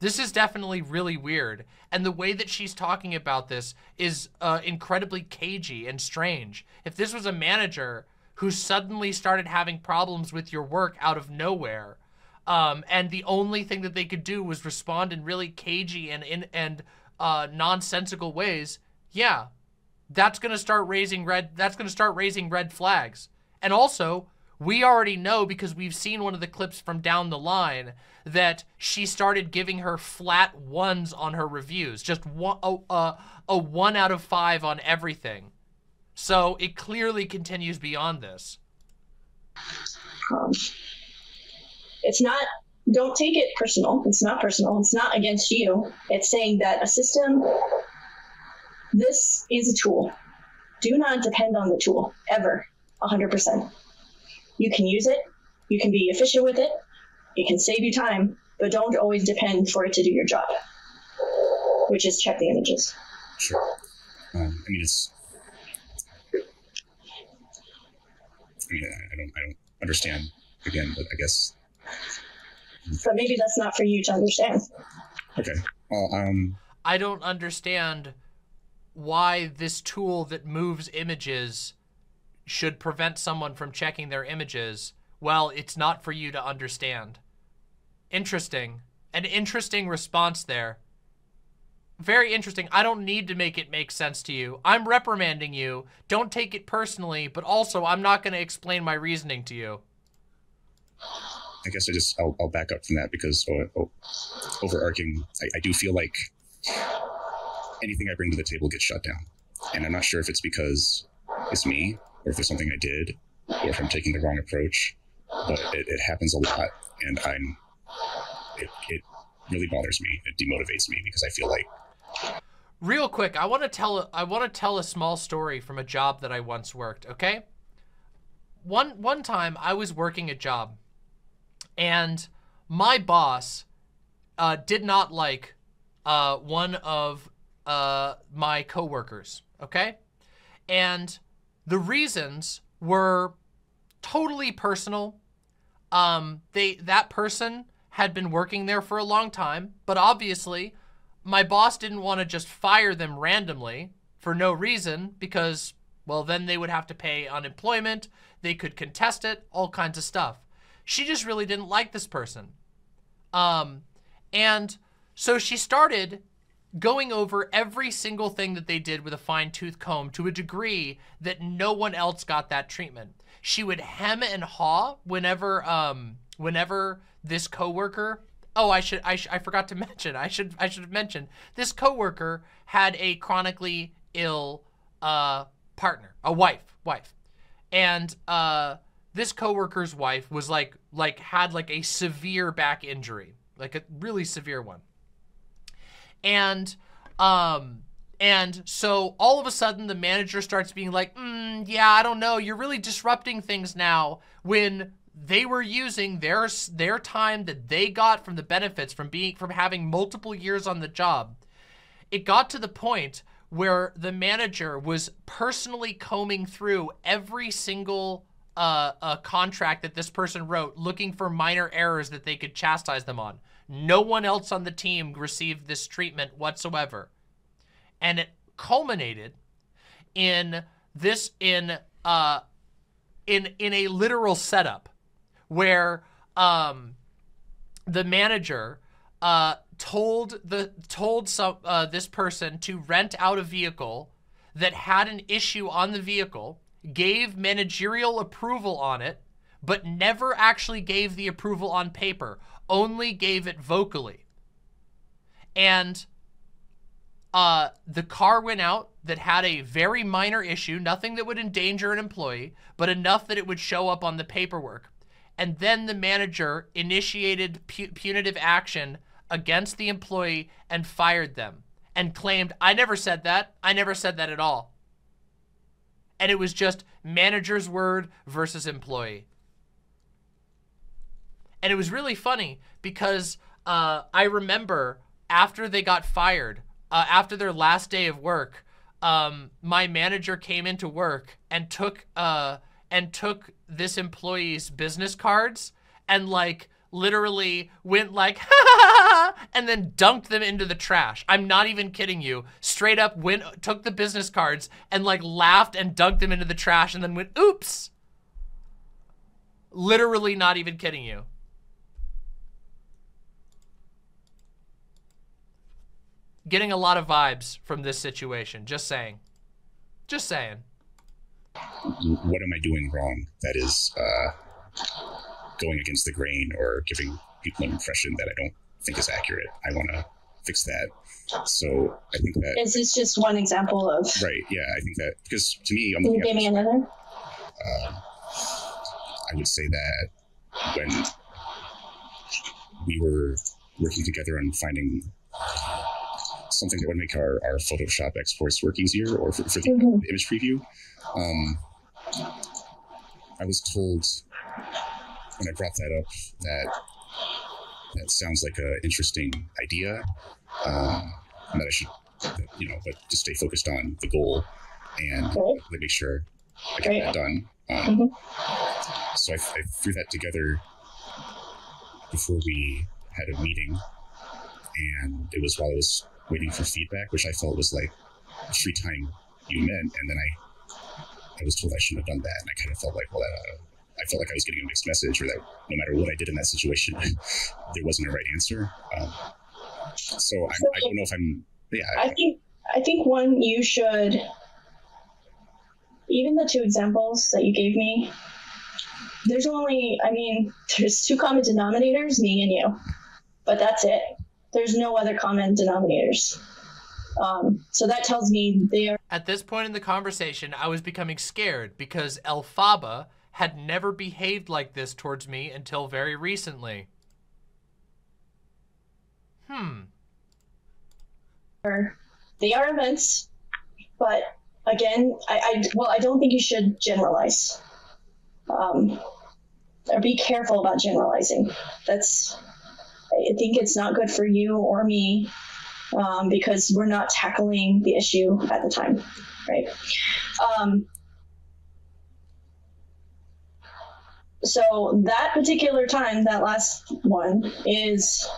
This is definitely really weird. And the way that she's talking about this is uh, incredibly cagey and strange. If this was a manager who suddenly started having problems with your work out of nowhere, um, and the only thing that they could do was respond in really cagey and in and uh, nonsensical ways, yeah, that's to start raising red that's to start raising red flags. And also, we already know because we've seen one of the clips from down the line that she started giving her flat ones on her reviews, just one, a, a, a one out of five on everything. So it clearly continues beyond this. Um, it's not, don't take it personal. It's not personal. It's not against you. It's saying that a system this is a tool. Do not depend on the tool ever, 100%. You can use it, you can be efficient with it, it can save you time, but don't always depend for it to do your job, which is check the images. Sure. Um, I mean, it's. I mean, I don't, I don't understand again, but I guess. But maybe that's not for you to understand. Okay. Well, um. I don't understand why this tool that moves images should prevent someone from checking their images, well, it's not for you to understand. Interesting. An interesting response there. Very interesting. I don't need to make it make sense to you. I'm reprimanding you. Don't take it personally, but also I'm not going to explain my reasoning to you. I guess I just, I'll, I'll back up from that because oh, oh, overarching, I, I do feel like anything I bring to the table gets shut down. And I'm not sure if it's because it's me or if it's something I did or if I'm taking the wrong approach, but it, it happens a lot. And I'm, it, it really bothers me. It demotivates me because I feel like. Real quick, I want to tell I want to tell a small story from a job that I once worked. Okay. One one time I was working a job, and my boss uh, did not like uh, one of uh, my coworkers, okay? And the reasons were totally personal. Um, they that person had been working there for a long time, but obviously my boss didn't want to just fire them randomly for no reason because, well, then they would have to pay unemployment, they could contest it, all kinds of stuff. She just really didn't like this person. Um, and so she started going over every single thing that they did with a fine tooth comb to a degree that no one else got that treatment. She would hem and haw whenever, um, whenever this coworker. Oh, I should, I, sh I forgot to mention. I should, I should have mentioned this coworker had a chronically ill, uh, partner, a wife, wife, and uh, this coworker's wife was like, like had like a severe back injury, like a really severe one and um and so all of a sudden the manager starts being like, mm, yeah, I don't know, you're really disrupting things now when they were using their their time that they got from the benefits from being from having multiple years on the job. It got to the point where the manager was personally combing through every single uh, uh, contract that this person wrote, looking for minor errors that they could chastise them on. No one else on the team received this treatment whatsoever. And it culminated in this in uh in in a literal setup where um the manager uh told the told some uh this person to rent out a vehicle that had an issue on the vehicle, gave managerial approval on it, but never actually gave the approval on paper only gave it vocally. And uh, the car went out that had a very minor issue, nothing that would endanger an employee, but enough that it would show up on the paperwork. And then the manager initiated pu punitive action against the employee and fired them and claimed, I never said that. I never said that at all. And it was just manager's word versus employee. And it was really funny because uh, I remember after they got fired, uh, after their last day of work, um, my manager came into work and took uh, and took this employee's business cards and like literally went like and then dunked them into the trash. I'm not even kidding you. Straight up went took the business cards and like laughed and dunked them into the trash and then went oops. Literally not even kidding you. getting a lot of vibes from this situation. Just saying. Just saying. What am I doing wrong that is uh, going against the grain or giving people an impression that I don't think is accurate? I want to fix that. So I think that is this just one example of right? Yeah, I think that because to me, I'm Can you give me another. Um, I would say that when we were working together on finding something that would make our, our Photoshop exports work easier or for, for the mm-hmm. image preview. Um, I was told when I brought that up that that sounds like an interesting idea, um, and that I should, you know, but to stay focused on the goal and okay. make sure I get that done. Um, mm-hmm. So I, I threw that together before we had a meeting, and it was while I was waiting for feedback, which I felt was like free time you meant. And then I, I was told I shouldn't have done that, and I kind of felt like, well, uh, I felt like I was getting a mixed message, or that no matter what I did in that situation, there wasn't a right answer. Um, so I, I don't know if I'm. Yeah. I think I think one you should. Even the two examples that you gave me, there's only, I mean, there's two common denominators, me and you, but that's it. There's no other common denominators. Um, so that tells me they are. At this point in the conversation, I was becoming scared because Elphaba had never behaved like this towards me until very recently. Hmm. They are events, but again, I, I well, I don't think you should generalize. Um, or be careful about generalizing. That's I think it's not good for you or me um, because we're not tackling the issue at the time, right? Um, so that particular time, that last one, is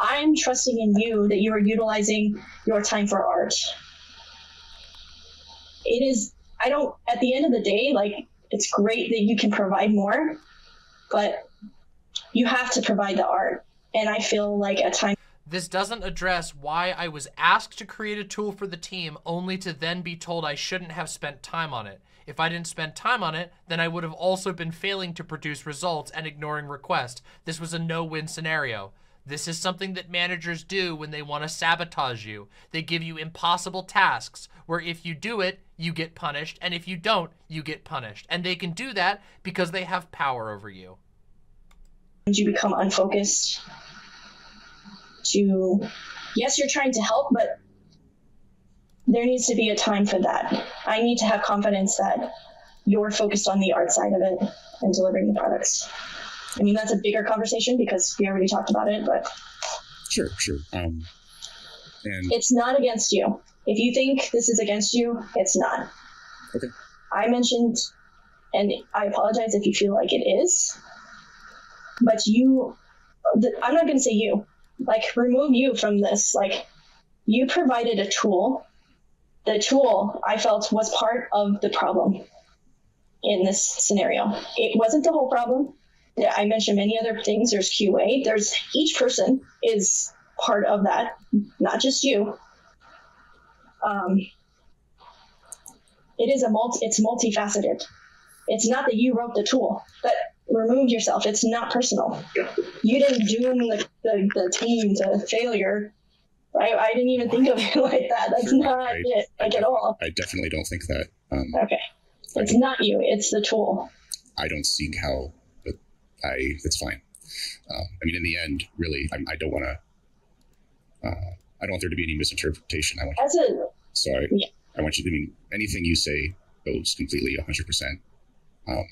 I'm trusting in you that you are utilizing your time for art. It is, I don't, at the end of the day, like, it's great that you can provide more, but you have to provide the art. And I feel like at times, This doesn't address why I was asked to create a tool for the team only to then be told I shouldn't have spent time on it. If I didn't spend time on it, then I would have also been failing to produce results and ignoring requests. This was a no-win scenario. This is something that managers do when they want to sabotage you. They give you impossible tasks where if you do it, you get punished, and if you don't, you get punished. And they can do that because they have power over you. you become unfocused to yes you're trying to help but there needs to be a time for that. I need to have confidence that you're focused on the art side of it and delivering the products. I mean that's a bigger conversation because we already talked about it but Sure, sure. Um, and it's not against you. If you think this is against you it's not. Okay. i mentioned and i apologize if you feel like it is but you i'm not going to say you like remove you from this. Like you provided a tool. The tool i felt was part of the problem in this scenario. It wasn't the whole problem. I mentioned many other things. There's qa there's each person is part of that not just you. Um, it is a multi it's multifaceted. It's not that you wrote the tool that remove yourself. It's not personal. You didn't doom the, the, the team to failure I, I didn't even think of it like that that's Sure, not I- it I like at all I definitely don't think that. Um, okay it's don't- you it's the tool I don't see how, but I it's fine. Um, I mean, in the end, really, I, I don't want to. Uh, I don't want there to be any misinterpretation. I want as a so I, Yeah. I want you. I mean, anything you say goes completely 100. percent Um,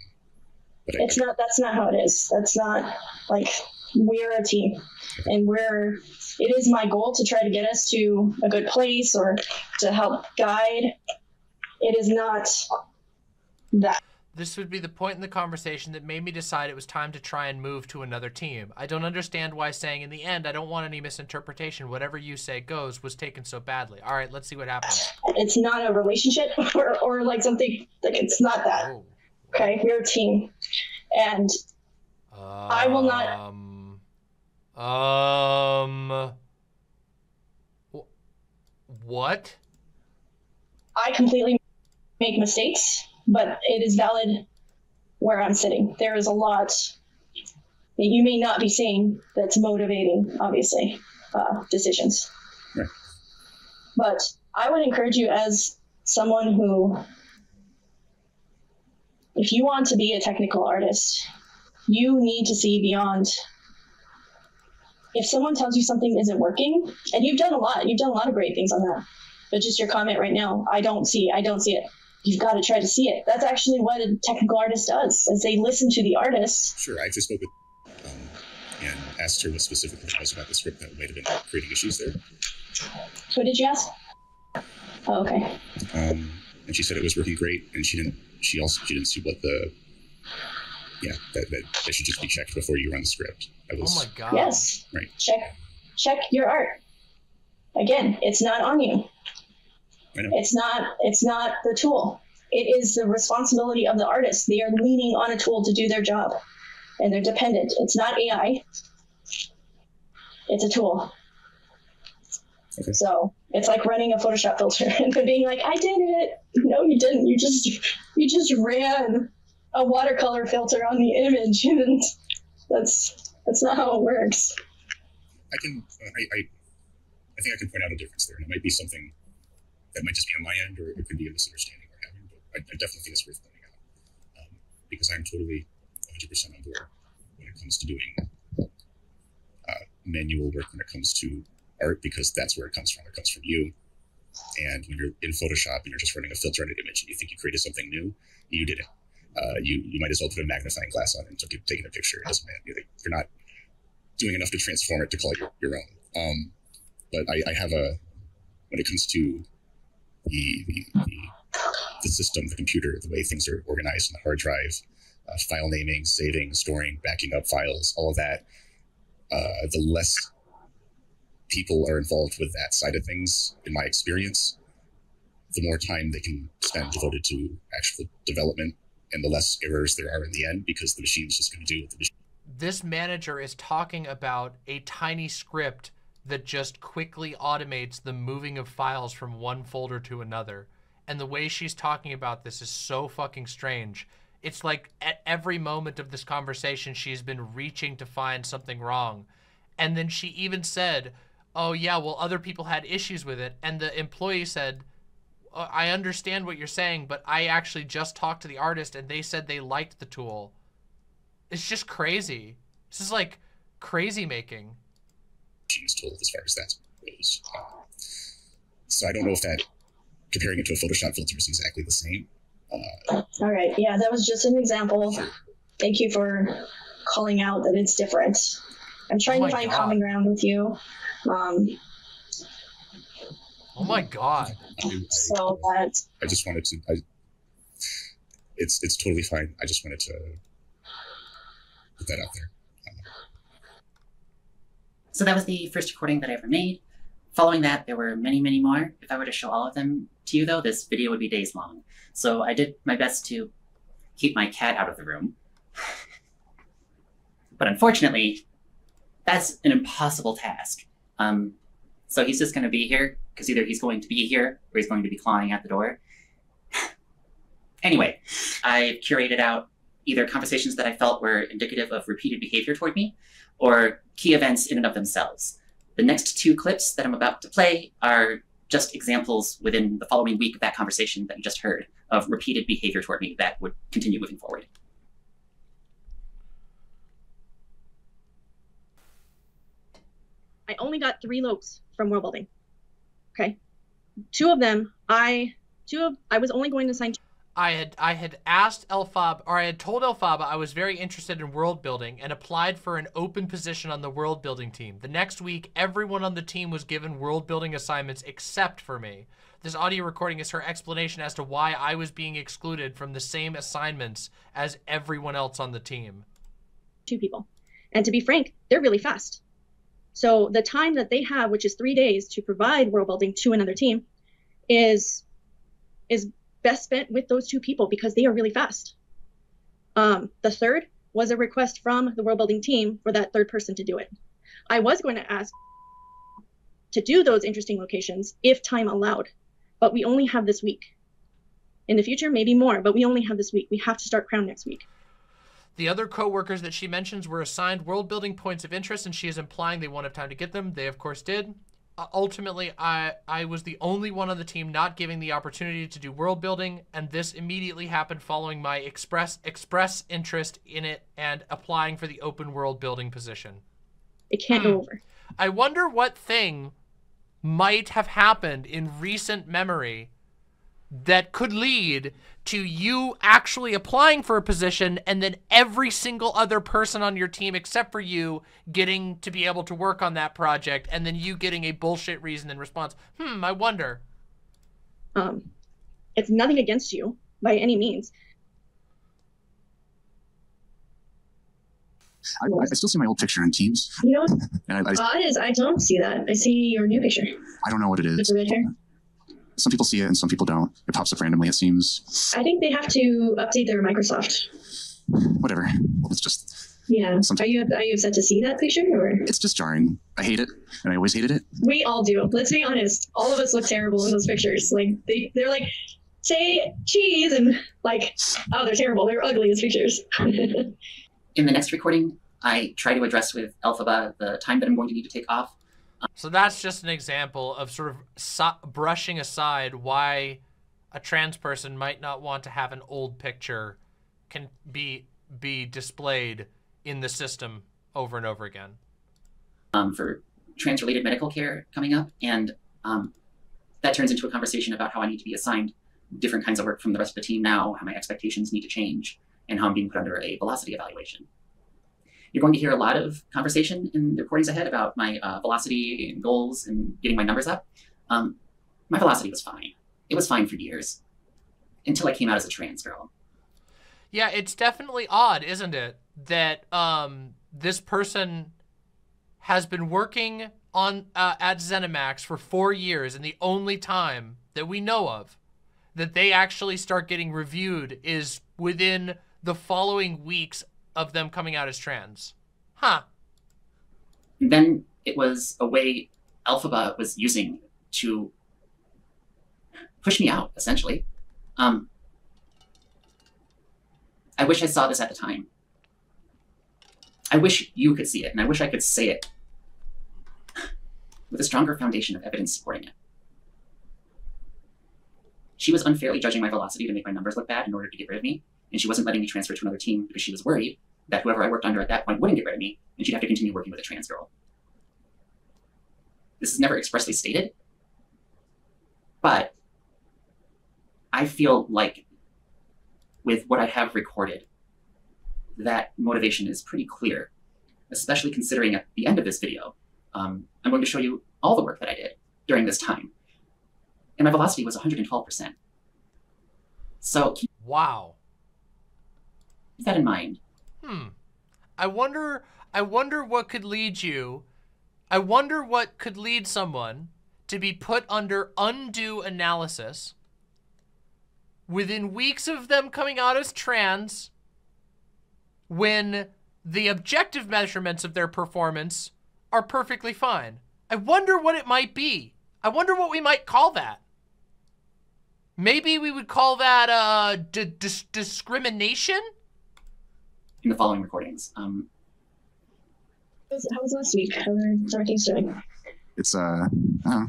but I, it's not that's not how it is that's not like we're a team and we're it is my goal to try to get us to a good place or to help guide it is not that This would be the point in the conversation that made me decide it was time to try and move to another team. I don't understand why saying in the end, I don't want any misinterpretation, whatever you say goes, was taken so badly. All right, let's see what happens. it's not a relationship or, or like something like it's not that Oh. okay we're a team and I will not- um, Um. Wh- What? i completely make mistakes but it is valid where i'm sitting there is a lot that you may not be seeing that's motivating obviously uh, decisions Right. but i would encourage you as someone who if you want to be a technical artist you need to see beyond if someone tells you something isn't working and you've done a lot you've done a lot of great things on that but just your comment right now i don't see i don't see it you've got to try to see it that's actually what a technical artist does is they listen to the artist sure. I just spoke with um, and asked her what specifically it was about the script that might have been creating issues there. who did you ask oh, okay Um, and she said it was working great, and she didn't. She also she didn't see what the yeah that that, that should just be checked before you run the script. That Oh was my god. yes. Right. check check your art. Again it's not on you. I know. it's not it's not the tool. It is the responsibility of the artist. They are leaning on a tool to do their job and they're dependent. It's not ai it's a tool. Okay. so it's like running a photoshop filter and then being like i did it. No you didn't. You just you just ran a watercolor filter on the image and that's that's not how it works I can I, I I think I can point out a difference there, and it might be something that might just be on my end, or it could be a misunderstanding we're having. But I, I definitely think it's worth pointing out um, because I'm totally 100 percent on board when it comes to doing uh, manual work when it comes to art because that's where it comes from. It comes from you. And when you're in Photoshop and you're just running a filter on an image and you think you created something new, you did it. Uh, you you might as well put a magnifying glass on it and it, taken a picture. It doesn't matter. You're not doing enough to transform it to call it your, your own. Um, but I, I have a when it comes to the, the the the system, the computer, the way things are organized on the hard drive, uh, file naming, saving, storing, backing up files, all of that, uh, the less people are involved with that side of things, in my experience, the more time they can spend devoted to actual development and the less errors there are in the end because the machine's just going to do what the machine. This manager is talking about a tiny script that just quickly automates the moving of files from one folder to another. And the way she's talking about this is so fucking strange. It's like at every moment of this conversation, she's been reaching to find something wrong. And then she even said, Oh, yeah, well, other people had issues with it. And the employee said, I understand what you're saying, but I actually just talked to the artist and they said they liked the tool. It's just crazy. This is like crazy making. She's told as far as that goes. Uh, so I don't know if that comparing it to a Photoshop filter is exactly the same. Uh, All right, yeah, that was just an example. Thank you for calling out that it's different. I'm trying oh to find God. common ground with you. Um, Oh my god! I, I, so that I just wanted to. I, it's it's totally fine. I just wanted to put that out there. So that was the first recording that I ever made. Following that, there were many, many more. If I were to show all of them to you, though, this video would be days long. So I did my best to keep my cat out of the room. but unfortunately, that's an impossible task. Um, so he's just going to be here because either he's going to be here or he's going to be clawing at the door. anyway, I curated out either conversations that I felt were indicative of repeated behavior toward me or key events in and of themselves. The next two clips that I'm about to play are just examples within the following week of that conversation that you just heard of repeated behavior toward me that would continue moving forward. I only got three lopes from world building. Okay. Two of them, I two of I was only going to sign. I had I had asked Elphaba, or I had told Elphaba I was very interested in world building and applied for an open position on the world building team. The next week, everyone on the team was given world building assignments except for me. This audio recording is her explanation as to why I was being excluded from the same assignments as everyone else on the team. Two people. And to be frank, they're really fast. So the time that they have, which is three days to provide world building to another team, is is best spent with those two people because they are really fast. Um, the third was a request from the world building team for that third person to do it. I was going to ask to do those interesting locations if time allowed, but we only have this week. In the future, maybe more, but we only have this week. We have to start Crown next week. The other co-workers that she mentions were assigned world-building points of interest, and she is implying they won't have time to get them. They, of course, did. Uh, ultimately, I, I was the only one on the team not giving the opportunity to do world building, and this immediately happened following my express express interest in it and applying for the open world building position. It can't hmm. go over. I wonder what thing might have happened in recent memory that could lead to you actually applying for a position and then every single other person on your team except for you getting to be able to work on that project and then you getting a bullshit reason in response. Hmm, I wonder. Um, it's nothing against you by any means. I, I, still see my old picture in Teams. You know, and I, I, odd is I don't see that. I see your new picture. I don't know what it is some people see it and some people don't. It pops up randomly, it seems. I think they have to update their Microsoft. Whatever. It's just. Yeah. Are you are you upset to see that picture or? It's just jarring. I hate it, and I always hated it. We all do. Let's be honest. All of us look terrible in those pictures. Like they they're like, say cheese, and like, oh, they're terrible. They're ugly as pictures. in the next recording, I try to address with Elphaba the time that I'm going to need to take off so that's just an example of sort of so brushing aside why a trans person might not want to have an old picture can be be displayed in the system over and over again. Um, for trans-related medical care coming up, and um, that turns into a conversation about how I need to be assigned different kinds of work from the rest of the team now, how my expectations need to change, and how I'm being put under a velocity evaluation. You're going to hear a lot of conversation in the recordings ahead about my uh, velocity and goals and getting my numbers up. Um, my velocity was fine. It was fine for years until I came out as a trans girl. Yeah, it's definitely odd, isn't it? That um, this person has been working on uh, at ZeniMax for four years, and the only time that we know of that they actually start getting reviewed is within the following weeks of them coming out as trans. Huh. Then it was a way Elphaba was using to push me out, essentially. Um, I wish I saw this at the time. I wish you could see it, and I wish I could say it with a stronger foundation of evidence supporting it. She was unfairly judging my velocity to make my numbers look bad in order to get rid of me, and she wasn't letting me transfer to another team because she was worried that whoever I worked under at that point wouldn't get rid of me, and she'd have to continue working with a trans girl. This is never expressly stated, but I feel like with what I have recorded, that motivation is pretty clear, especially considering at the end of this video, um, I'm going to show you all the work that I did during this time. And my velocity was 112%. So keep Wow. that in mind. Hmm. I wonder I wonder what could lead you I wonder what could lead someone to be put under undue analysis within weeks of them coming out as trans when the objective measurements of their performance are perfectly fine. I wonder what it might be. I wonder what we might call that. Maybe we would call that uh, discrimination? In the following recordings. Um, How was, last week? How are how are things doing? It's uh, uh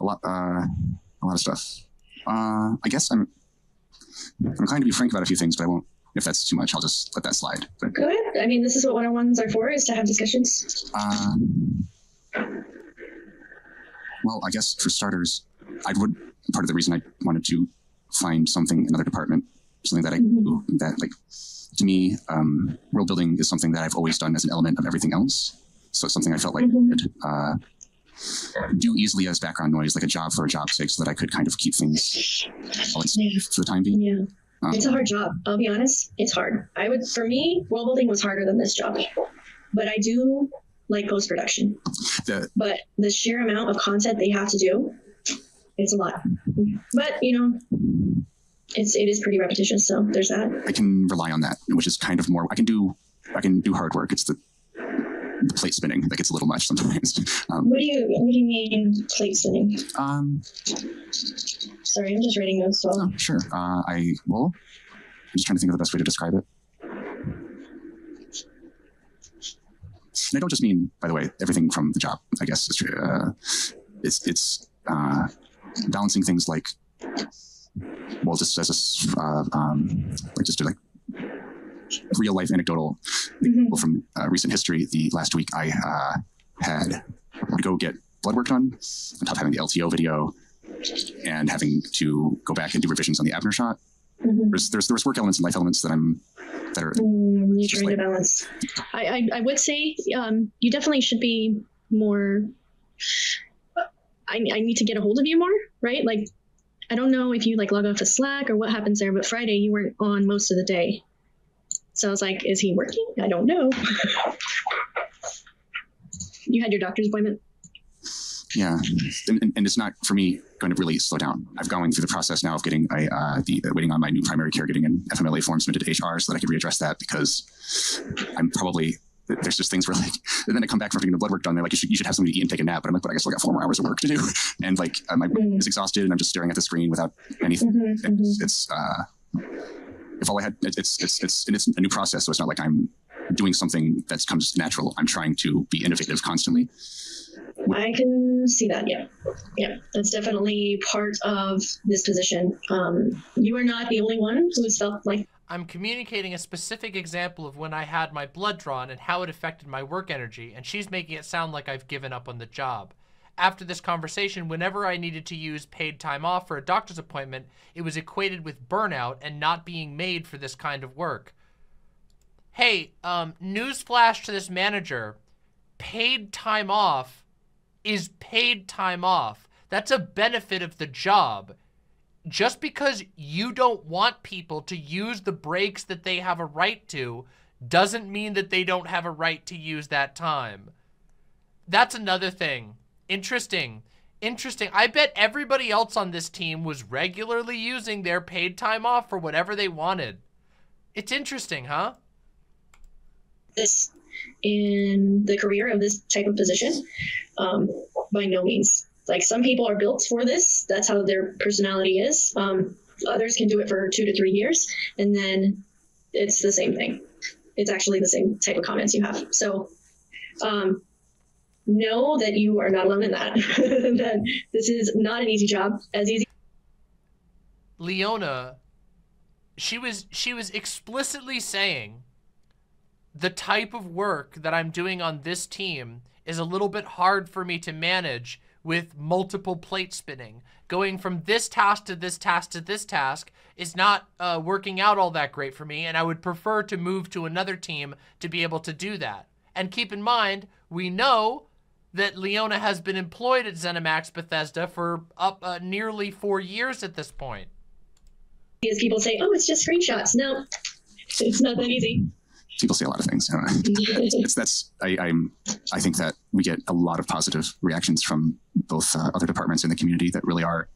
a lot uh a lot of stuff. Uh, I guess I'm I'm inclined to be frank about a few things, but I won't. If that's too much, I'll just let that slide. But Go ahead. I mean, this is what one-on-ones are for, is to have discussions. uh, well, I guess for starters, I would part of the reason I wanted to find something in another department, something that I do that like to me, um, world building is something that I've always done as an element of everything else. So it's something I felt like Mhm. I could uh, do easily as background noise, like a job for a job's sake, so that I could kind of keep things Yeah. for the time being. Yeah. Um, It's a hard job. I'll be honest. It's hard. I would, for me, world building was harder than this job. But I do like post production. But the sheer amount of content they have to do, it's a lot. But you know, it's it is pretty repetitious. So there's that. I can rely on that, which is kind of more. I can do, I can do hard work. It's the, the plate spinning that gets a little much sometimes. Um, What do you What do you mean plate spinning? um, Sorry, I'm just writing notes. So oh, sure. Uh, I well, I'm just trying to think of the best way to describe it. And I don't just mean, by the way, everything from the job. I guess. Uh, it's it's uh, balancing things like, well, just as a uh, um, like just to like real life anecdotal Mhm. from uh, recent history. The last week I uh, had to go get blood work done, on top of having the LTO video, and having to go back and do revisions on the Abner shot. Mhm. There's there's there's work elements and life elements that I'm that are Mm, you're trying to like- balance. I, I I would say um you definitely should be more. I I need to get a hold of you more, right? Like, I don't know if you like log off to Slack or what happens there, but Friday you weren't on most of the day. So I was like, is he working? I don't know. you had your doctor's appointment. yeah, and, and, it's not for me going to really slow down. I've gone through the process now of getting a uh, the waiting on my new primary care, getting an FMLA form submitted to HR so that I can readdress that because I'm probably there's just things where like and then I come back from getting the blood work done. They're like, you should, you should have something to eat and take a nap. But I'm like, but I guess I got four more hours of work to do. And like, my brain Mm. is exhausted and I'm just staring at the screen without anything. Mm-hmm, It's, it's uh, if all I had, it's, it's, it's, it's, and it's a new process. So it's not like I'm doing something that comes natural. I'm trying to be innovative constantly. I can see that. Yeah, yeah, that's definitely part of this position. Um, you are not the only one who's felt like I'm communicating a specific example of when I had my blood drawn and how it affected my work energy, and she's making it sound like I've given up on the job. After this conversation, whenever I needed to use paid time off for a doctor's appointment, it was equated with burnout and not being made for this kind of work. Hey, um, newsflash to this manager. Paid time off is paid time off. That's a benefit of the job. just because you don't want people to use the breaks that they have a right to doesn't mean that they don't have a right to use that time. That's another thing. Interesting. Interesting. I bet everybody else on this team was regularly using their paid time off for whatever they wanted. It's interesting, huh? This in the career of this type of position, um, by no means. Like some people are built for this. That's how their personality is. Um, others can do it for two to three years, and then it's the same thing. It's actually the same type of comments you have. So, um, know that you are not alone in that. that this is not an easy job. As easy. Leona, she was she was explicitly saying the type of work that I'm doing on this team is a little bit hard for me to manage with multiple plate spinning. Going from this task to this task to this task is not uh, working out all that great for me, and I would prefer to move to another team to be able to do that. And keep in mind, we know that Leona has been employed at ZeniMax Bethesda for up uh, nearly four years at this point. As people say, oh, it's just screenshots. No, it's not that easy people say a lot of things. it's, that's I, I'm I think that we get a lot of positive reactions from both uh, other departments in the community that really are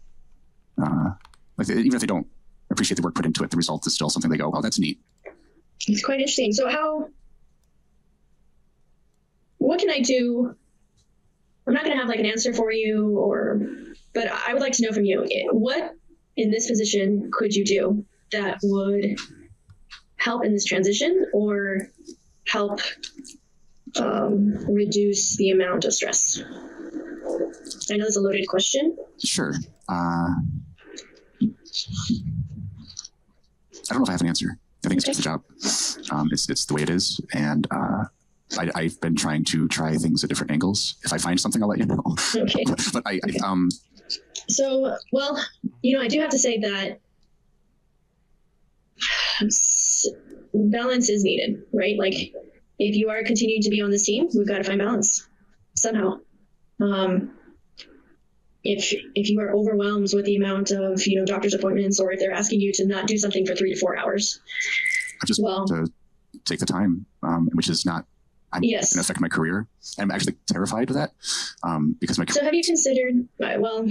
uh, like even if they don't appreciate the work put into it, the result is still something they go, "Oh, that's neat." It's quite interesting. So how? What can I do? I'm not going to have like an answer for you, or but I would like to know from you what in this position could you do that would help in this transition or help um, reduce the amount of stress? I know it's a loaded question. Sure. Uh, I don't know if I have an answer. I think it's just a job. Um, it's it's the way it is, and uh, I, have been trying to try things at different angles. If I find something, I'll let you know. Okay. but I, I um. So well, you know, I do have to say that balance is needed, right? Like if you are continuing to be on this team, we've got to find balance somehow. Um, if if you are overwhelmed with the amount of you know doctor's appointments, or if they're asking you to not do something for three to four hours, I just well, want to take the time, um, which is not I'm yes. going to affect my career. I'm actually terrified of that um, because my. So have you considered? Uh, well,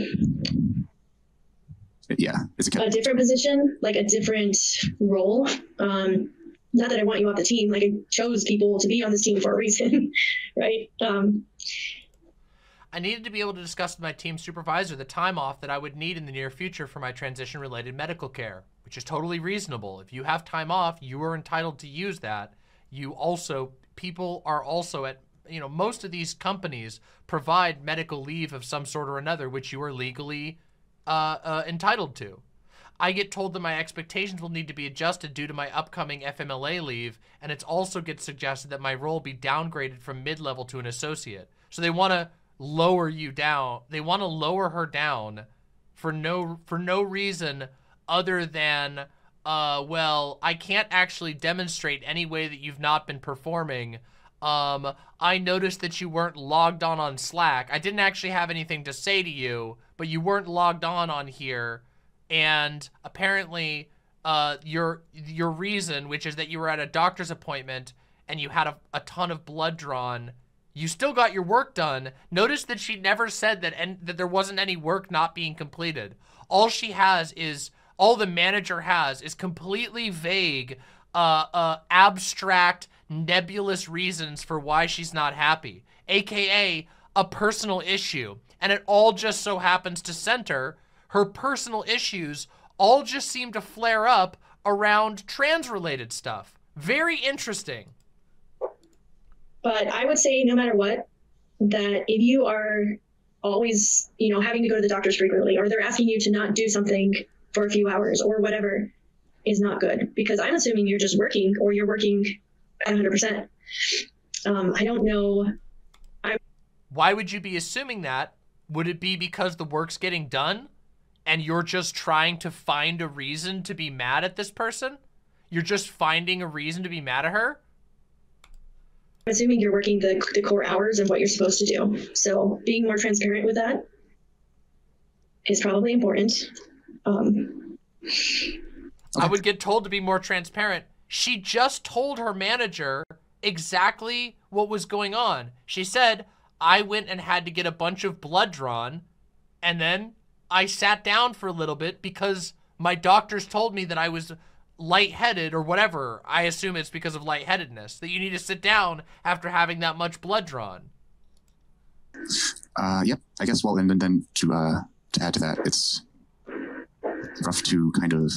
yeah, it's a, a different position, like a different role. Um, not that I want you off the team. Like I chose people to be on this team for a reason, right? Um, I needed to be able to discuss with my team supervisor the time off that I would need in the near future for my transition related medical care, which is totally reasonable. If you have time off, you are entitled to use that. You also, people are also at, you know, most of these companies provide medical leave of some sort or another, which you are legally uh, uh, entitled to. I get told that my expectations will need to be adjusted due to my upcoming FMLA leave, and it also gets suggested that my role be downgraded from mid-level to an associate. So they want to lower you down. They want to lower her down for no for no reason other than uh well, I can't actually demonstrate any way that you've not been performing. Um I noticed that you weren't logged on on Slack. I didn't actually have anything to say to you, but you weren't logged on on here and apparently uh, your your reason, which is that you were at a doctor's appointment and you had a, a ton of blood drawn, you still got your work done. Notice that she never said that and that there wasn't any work not being completed. All she has is all the manager has is completely vague, uh, uh, abstract, nebulous reasons for why she's not happy, aka a personal issue, and it all just so happens to center her personal issues all just seem to flare up around trans-related stuff. Very interesting. But I would say no matter what, that if you are always, you know, having to go to the doctors frequently, or they're asking you to not do something for a few hours or whatever, is not good. Because I'm assuming you're just working or you're working at 100%. Um, I don't know. I'm... Why would you be assuming that? Would it be because the work's getting done? and you're just trying to find a reason to be mad at this person? You're just finding a reason to be mad at her? I'm assuming you're working the, the core hours of what you're supposed to do. So being more transparent with that is probably important. Um, I would get told to be more transparent. She just told her manager exactly what was going on. She said, I went and had to get a bunch of blood drawn, and then I sat down for a little bit because my doctors told me that I was lightheaded or whatever. I assume it's because of lightheadedness, that you need to sit down after having that much blood drawn. Uh, yep. I guess. Well, and then, to uh, to add to that, it's rough to kind of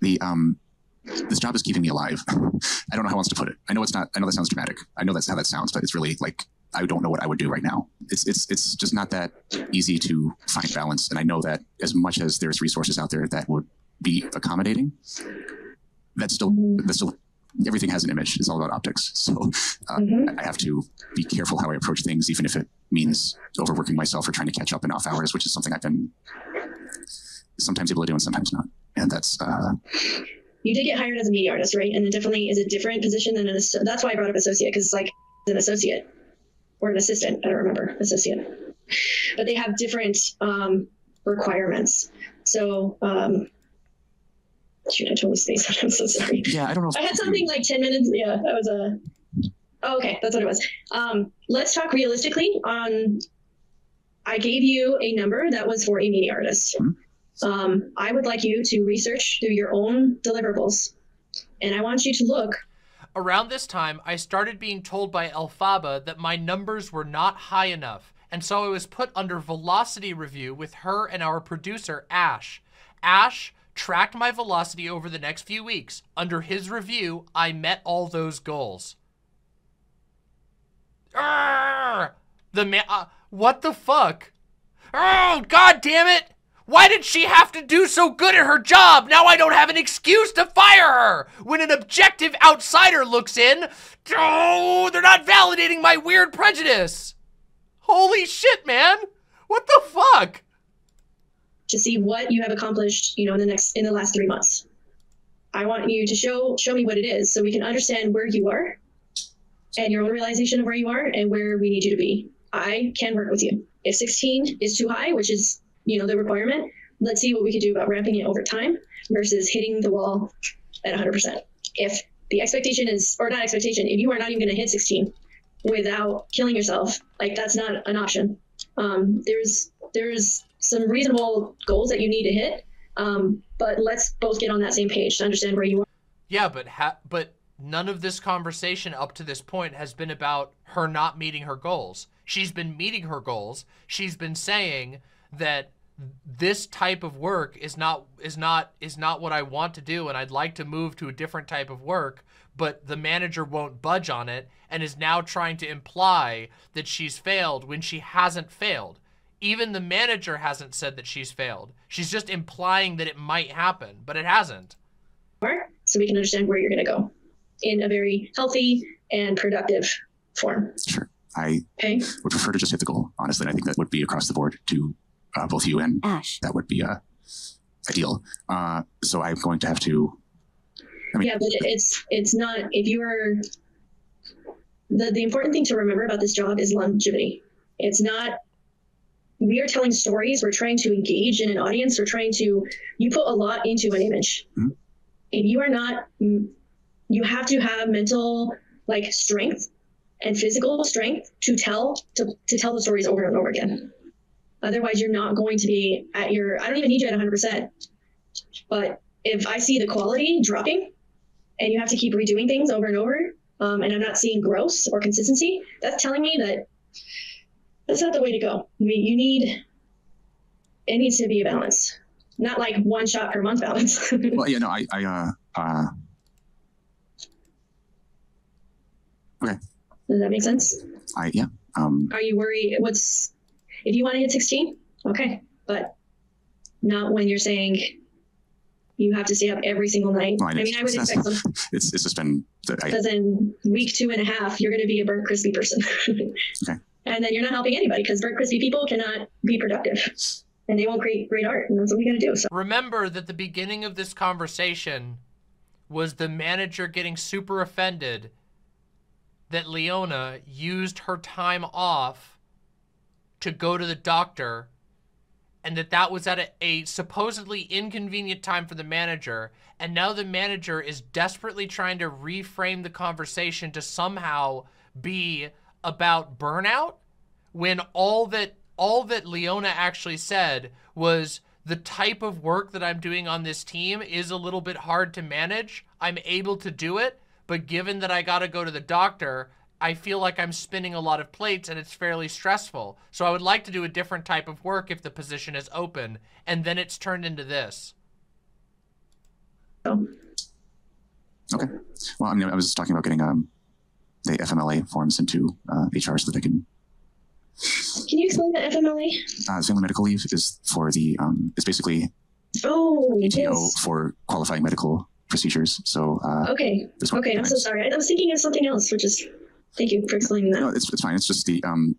the um this job is keeping me alive. I don't know how else to put it. I know it's not. I know that sounds dramatic. I know that's how that sounds, but it's really like I don't know what I would do right now. It's it's it's just not that easy to find balance. And I know that as much as there's resources out there that would be accommodating, that's still that's still everything has an image. It's all about optics. So uh, Mhm. I have to be careful how I approach things, even if it means overworking myself or trying to catch up in off hours, which is something I've been sometimes able to do and sometimes not. And that's uh, you did get hired as a media artist, right? And it definitely is a different position than an. That's why I brought up associate because it's like an associate or an assistant. I don't remember associate, but they have different um, requirements. So, um, shoot, I totally spaced out. I'm so sorry. yeah. I don't know. I had something like 10 minutes. Yeah, that was a. Oh, okay, that's what it was. Um, let's talk realistically on. I gave you a number that was for a media artist. Um, I would like you to research through your own deliverables, and I want you to look. Around this time, I started being told by Elphaba that my numbers were not high enough, and so I was put under velocity review with her and our producer, Ash. Ash tracked my velocity over the next few weeks. Under his review, I met all those goals. The man, uh, what the fuck? Oh, god damn it! Why did she have to do so good at her job? Now I don't have an excuse to fire her. When an objective outsider looks in, oh, they're not validating my weird prejudice. Holy shit, man. What the fuck? to see what you have accomplished, you know, in the next in the last three months. I want you to show show me what it is so we can understand where you are and your own realization of where you are and where we need you to be. I can work with you. If 16 is too high, which is, you know, the requirement, let's see what we can do about ramping it over time versus hitting the wall at 100%. If the expectation is, or not expectation, if you are not even going to hit 16 without killing yourself, like that's not an option. Um, there's there's some reasonable goals that you need to hit, um, but let's both get on that same page to understand where you are. Yeah, but ha- but none of this conversation up to this point has been about her not meeting her goals. She's been meeting her goals. She's been saying that this type of work is not is not is not what I want to do and I'd like to move to a different type of work, but the manager won't budge on it and is now trying to imply that she's failed when she hasn't failed. Even the manager hasn't said that she's failed. She's just implying that it might happen, but it hasn't. so we can understand where you're going to go in a very healthy and productive form. Sure. I Okay. would prefer to just hit the goal, honestly. and I think that would be across the board to uh, both you and Ash. that would be uh, ideal. Uh, so I'm going to have to. I mean, Yeah, but it's it's not if you are the the important thing to remember about this job is longevity. It's not we are telling stories, we're trying to engage in an audience, we're trying to you put a lot into an image. Mhm. If you are not mm, you have to have mental like strength and physical strength to tell to, to tell the stories over and over again. Otherwise you're not going to be at your I don't even need you at 100%. But if I see the quality dropping and you have to keep redoing things over and over, um, and I'm not seeing growth or consistency, that's telling me that that's not the way to go. I mean, you need it needs to be a balance, not like one shot per month balance. well, yeah, no, I, I, uh, uh, okay, Does that make sense? I, yeah, um, Are you worried? What's if you want to hit 16? Okay, but not when you're saying you have to stay up every single night. Well, I mean, I would it's, expect some it's, it's just been, I, because in week two and a half, you're going to be a burnt crispy person. Okay. And then you're not helping anybody because burnt crispy people cannot be productive and they won't create great art. And that's what we got to do. So Remember that the beginning of this conversation was the manager getting super offended that Leona used her time off to go to the doctor and that that was at a, a, supposedly inconvenient time for the manager and now the manager is desperately trying to reframe the conversation to somehow be about burnout when all that all that Leona actually said was the type of work that I'm doing on this team is a little bit hard to manage. I'm able to do it, but given that I got to go to the doctor, I feel like I'm spinning a lot of plates and it's fairly stressful. So I would like to do a different type of work if the position is open. And then it's turned into this. Okay. Well, I mean, I was talking about getting um, the FMLA forms into uh, HR so that I can. Can you explain the FMLA? Uh, family medical leave is for the. Um, it's basically. Oh. PTO yes. for qualifying medical procedures. So. Uh, okay. Okay. I'm so sorry. I was thinking of something else, which is Thank you for explaining that. No, it's, it's fine. It's just the, um,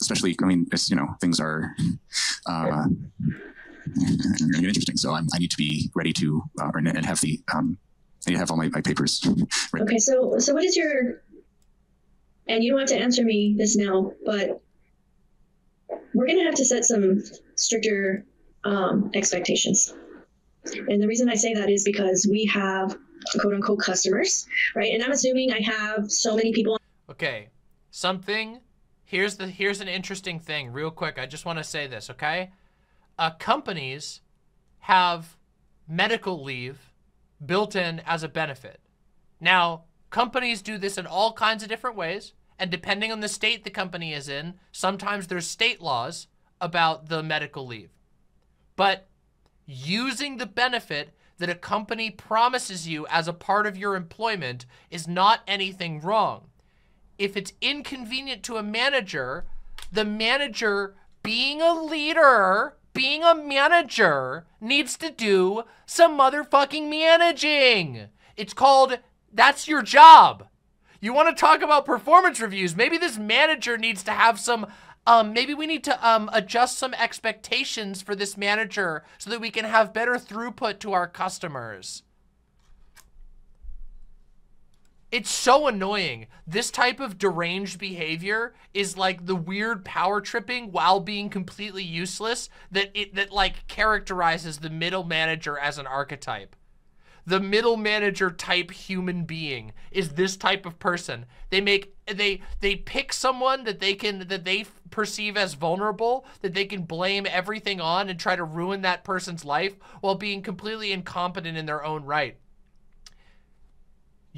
especially, I mean, it's, you know, things are, uh, get interesting. So I'm, I need to be ready to, uh, and have the, um, I have all my, my papers. Ready. Okay. So, so what is your, and you don't have to answer me this now, but we're going to have to set some stricter um, expectations. And the reason I say that is because we have quote unquote customers, right? And I'm assuming I have so many people Okay, something, here's the here's an interesting thing real quick. I just want to say this, okay? Uh, companies have medical leave built in as a benefit. Now, companies do this in all kinds of different ways, and depending on the state the company is in, sometimes there's state laws about the medical leave. But using the benefit that a company promises you as a part of your employment is not anything wrong if it's inconvenient to a manager, the manager being a leader, being a manager, needs to do some motherfucking managing. It's called, that's your job. You want to talk about performance reviews. Maybe this manager needs to have some, um, maybe we need to um, adjust some expectations for this manager so that we can have better throughput to our customers. It's so annoying. This type of deranged behavior is like the weird power tripping while being completely useless that it that like characterizes the middle manager as an archetype. The middle manager type human being is this type of person. They make they they pick someone that they can that they perceive as vulnerable that they can blame everything on and try to ruin that person's life while being completely incompetent in their own right.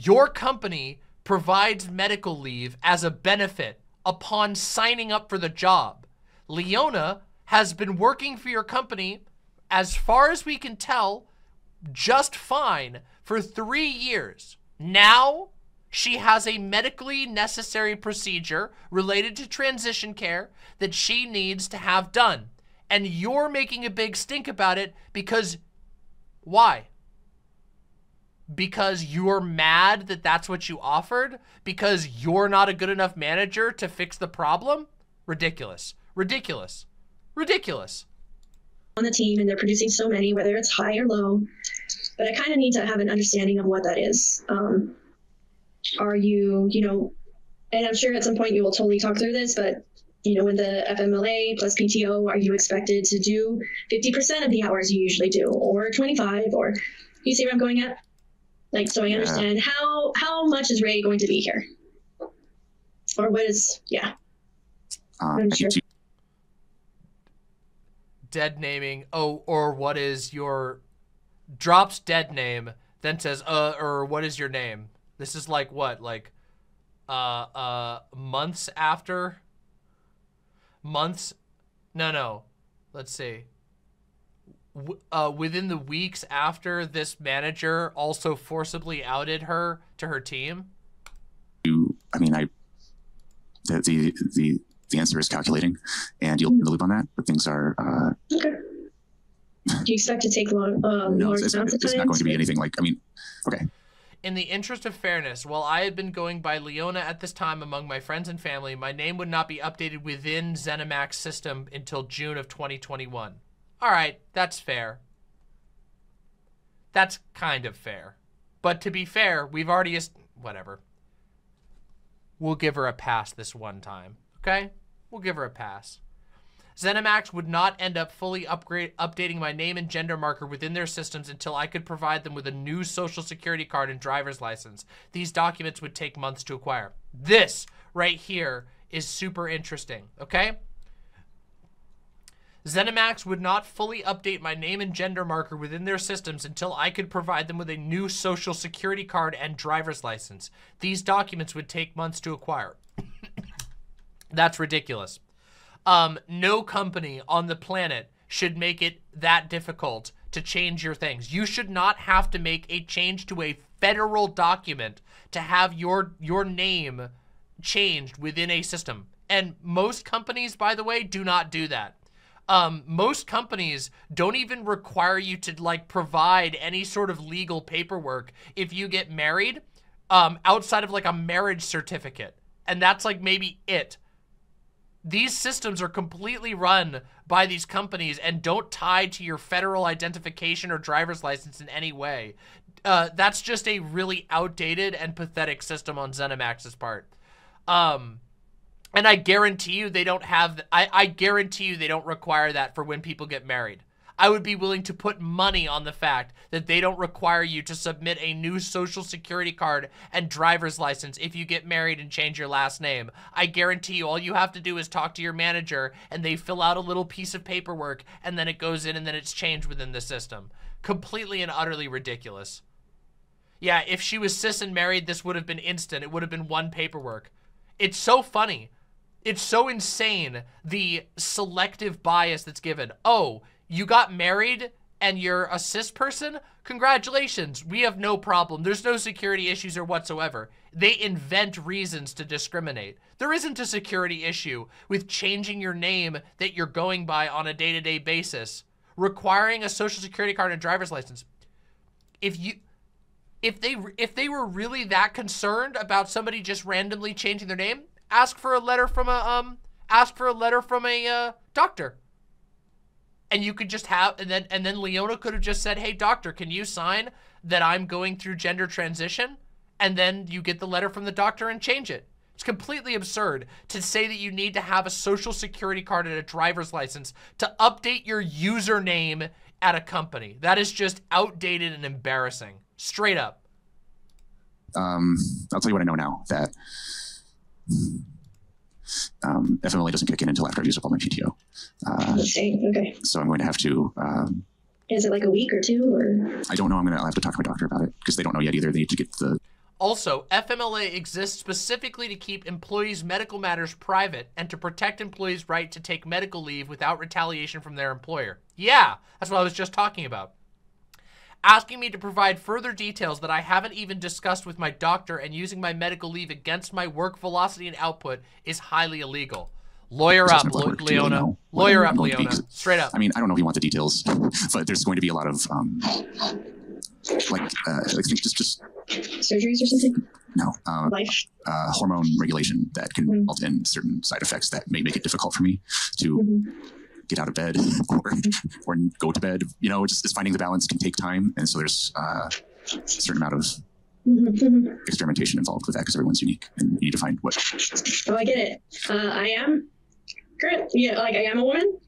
Your company provides medical leave as a benefit upon signing up for the job. Leona has been working for your company, as far as we can tell, just fine for three years. Now, she has a medically necessary procedure related to transition care that she needs to have done. And you're making a big stink about it because why? Because you're mad that that's what you offered because you're not a good enough manager to fix the problem? Ridiculous. Ridiculous. Ridiculous. On the team and they're producing so many, whether it's high or low, but I kind of need to have an understanding of what that is. Um, are you, you know, and I'm sure at some point you will totally talk through this, but you know, in the FMLA plus PTO, are you expected to do 50% of the hours you usually do, or 25, or you see where I'm going at? Like, so I understand yeah. how how much is Ray going to be here, or what is yeah. Uh, sure. Dead naming. Oh, or what is your drops dead name? Then says uh or what is your name? This is like what like uh uh months after months no no let's see uh, within the weeks after this manager also forcibly outed her to her team? I mean, I the the the, the answer is calculating, and you'll be in the loop on that. But things are. Uh, okay. Do you expect to take long? Um, no, it's, it's, it's not going to be anything like. I mean, okay. In the interest of fairness, while I had been going by Leona at this time among my friends and family, my name would not be updated within ZeniMax system until June of 2021. All right, that's fair. That's kind of fair. But to be fair, we've already... Whatever. We'll give her a pass this one time, okay? We'll give her a pass. ZeniMax would not end up fully upgrade updating my name and gender marker within their systems until I could provide them with a new social security card and driver's license. These documents would take months to acquire. This right here is super interesting, okay? ZeniMax would not fully update my name and gender marker within their systems until I could provide them with a new social security card and driver's license. These documents would take months to acquire. That's ridiculous. Um, no company on the planet should make it that difficult to change your things. You should not have to make a change to a federal document to have your your name changed within a system. And most companies, by the way, do not do that. Um, most companies don't even require you to like provide any sort of legal paperwork if you get married um, outside of like a marriage certificate. And that's like maybe it. These systems are completely run by these companies and don't tie to your federal identification or driver's license in any way. Uh, that's just a really outdated and pathetic system on ZeniMax's part. Um, and I guarantee you they don't have, I, I guarantee you they don't require that for when people get married. I would be willing to put money on the fact that they don't require you to submit a new social security card and driver's license if you get married and change your last name. I guarantee you all you have to do is talk to your manager and they fill out a little piece of paperwork and then it goes in and then it's changed within the system. Completely and utterly ridiculous. Yeah, if she was cis and married, this would have been instant. It would have been one paperwork. It's so funny. It's so insane, the selective bias that's given. Oh, you got married and you're a cis person? Congratulations, we have no problem. There's no security issues or whatsoever. They invent reasons to discriminate. There isn't a security issue with changing your name that you're going by on a day-to-day -day basis, requiring a social security card and driver's license. If you if they if they were really that concerned about somebody just randomly changing their name, ask for a letter from a um ask for a letter from a uh, doctor. And you could just have and then and then Leona could have just said, "Hey doctor, can you sign that I'm going through gender transition?" And then you get the letter from the doctor and change it. It's completely absurd to say that you need to have a social security card and a driver's license to update your username at a company. That is just outdated and embarrassing. Straight up. Um, I'll tell you what I know now that um, FMLA doesn't kick in until after I use up all my PTO. Uh, okay. So I'm going to have to. Um, Is it like a week or two, or? I don't know. I'm going to I have to talk to my doctor about it because they don't know yet either. They need to get the. Also, FMLA exists specifically to keep employees' medical matters private and to protect employees' right to take medical leave without retaliation from their employer. Yeah, that's what I was just talking about asking me to provide further details that I haven't even discussed with my doctor and using my medical leave against my work velocity and output is highly illegal. Lawyer up, Le Leona. Lawyer up, Leona. Straight up. I mean, I don't know if you want the details, but there's going to be a lot of, um, like, uh, like just, just surgeries or something. No, uh, Life. Uh, hormone regulation that can mm -hmm. result in certain side effects that may make it difficult for me to mm -hmm get out of bed or, or go to bed. You know, just, just finding the balance can take time. And so there's uh, a certain amount of experimentation involved with that because everyone's unique and you need to find what. Oh, I get it. Uh, I am current. Yeah, like I am a woman.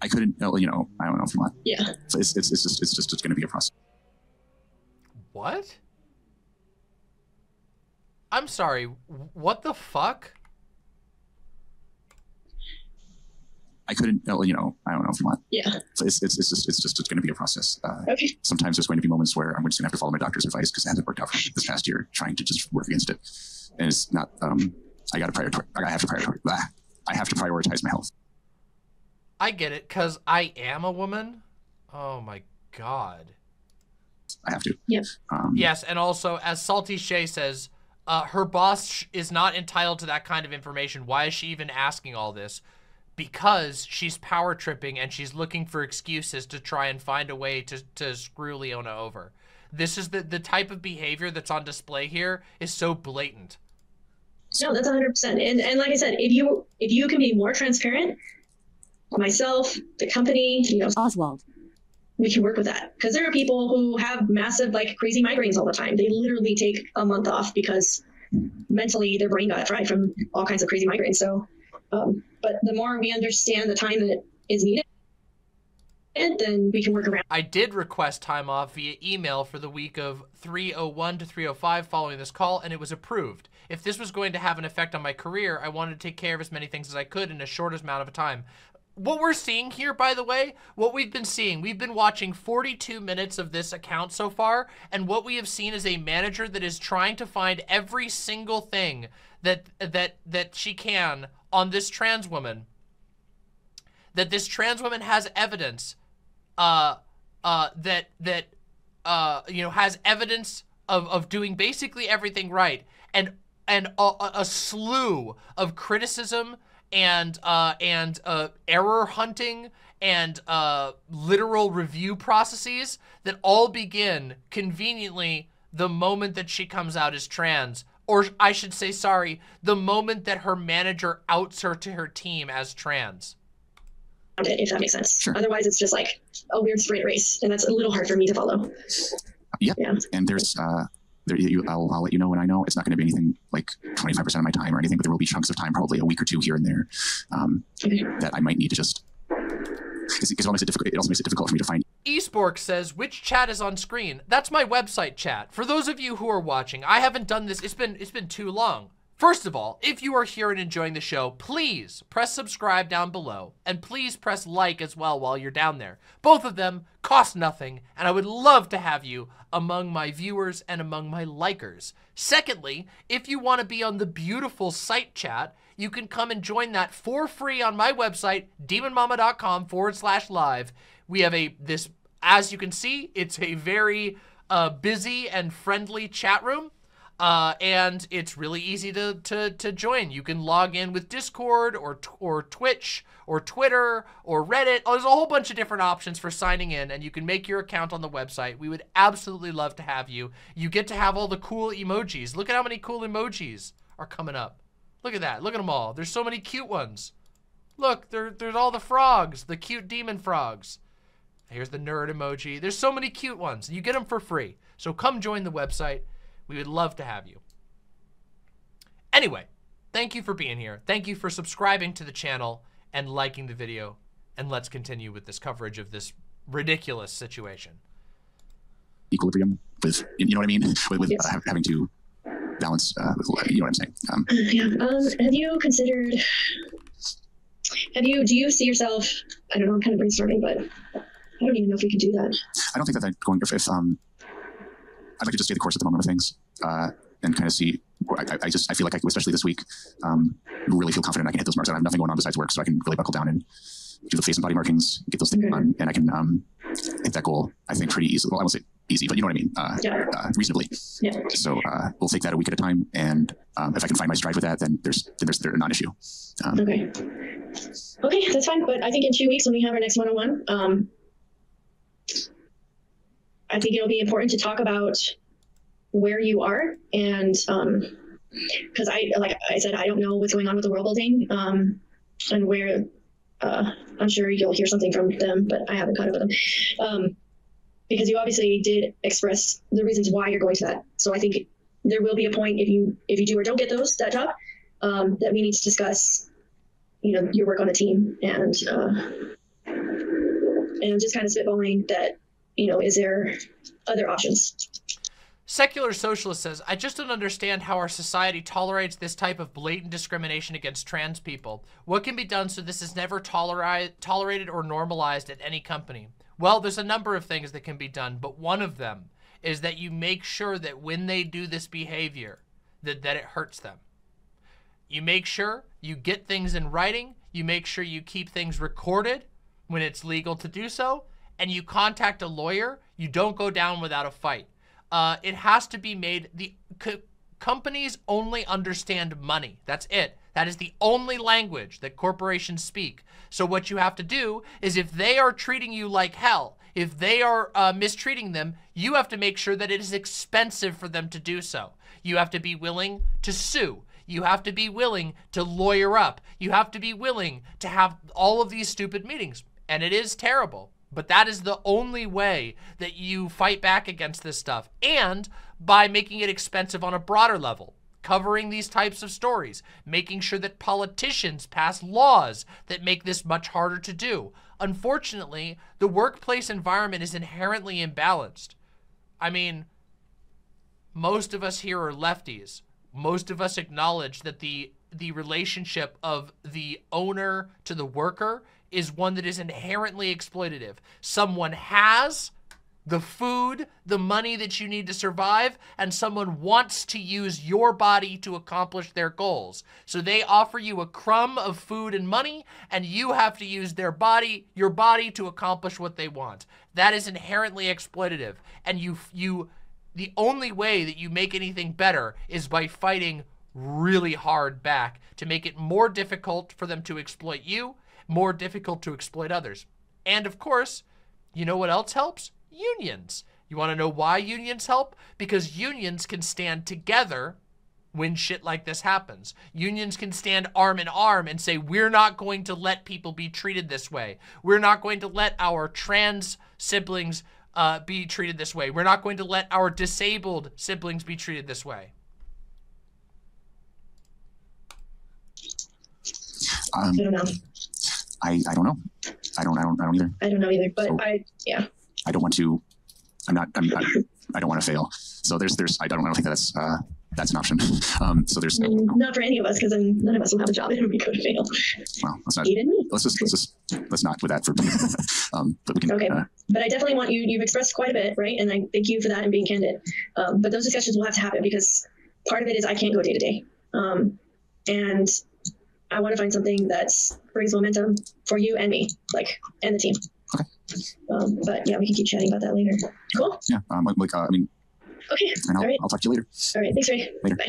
I couldn't, you know, I don't know if you want. Yeah. So it's, it's, it's just, it's just, it's going to be a process. What? I'm sorry. What the fuck? I couldn't, you know, I don't know if you want. Yeah. So it's, it's, it's just, it's just, it's going to be a process. Uh, okay. Sometimes there's going to be moments where I'm just going to have to follow my doctor's advice because it hasn't worked out for this past year trying to just work against it. And it's not, um, I got to prioritize, I have to prioritize, I have to prioritize my health. I get it because I am a woman. Oh my God. I have to. Yes. Um, yes. And also, as Salty Shay says, uh, her boss is not entitled to that kind of information. Why is she even asking all this? Because she's power tripping and she's looking for excuses to try and find a way to, to screw Leona over. This is the, the type of behavior that's on display here is so blatant. No, that's 100%. And, and like I said, if you if you can be more transparent, myself, the company, you know, Oswald, we can work with that. Because there are people who have massive, like, crazy migraines all the time. They literally take a month off because mentally their brain got fried from all kinds of crazy migraines. So Um, but the more we understand the time that is needed, then we can work around. I did request time off via email for the week of 301 to 305 following this call, and it was approved. If this was going to have an effect on my career, I wanted to take care of as many things as I could in a shortest amount of time. What we're seeing here, by the way, what we've been seeing, we've been watching 42 minutes of this account so far, and what we have seen is a manager that is trying to find every single thing that that that she can on this trans woman. That this trans woman has evidence uh, uh, that that uh, you know has evidence of of doing basically everything right, and and a, a slew of criticism and uh, and uh, error hunting and uh, literal review processes that all begin conveniently the moment that she comes out as trans. Or I should say, sorry, the moment that her manager outs her to her team as trans it, if that makes sense. Sure. Otherwise, it's just like a weird sprint race, and that's a little hard for me to follow. Yeah. Yeah. And there's, uh, there, you, I'll, I'll let you know when I know. It's not going to be anything like 25% of my time or anything, but there will be chunks of time, probably a week or two here and there, um, Okay. that I might need to just. Because it, also makes it difficult. It also makes it difficult for me to find Espork says, which chat is on screen? That's my website chat. For those of you who are watching, I haven't done this. It's been it's been too long. First of all, if you are here and enjoying the show, please press subscribe down below and please press like as well while you're down there. Both of them cost nothing and I would love to have you among my viewers and among my likers. Secondly, if you want to be on the beautiful site chat, you can come and join that for free on my website, demonmama.com forward slash live. We have a, this, as you can see, it's a very uh, busy and friendly chat room. Uh, and it's really easy to, to, to join. You can log in with Discord or, or Twitch or Twitter or Reddit. Oh, there's a whole bunch of different options for signing in and you can make your account on the website. We would absolutely love to have you. You get to have all the cool emojis. Look at how many cool emojis are coming up. Look at that. Look at them all. There's so many cute ones. Look, there, there's all the frogs, the cute demon frogs. Here's the nerd emoji. There's so many cute ones. You get them for free. So come join the website. We would love to have you. Anyway, thank you for being here. Thank you for subscribing to the channel and liking the video. And let's continue with this coverage of this ridiculous situation. equilibrium with, you know what I mean? With, with Yes. uh, having to balance, uh, with, you know what I'm saying? Um, Yeah. Um, have you considered? Have you? Do you see yourself? I don't know. I'm kind of brainstorming, but I don't even know if we can do that. I don't think that I'm going, if, if um, I'd like to just stay the course at the moment of things, uh, and kind of see, I, I- I just, I feel like I, especially this week, um, really feel confident I can hit those marks. I have nothing going on besides work, so I can really buckle down and do the face and body markings, get those things Okay. done, and I can, um, hit that goal, I think pretty easily. Well, I won't say easy, but you know what I mean? Uh, Yeah. uh, reasonably. Yeah. So, uh, we'll take that a week at a time. And, um, if I can find my stride with that, then there's, then there's, they're a non-issue. Um, Okay. Okay, that's fine. But I think in two weeks when we have our next one-on-one, um, I think it'll be important to talk about where you are and um, because I like I said I don't know what's going on with the world building um, and where uh, I'm sure you'll hear something from them, but I haven't caught up with them um, because you obviously did express the reasons why you're going to that. So I think there will be a point if you if you do or don't get those that job um, that we need to discuss you know your work on the team and uh, and just kind of spitballing that you know is there other options Secular Socialist says, I just don't understand how our society tolerates this type of blatant discrimination against trans people. What can be done so this is never tolerated or normalized at any company? Well, there's a number of things that can be done, but one of them is that you make sure that when they do this behavior, that, that it hurts them. You make sure you get things in writing, you make sure you keep things recorded when it's legal to do so, and you contact a lawyer, you don't go down without a fight. Uh, it has to be made, the co- companies only understand money. That's it. That is the only language that corporations speak. So what you have to do is if they are treating you like hell, if they are uh, mistreating them, you have to make sure that it is expensive for them to do so. You have to be willing to sue. You have to be willing to lawyer up. You have to be willing to have all of these stupid meetings. And it is terrible. But that is the only way that you fight back against this stuff. And by making it expensive on a broader level. covering these types of stories, making sure that politicians pass laws that make this much harder to do. Unfortunately, the workplace environment is inherently imbalanced. I mean, most of us here are lefties. Most of us acknowledge that the the relationship of the owner to the worker is one that is inherently exploitative. Someone has the food, the money that you need to survive, and someone wants to use your body to accomplish their goals. So they offer you a crumb of food and money, and you have to use their body, your body to accomplish what they want. That is inherently exploitative. And you, you, the only way that you make anything better is by fighting really hard back to make it more difficult for them to exploit you, more difficult to exploit others. And of course, you know what else helps? Unions. You want to know why unions help? Because unions can stand together when shit like this happens. Unions can stand arm in arm and say, we're not going to let people be treated this way. We're not going to let our trans siblings uh, be treated this way. We're not going to let our disabled siblings be treated this way. Um, I don't know. I, don't know. I don't I don't I don't either. I don't know either, but So- I yeah. I don't want to. I'm not. I'm. I, I don't want to fail. So there's there's. I don't. I don't think that's uh that's an option. Um. So there's. Mm, Not for any of us, because then none of us will have a job and we go to fail. Well, let's not. Even me. Let's just let's just let's not with that for. um. But we can. Okay. Uh, But I definitely want you. You've expressed quite a bit, right? And I thank you for that and being candid. Um, but those discussions will have to happen because part of it is I can't go day to day, um, and I want to find something that brings momentum for you and me, like and the team. Okay. Um, but yeah, we can keep chatting about that later. Cool. yeah. Um. Like. like uh, I mean. Okay. And I'll, All right. I'll talk to you later. All right. Thanks, Ray. Later. Bye.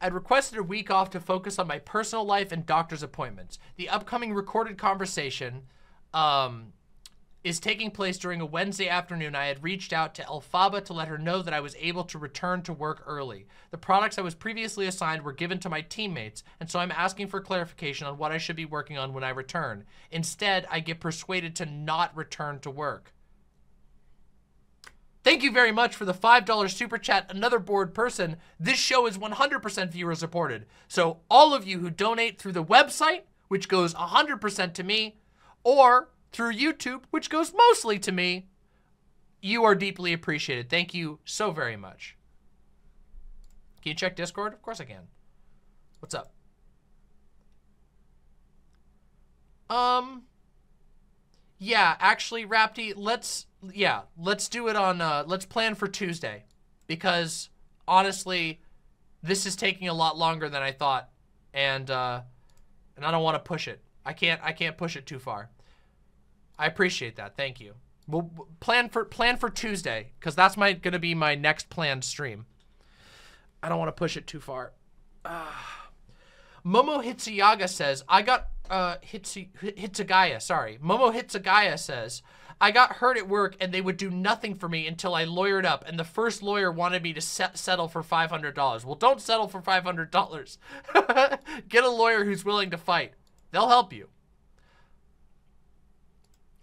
I'd requested a week off to focus on my personal life and doctor's appointments. The upcoming recorded conversation um, is taking place during a Wednesday afternoon. I had reached out to Elphaba to let her know that I was able to return to work early. The products I was previously assigned were given to my teammates, and so I'm asking for clarification on what I should be working on when I return. Instead, I get persuaded to not return to work. Thank you very much for the $5 super chat, another bored person. This show is 100% viewer supported. So all of you who donate through the website, which goes 100% to me, or through YouTube, which goes mostly to me, you are deeply appreciated. Thank you so very much. Can you check Discord? Of course I can. What's up? Um, yeah, actually, Rapti, let's yeah, let's do it on uh let's plan for Tuesday. Because honestly, this is taking a lot longer than I thought. And uh and I don't want to push it. I can't I can't push it too far. I appreciate that. Thank you. We'll plan for plan for Tuesday cuz that's my going to be my next planned stream. I don't want to push it too far. Ah. Momo Hitsuyaga says, I got, uh, Hitsu, Hitsugaya, sorry. Momo Hitsugaya says, I got hurt at work and they would do nothing for me until I lawyered up and the first lawyer wanted me to set, settle for $500. Well, don't settle for $500. Get a lawyer who's willing to fight. They'll help you.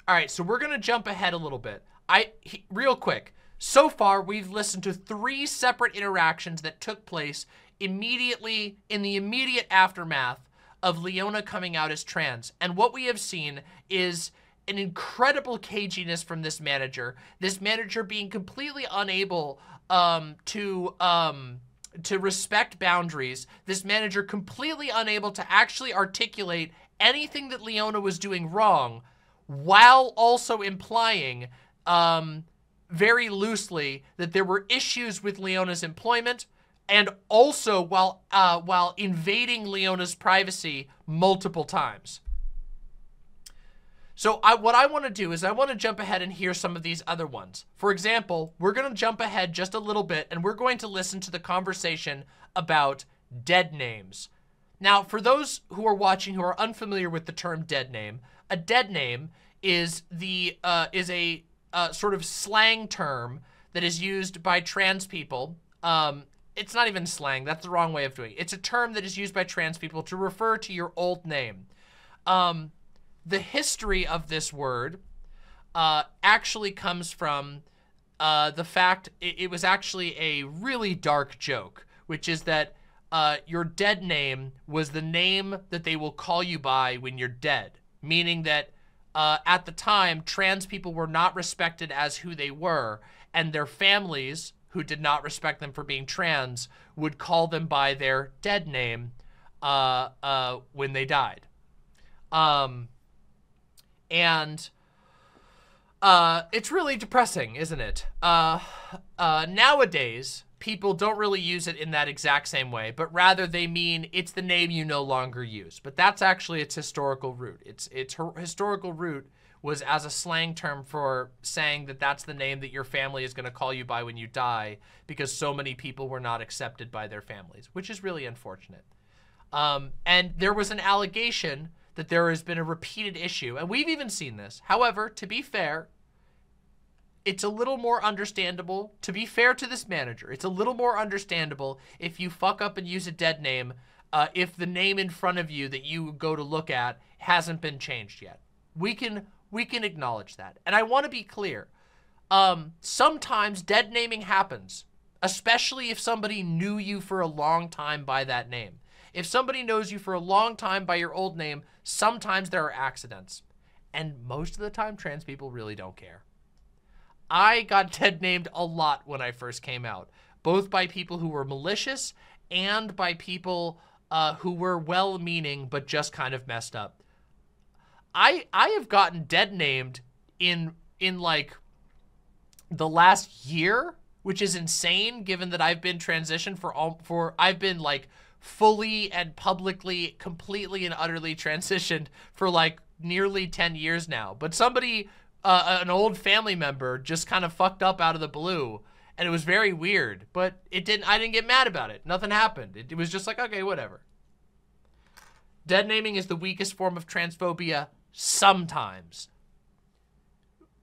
All right, so we're going to jump ahead a little bit. I he, real quick. So far, we've listened to three separate interactions that took place immediately in the immediate aftermath of Leona coming out as trans. And what we have seen is an incredible caginess from this manager. This manager being completely unable um, to um, to respect boundaries. This manager completely unable to actually articulate anything that Leona was doing wrong, while also implying um, very loosely that there were issues with Leona's employment, and also while uh, while invading Leona's privacy multiple times. So I, what I want to do is I want to jump ahead and hear some of these other ones. For example, we're going to jump ahead just a little bit and we're going to listen to the conversation about dead names. Now, for those who are watching who are unfamiliar with the term dead name, a dead name is the uh, is a uh, sort of slang term that is used by trans people. Um, it's not even slang. That's the wrong way of doing it. It's a term that is used by trans people to refer to your old name. Um, the history of this word uh, actually comes from uh, the fact it, it, was actually a really dark joke, which is that uh, your dead name was the name that they will call you by when you're dead, meaning that uh, at the time, trans people were not respected as who they were, and their families, who did not respect them for being trans, would call them by their dead name uh, uh, when they died. Um, and uh, it's really depressing, isn't it? Uh, uh, nowadays, people don't really use it in that exact same way, but rather they mean it's the name you no longer use. But that's actually its historical root. Its its historical root was as a slang term for saying that that's the name that your family is going to call you by when you die because so many people were not accepted by their families, which is really unfortunate. Um, and there was an allegation that there has been a repeated issue, and we've even seen this. However, to be fair, it's a little more understandable, to be fair to this manager, it's a little more understandable if you fuck up and use a dead name uh, if the name in front of you that you go to look at hasn't been changed yet. We can we can acknowledge that. And I want to be clear. Um, sometimes dead naming happens, especially if somebody knew you for a long time by that name. If somebody knows you for a long time by your old name, sometimes there are accidents. And most of the time, trans people really don't care. I got dead named a lot when I first came out, both by people who were malicious and by people uh, who were well-meaning but just kind of messed up. I I have gotten dead named in in like the last year, which is insane given that I've been transitioned for all for I've been like fully and publicly, completely and utterly transitioned for like nearly 10 years now. But somebody, uh, an old family member just kind of fucked up out of the blue and it was very weird, but it didn't, I didn't get mad about it. Nothing happened. It, it was just like, okay, whatever. Dead naming is the weakest form of transphobia sometimes.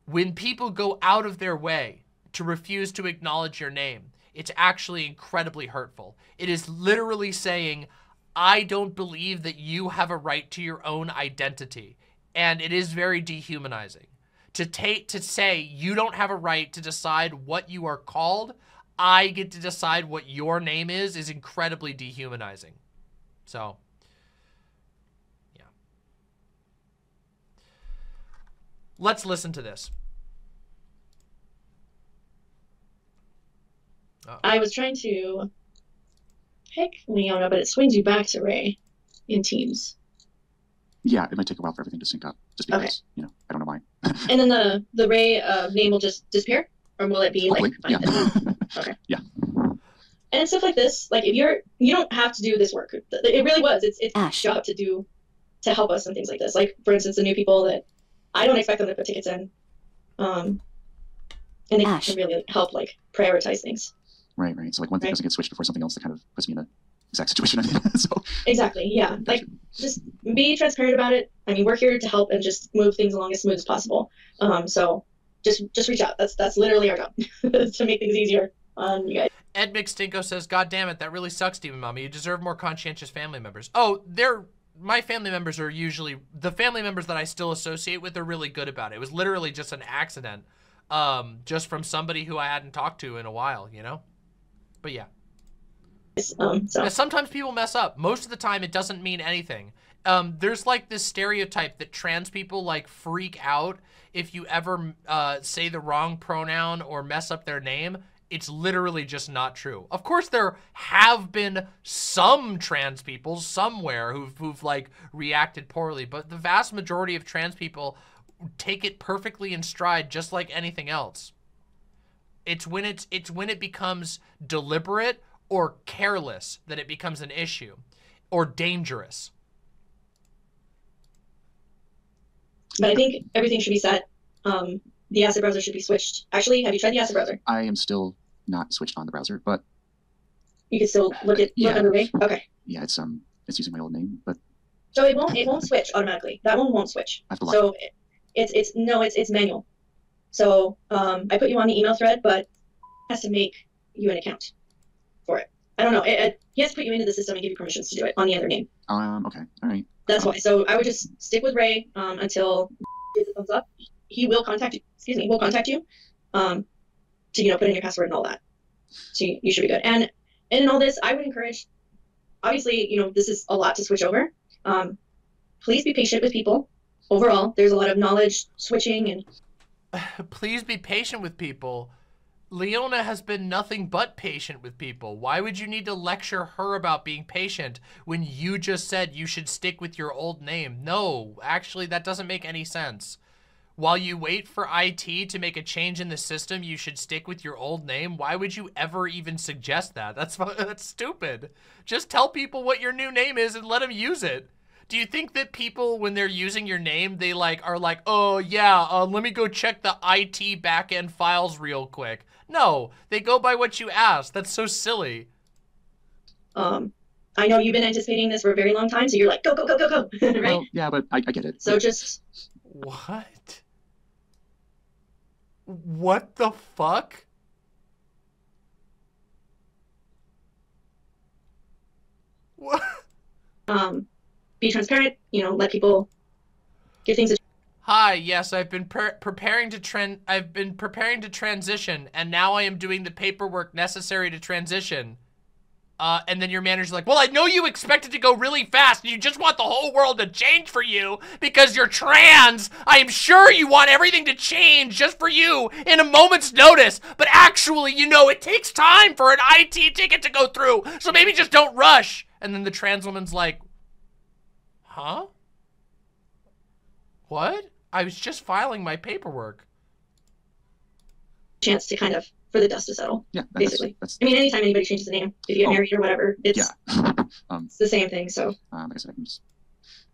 When people go out of their way to refuse to acknowledge your name, it's actually incredibly hurtful. It is literally saying, I don't believe that you have a right to your own identity. And it is very dehumanizing. To to say you don't have a right to decide what you are called, I get to decide what your name is, is incredibly dehumanizing. So, yeah. Let's listen to this. Uh, I was trying to pick Leona, but it swings you back to Ray in teams. Yeah, it might take a while for everything to sync up, just because okay. you know I don't know why. and then the the Ray uh, name will just disappear, or will it be Hopefully, like? Yeah. okay. Yeah. And stuff like this, like if you're, you don't have to do this work. It really was. It's it's Ash. job to do, to help us and things like this. Like for instance, the new people that I don't expect them to put tickets in, um, and they Ash. can really help like prioritize things. Right, right. So like one thing right. doesn't get switched before something else that kind of puts me in the exact situation I'm in. so exactly, yeah. Like just be transparent about it. I mean, we're here to help and just move things along as smooth as possible. Um, so just just reach out. That's that's literally our job to make things easier on you guys. Ed McStinko says, "God damn it, that really sucks, Demon Mommy. You deserve more conscientious family members." Oh, they're my family members are usually the family members that I still associate with are really good about it. It was literally just an accident, um, just from somebody who I hadn't talked to in a while, you know. But yeah. Um, so. Sometimes people mess up. Most of the time, it doesn't mean anything. Um, there's like this stereotype that trans people like freak out if you ever uh, say the wrong pronoun or mess up their name. It's literally just not true. Of course, there have been some trans people somewhere who've, who've like reacted poorly, but the vast majority of trans people take it perfectly in stride, just like anything else. It's when it's it's when it becomes deliberate or careless that it becomes an issue or dangerous. But I think everything should be set. Um, the asset browser should be switched. Actually, have you tried the asset browser? I am still not switched on the browser, but you can still look at yeah. look under me. Okay. Yeah, it's um it's using my old name, but so it won't it won't switch automatically. That one won't switch. So it, it's it's no it's it's manual. So um, I put you on the email thread, but has to make you an account for it. I don't know. It, it, he has to put you into the system and give you permissions to do it on the other name. Um. Okay. All right. that's why. So I would just stick with Ray um, until gives a thumbs up. He will contact you. Excuse me. He will contact you um, to you know put in your password and all that. So you, you should be good. And and in all this, I would encourage. Obviously, you know this is a lot to switch over. Um, please be patient with people. Overall, there's a lot of knowledge switching and Please be patient with people. Leona has been nothing but patient with people. Why would you need to lecture her about being patient when you just said you should stick with your old name? No, actually, that doesn't make any sense. While you wait for IT to make a change in the system, you should stick with your old name. Why would you ever even suggest that? That's that's stupid. Just tell people what your new name is and let them use it. Do you think that people, when they're using your name, they like are like, oh yeah, uh, let me go check the IT backend files real quick? No, they go by what you asked. That's so silly. um, I know you've been anticipating this for a very long time, so you're like, go, go, go, go, go, right? Well, yeah, but I, I get it. so just What? What the fuck? What? um, be transparent. You know, let people give things a Hi, yes, I've been pre preparing to tran- I've been preparing to transition, and now I am doing the paperwork necessary to transition. Uh, and then your manager's like, well, I know you expect it to go really fast, and you just want the whole world to change for you because you're trans. I am sure you want everything to change just for you in a moment's notice. But actually, you know, it takes time for an IT ticket to go through, so maybe just don't rush. And then the trans woman's like, huh? What? I was just filing my paperwork. chance to kind of for the dust to settle. Yeah, that's, Basically. that's I mean, anytime anybody changes the name, if you get Oh. married or whatever, it's, yeah. um, it's the same thing. So um, like I said, I can just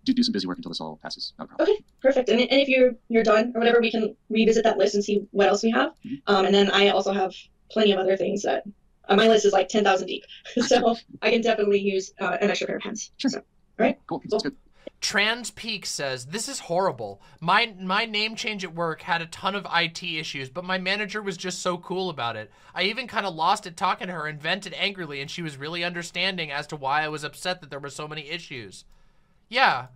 do, do some busy work until this all passes. Not problem. okay, perfect. And, and if you're you're done or whatever, we can revisit that list and see what else we have. Mhm. Um, and then I also have plenty of other things that uh, my list is like ten thousand deep, so I can definitely use uh, an extra pair of hands. Sure. So, Cool. Sounds good. Trans Peak says, This is horrible. My my name change at work had a ton of IT issues, but my manager was just so cool about it. I even kind of lost it talking to her and vented angrily, and she was really understanding as to why I was upset that there were so many issues. Yeah.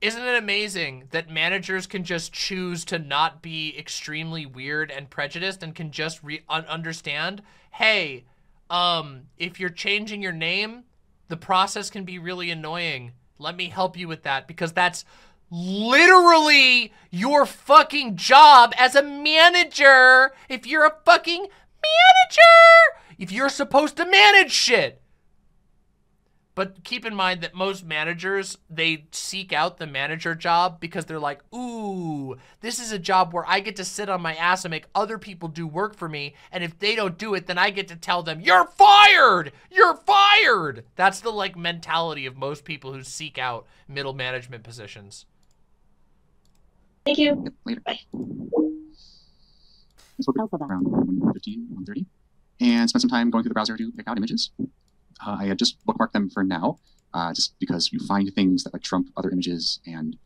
Isn't it amazing that managers can just choose to not be extremely weird and prejudiced and can just re- un- understand, hey, um, if you're changing your name, the process can be really annoying. Let me help you with that because that's literally your fucking job as a manager. If you're a fucking manager, if you're supposed to manage shit. But keep in mind that most managers, they seek out the manager job because they're like, ooh, this is a job where I get to sit on my ass and make other people do work for me. And if they don't do it, then I get to tell them, you're fired! You're fired! That's the like mentality of most people who seek out middle management positions. thank you. Later. Bye. This will be around 115, 130, and spent some time going through the browser to pick out images. I just bookmarked them for now, uh, just because you find things that like trump other images, and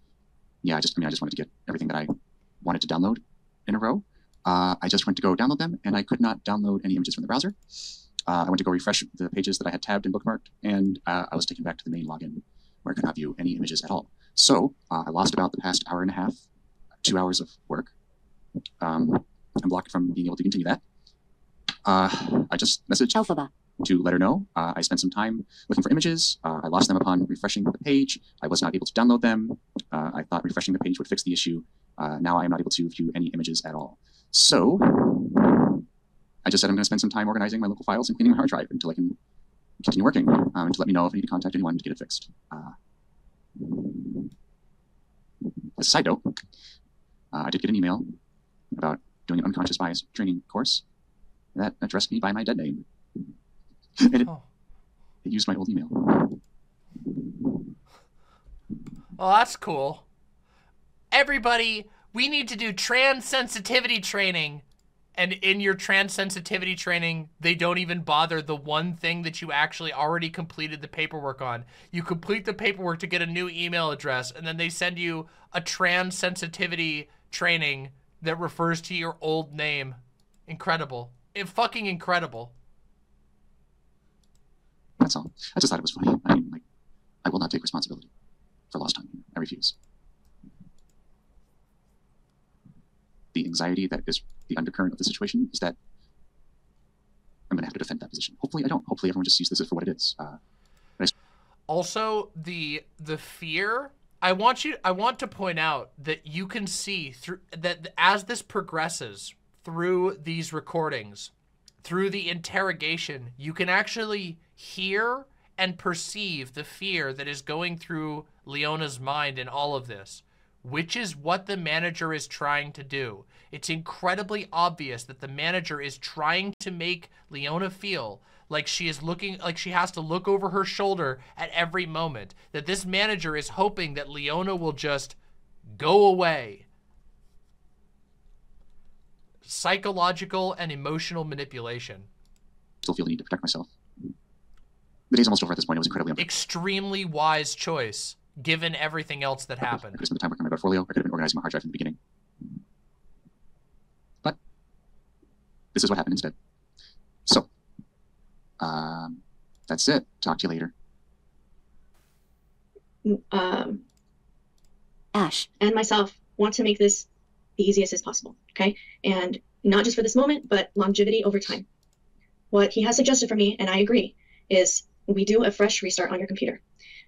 yeah, I just I mean I just wanted to get everything that I wanted to download in a row. Uh, I just went to go download them, and I could not download any images from the browser. Uh, I went to go refresh the pages that I had tabbed and bookmarked, and uh, I was taken back to the main login where I could not view any images at all. So uh, I lost about the past hour and a half, two hours of work. Um, I'm blocked from being able to continue that. I just messaged to let her know. Uh, I spent some time looking for images. Uh, I lost them upon refreshing the page. I was not able to download them. Uh, I thought refreshing the page would fix the issue. Uh, now I am not able to view any images at all. So I just said I'm going to spend some time organizing my local files and cleaning my hard drive until I can continue working, um, and to let me know if I need to contact anyone to get it fixed. Uh, as a side note, uh, I did get an email about doing an unconscious bias training course that addressed me by my dead name. It, Oh. it used my old email. Well, that's cool. Everybody, we need to do trans sensitivity training. And in your trans sensitivity training, they don't even bother the one thing that you actually already completed the paperwork on. You complete the paperwork to get a new email address, and then they send you a trans sensitivity training that refers to your old name. Incredible. It fucking incredible. That's all. I just thought it was funny. I mean, like, I will not take responsibility for lost time. I refuse. The anxiety that is the undercurrent of the situation is that I'm going to have to defend that position. Hopefully, I don't. Hopefully, everyone just sees this for what it is. Uh, also the the fear i want you i want to point out that you can see through that as this progresses through these recordings through the interrogation you can actually hear and perceive the fear that is going through leona's mind in all of this which is what the manager is trying to do. It's incredibly obvious that the manager is trying to make leona feel like she is looking like she has to look over her shoulder at every moment that this manager is hoping that leona will just go away. Psychological and emotional manipulation. Still feel the need to protect myself the day's almost over at this point it was incredibly extremely wise choice given everything else that happened i could have spent the time working on my portfolio i could have been organizing my hard drive from the beginning but this is what happened instead so um, that's it. Talk to you later. Um, Ash and myself want to make this the easiest as possible, okay? And not just for this moment, but longevity over time. What he has suggested for me, and I agree, is we do a fresh restart on your computer.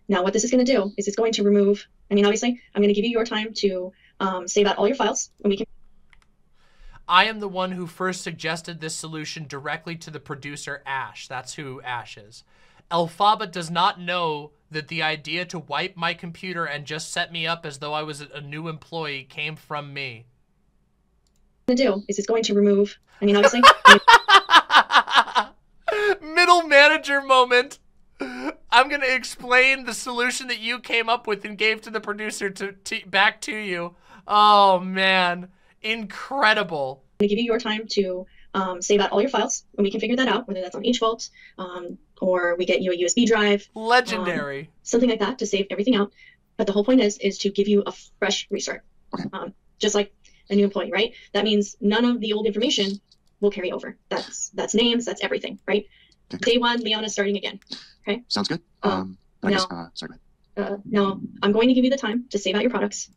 Now, what this is going to do is it's going to remove, I mean, obviously, I'm going to give you your time to um, save out all your files, and we can I am the one who first suggested this solution directly to the producer, Ash. That's who Ash is. Elphaba does not know that the idea to wipe my computer and just set me up as though I was a new employee came from me. to do is it's going to remove, I mean, obviously. Middle manager moment. I'm going to explain the solution that you came up with and gave to the producer to, to back to you. Oh, man. Incredible. I'm going to give you your time to um, save out all your files, and we can figure that out, whether that's on HVault um, or we get you a USB drive. Legendary. Um, something like that to save everything out. But the whole point is is to give you a fresh restart, um, just like a new employee, right? That means none of the old information will carry over. That's that's names, that's everything, right? Day one, Leona starting again. Okay. Sounds good. Um, um now, guess, uh, sorry. Uh, now I'm going to give you the time to save out your products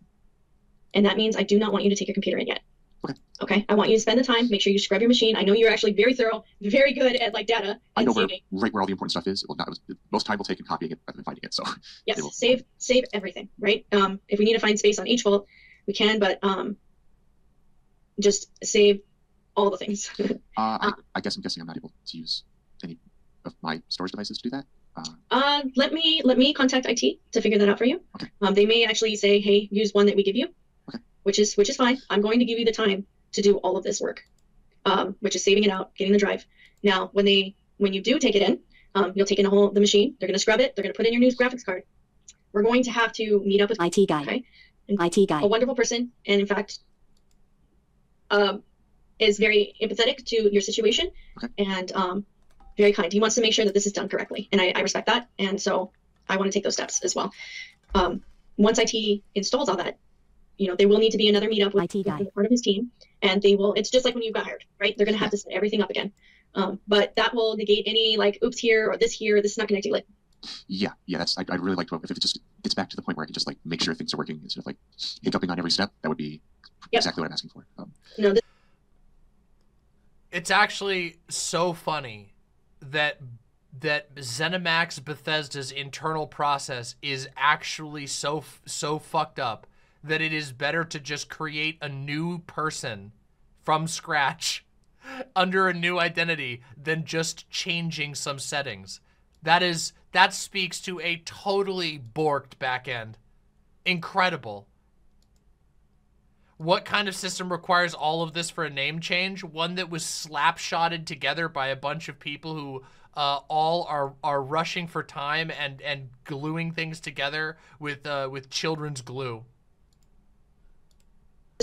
and that means I do not want you to take your computer in yet. Okay. Okay. I want you to spend the time, make sure you scrub your machine. I know you're actually very thorough, very good at like data. I know where, right where all the important stuff is. Well, not, most time will take in copying it rather than finding it. So yes, save save everything. Right. Um, if we need to find space on HVault, we can, but um, just save all the things. uh, I, I, guess I'm guessing I'm not able to use of my storage devices to do that. Uh, uh, let me let me contact IT to figure that out for you. Okay. Um, they may actually say, hey, use one that we give you okay. which is which is fine. I'm going to give you the time to do all of this work, um, which is saving it out, getting the drive. Now, when they when you do take it in, um, you'll take in a whole the machine. They're going to scrub it. They're going to put in your new graphics card. We're going to have to meet up with IT guy. Okay? IT guy. A wonderful person, and in fact, um, is very empathetic to your situation okay. and um, very kind. He wants to make sure that this is done correctly, and I, I respect that. And so I want to take those steps as well. Um, once IT installs all that, you know, there will need to be another meetup with, IT guy. part of his team, and they will. It's just like when you got hired, right? They're going to have to set everything up again. Um, but that will negate any like, oops here or this here, this is not connecting. Like, yeah, yeah, that's I, would really like to if it just gets back to the point where I can just like make sure things are working instead of like hiccuping on every step. That would be yep. exactly what I'm asking for. Um, no, this- it's actually so funny that that ZeniMax Bethesda's internal process is actually so so fucked up that it is better to just create a new person from scratch under a new identity than just changing some settings. That is that speaks to a totally borked backend. Incredible. What kind of system requires all of this for a name change? One that was slapshotted together by a bunch of people who uh, all are are rushing for time and and gluing things together with uh, with children's glue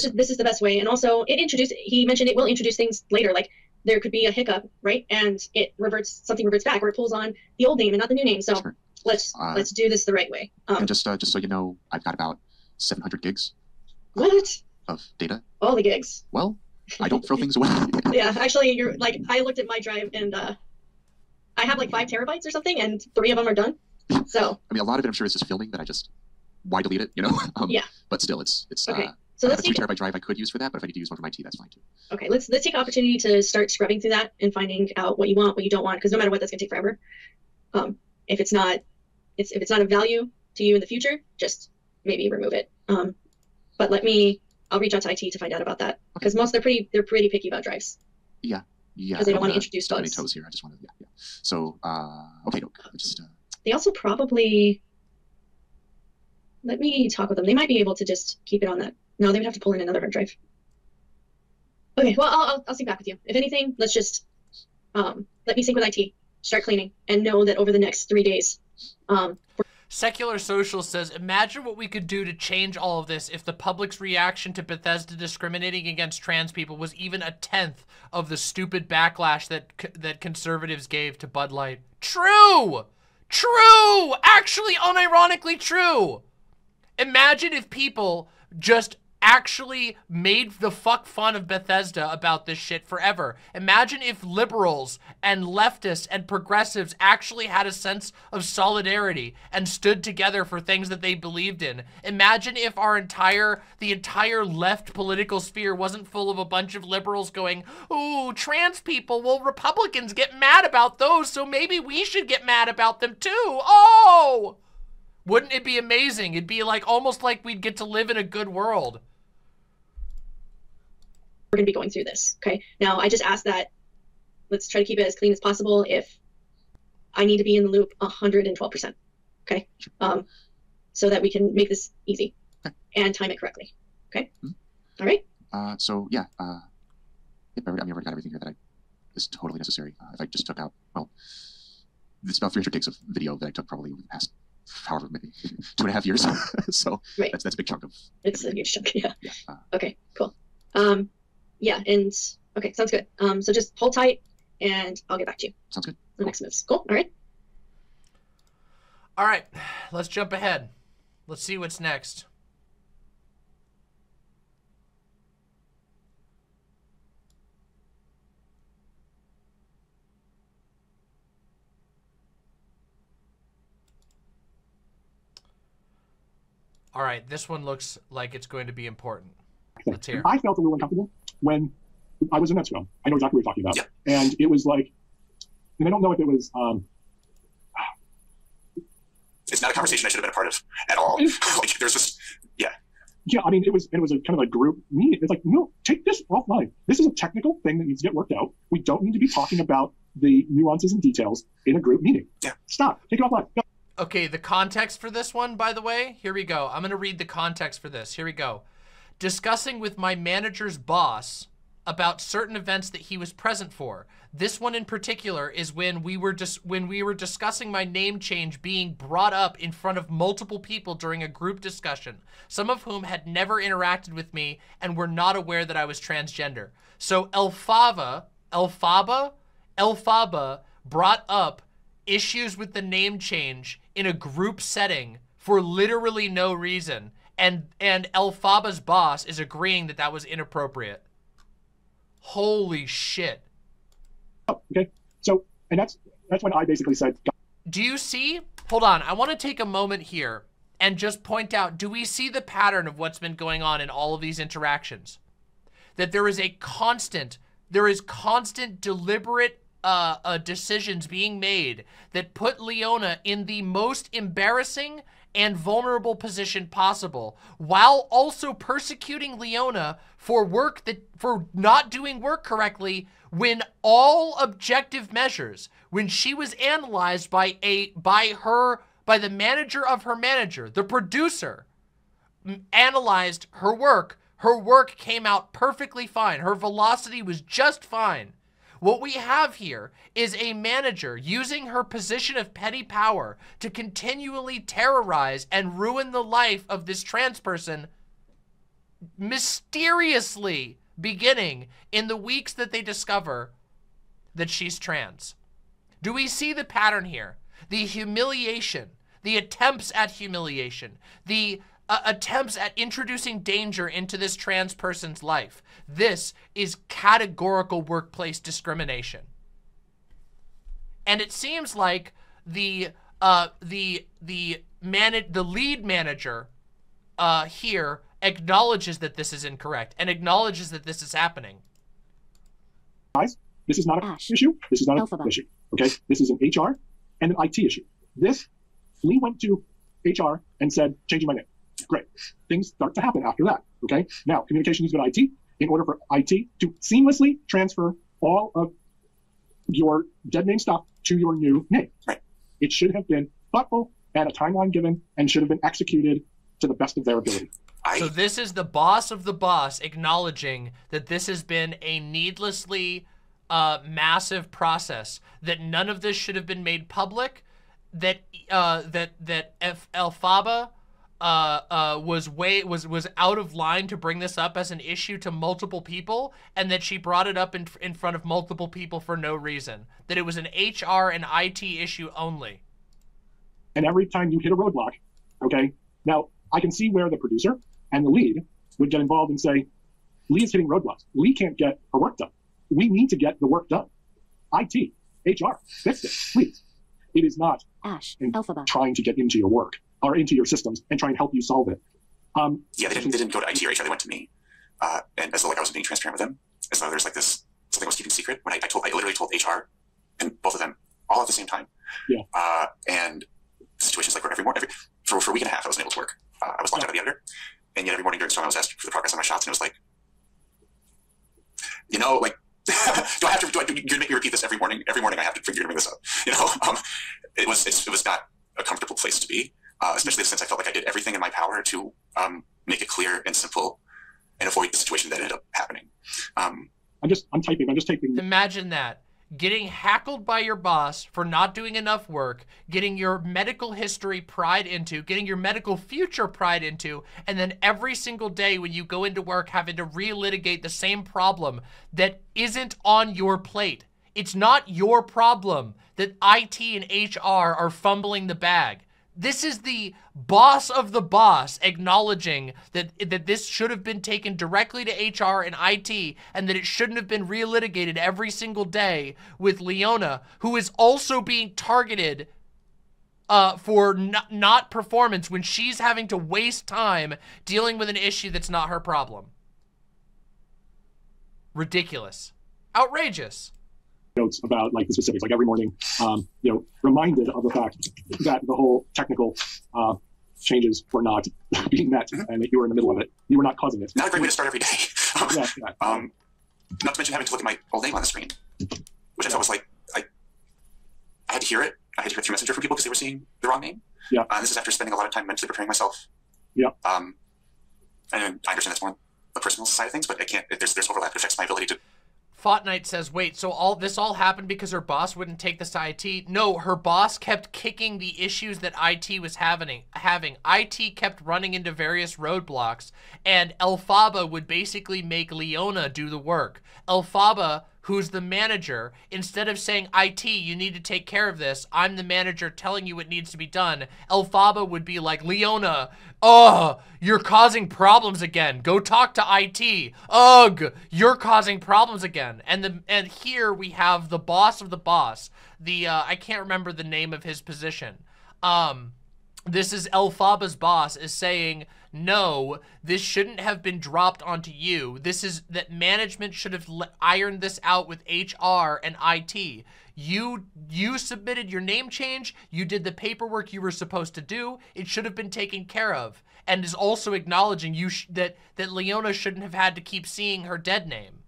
this is the best way. And also, it introduced. He mentioned it will introduce things later, like there could be a hiccup, right? And it reverts something reverts back, or it pulls on the old name and not the new name. So sure. let's uh, let's do this the right way. Um, and just uh, just so you know, I've got about 700 gigs. What? Of data. All the gigs. Well, I don't throw things away. yeah, actually, you're like I looked at my drive and uh, I have like five terabytes or something, and three of them are done. So I mean, a lot of it I'm sure is just filming that I just why delete it, you know? um, Yeah. But still, it's it's. Okay. Uh, so I let's have a two take terabyte drive I could use for that, but if I need to use one for my T, that's fine too. okay let's let's take opportunity to start scrubbing through that and finding out what you want what you don't want because no matter what that's gonna take forever um if it's not it's if it's not of value to you in the future just maybe remove it um but let me i'll reach out to it to find out about that because most they're pretty they're pretty picky about drives Yeah. Yeah. Because they don't wanna wanna introduce step on any toes here. I just want to. Yeah. Yeah. So. uh Okay. No. Just. Uh, they also probably let me talk with them they might be able to just keep it on that no they would have to pull in another hard drive okay well i'll, I'll, I'll sync back with you if anything let's just um let me sync with it start cleaning and know that over the next three days um Secular Social says, imagine what we could do to change all of this if the public's reaction to Bethesda discriminating against trans people was even a tenth of the stupid backlash that that conservatives gave to Bud Light. True! True! Actually, unironically true! Imagine if people just actually made the fuck fun of Bethesda about this shit forever. Imagine if liberals and leftists and progressives actually had a sense of solidarity and stood together for things that they believed in. Imagine if our entire, the entire left political sphere wasn't full of a bunch of liberals going, ooh, trans people, well, Republicans get mad about those, so maybe we should get mad about them too. Oh! Wouldn't it be amazing? It'd be like almost like we'd get to live in a good world. We're going to be going through this okay now i just ask that let's try to keep it as clean as possible if i need to be in the loop 112% okay um so that we can make this easy and time it correctly okay all right uh. So yeah. Uh. Yep. I mean, I already got everything here that I is totally necessary. Uh, if I just took out well, it's about 300 gigs of video that I took probably over the past however many two and a half years. so Right. that's that's a big chunk of. it's a huge chunk yeah Yeah. Uh, okay cool um yeah and okay sounds good um so just hold tight and i'll get back to you sounds good. the next moves cool all right All right, let's jump ahead. Let's see what's next. All right, this one looks like it's going to be important. Let's hear. I felt a little uncomfortable when I was in that room. I know exactly what you're talking about. And it was like, and I don't know if it was, um, It's not a conversation I should have been a part of at all. like, there's just, yeah. yeah, I mean, it was, it was a kind of a group meeting. It's like, no, take this offline. This is a technical thing that needs to get worked out. We don't need to be talking about the nuances and details in a group meeting. Yeah. Stop. Take it offline. Go. Okay, the context for this one, by the way, here we go. I'm going to read the context for this. Here we go. Discussing with my manager's boss about certain events that he was present for. This one in particular is when we were just when we were discussing my name change being brought up in front of multiple people during a group discussion, some of whom had never interacted with me and were not aware that I was transgender. So Elfava, Elphaba, Elphaba brought up issues with the name change in a group setting for literally no reason. And and Elphaba's boss is agreeing that that was inappropriate. Holy shit. Okay. So, and that's, that's when I basically said, Do you see? Hold on. I want to take a moment here and just point out, do we see the pattern of what's been going on in all of these interactions? That there is a constant, there is constant deliberate uh, uh, decisions being made that put Leona in the most embarrassing and vulnerable position possible while also persecuting Leona for work that for not doing work correctly when all objective measures when she was analyzed by a by her by the manager of her manager the producer analyzed her work. Her work came out perfectly fine. Her velocity was just fine what we have here is a manager using her position of petty power to continually terrorize and ruin the life of this trans person mysteriously beginning in the weeks that they discover that she's trans. Do we see the pattern here? The humiliation, the attempts at humiliation, the uh, attempts at introducing danger into this trans person's life. This is categorical workplace discrimination. And it seems like the uh, the the man the lead manager uh, here acknowledges that this is incorrect and acknowledges that this is happening. Guys, this is not an Ash. issue. This is not Elphaba. an issue. Okay, this is an HR and an IT issue. This, Lee went to HR and said, changing my name. Great. Things start to happen after that. Okay. Now, communication needs to go to IT in order for IT to seamlessly transfer all of your dead name stuff to your new name. Right. It should have been thoughtful and a timeline given and should have been executed to the best of their ability. I So this is the boss of the boss acknowledging that this has been a needlessly uh, massive process. That none of this should have been made public. That uh, that that F- Elphaba uh, uh, was way was was out of line to bring this up as an issue to multiple people, and that she brought it up in in front of multiple people for no reason. That it was an HR and IT issue only. and every time you hit a roadblock, okay, now I can see where the producer and the lead would get involved and say, Lee is hitting roadblocks. Lee can't get her work done. We need to get the work done. IT, HR, fix it, please. It is not Ash. in Elphaba. trying to get into your work or into your systems and try and help you solve it. Um, yeah, they didn't, they didn't go to IT or HR. They went to me, uh, and as though like I was being transparent with them, as though there's like this something I was keeping secret. When I, I told, I literally told HR, and both of them all at the same time. Yeah. Uh, and situations like where every morning, every, for for a week and a half, I wasn't able to work. Uh, I was locked out of the editor, and yet every morning during the scrum, I was asked for the progress on my shots, and it was like, you know, like. do I have to? Do I? Do you make me repeat this every morning? Every morning, I have to figure to bring this up. You know, um, it was it's, it was not a comfortable place to be, uh, especially since I felt like I did everything in my power to um, make it clear and simple and avoid the situation that ended up happening. Um, I'm just, I'm typing, I'm just typing. Imagine that. Getting hackled by your boss for not doing enough work, getting your medical history pried into, getting your medical future pried into, and then every single day when you go into work having to relitigate the same problem that isn't on your plate. It's not your problem that IT and HR are fumbling the bag. This is the boss of the boss acknowledging that that this should have been taken directly to HR and IT and that it shouldn't have been relitigated every single day with Leona, who is also being targeted uh, for not, not performance when she's having to waste time dealing with an issue that's not her problem. Ridiculous. Outrageous. Notes about like the specifics, like every morning, um, you know, reminded of the fact that the whole technical uh, changes were not being met and that you were in the middle of it. You were not causing it. not a great way to start every day. Yeah, yeah. um, not to mention having to look at my old name on the screen, which I thought was like I, I had to hear it. I had to hear it through Messenger from people because they were seeing the wrong name. Yeah. Uh, this is after spending a lot of time mentally preparing myself. Yeah. Um, and I understand that's more the personal side of things, but I can't. There's there's overlap that affects my ability to Fortnite says, wait, so all this all happened because her boss wouldn't take this to IT? No, her boss kept kicking the issues that IT was having. Having IT kept running into various roadblocks, and Elphaba would basically make Leona do the work. Elphaba, who's the manager, instead of saying, IT, you need to take care of this, I'm the manager telling you what needs to be done, Elphaba would be like, Leona, oh, you're causing problems again. Go talk to IT. Ugh, you're causing problems again. And the and here we have the boss of the boss. The uh, I can't remember the name of his position. Um, this is Elphaba's boss is saying, no, this shouldn't have been dropped onto you. This is that management should have le- ironed this out with HR and IT. You you submitted your name change. You did the paperwork you were supposed to do. It should have been taken care of. And is also acknowledging you sh- that that Leona shouldn't have had to keep seeing her dead name.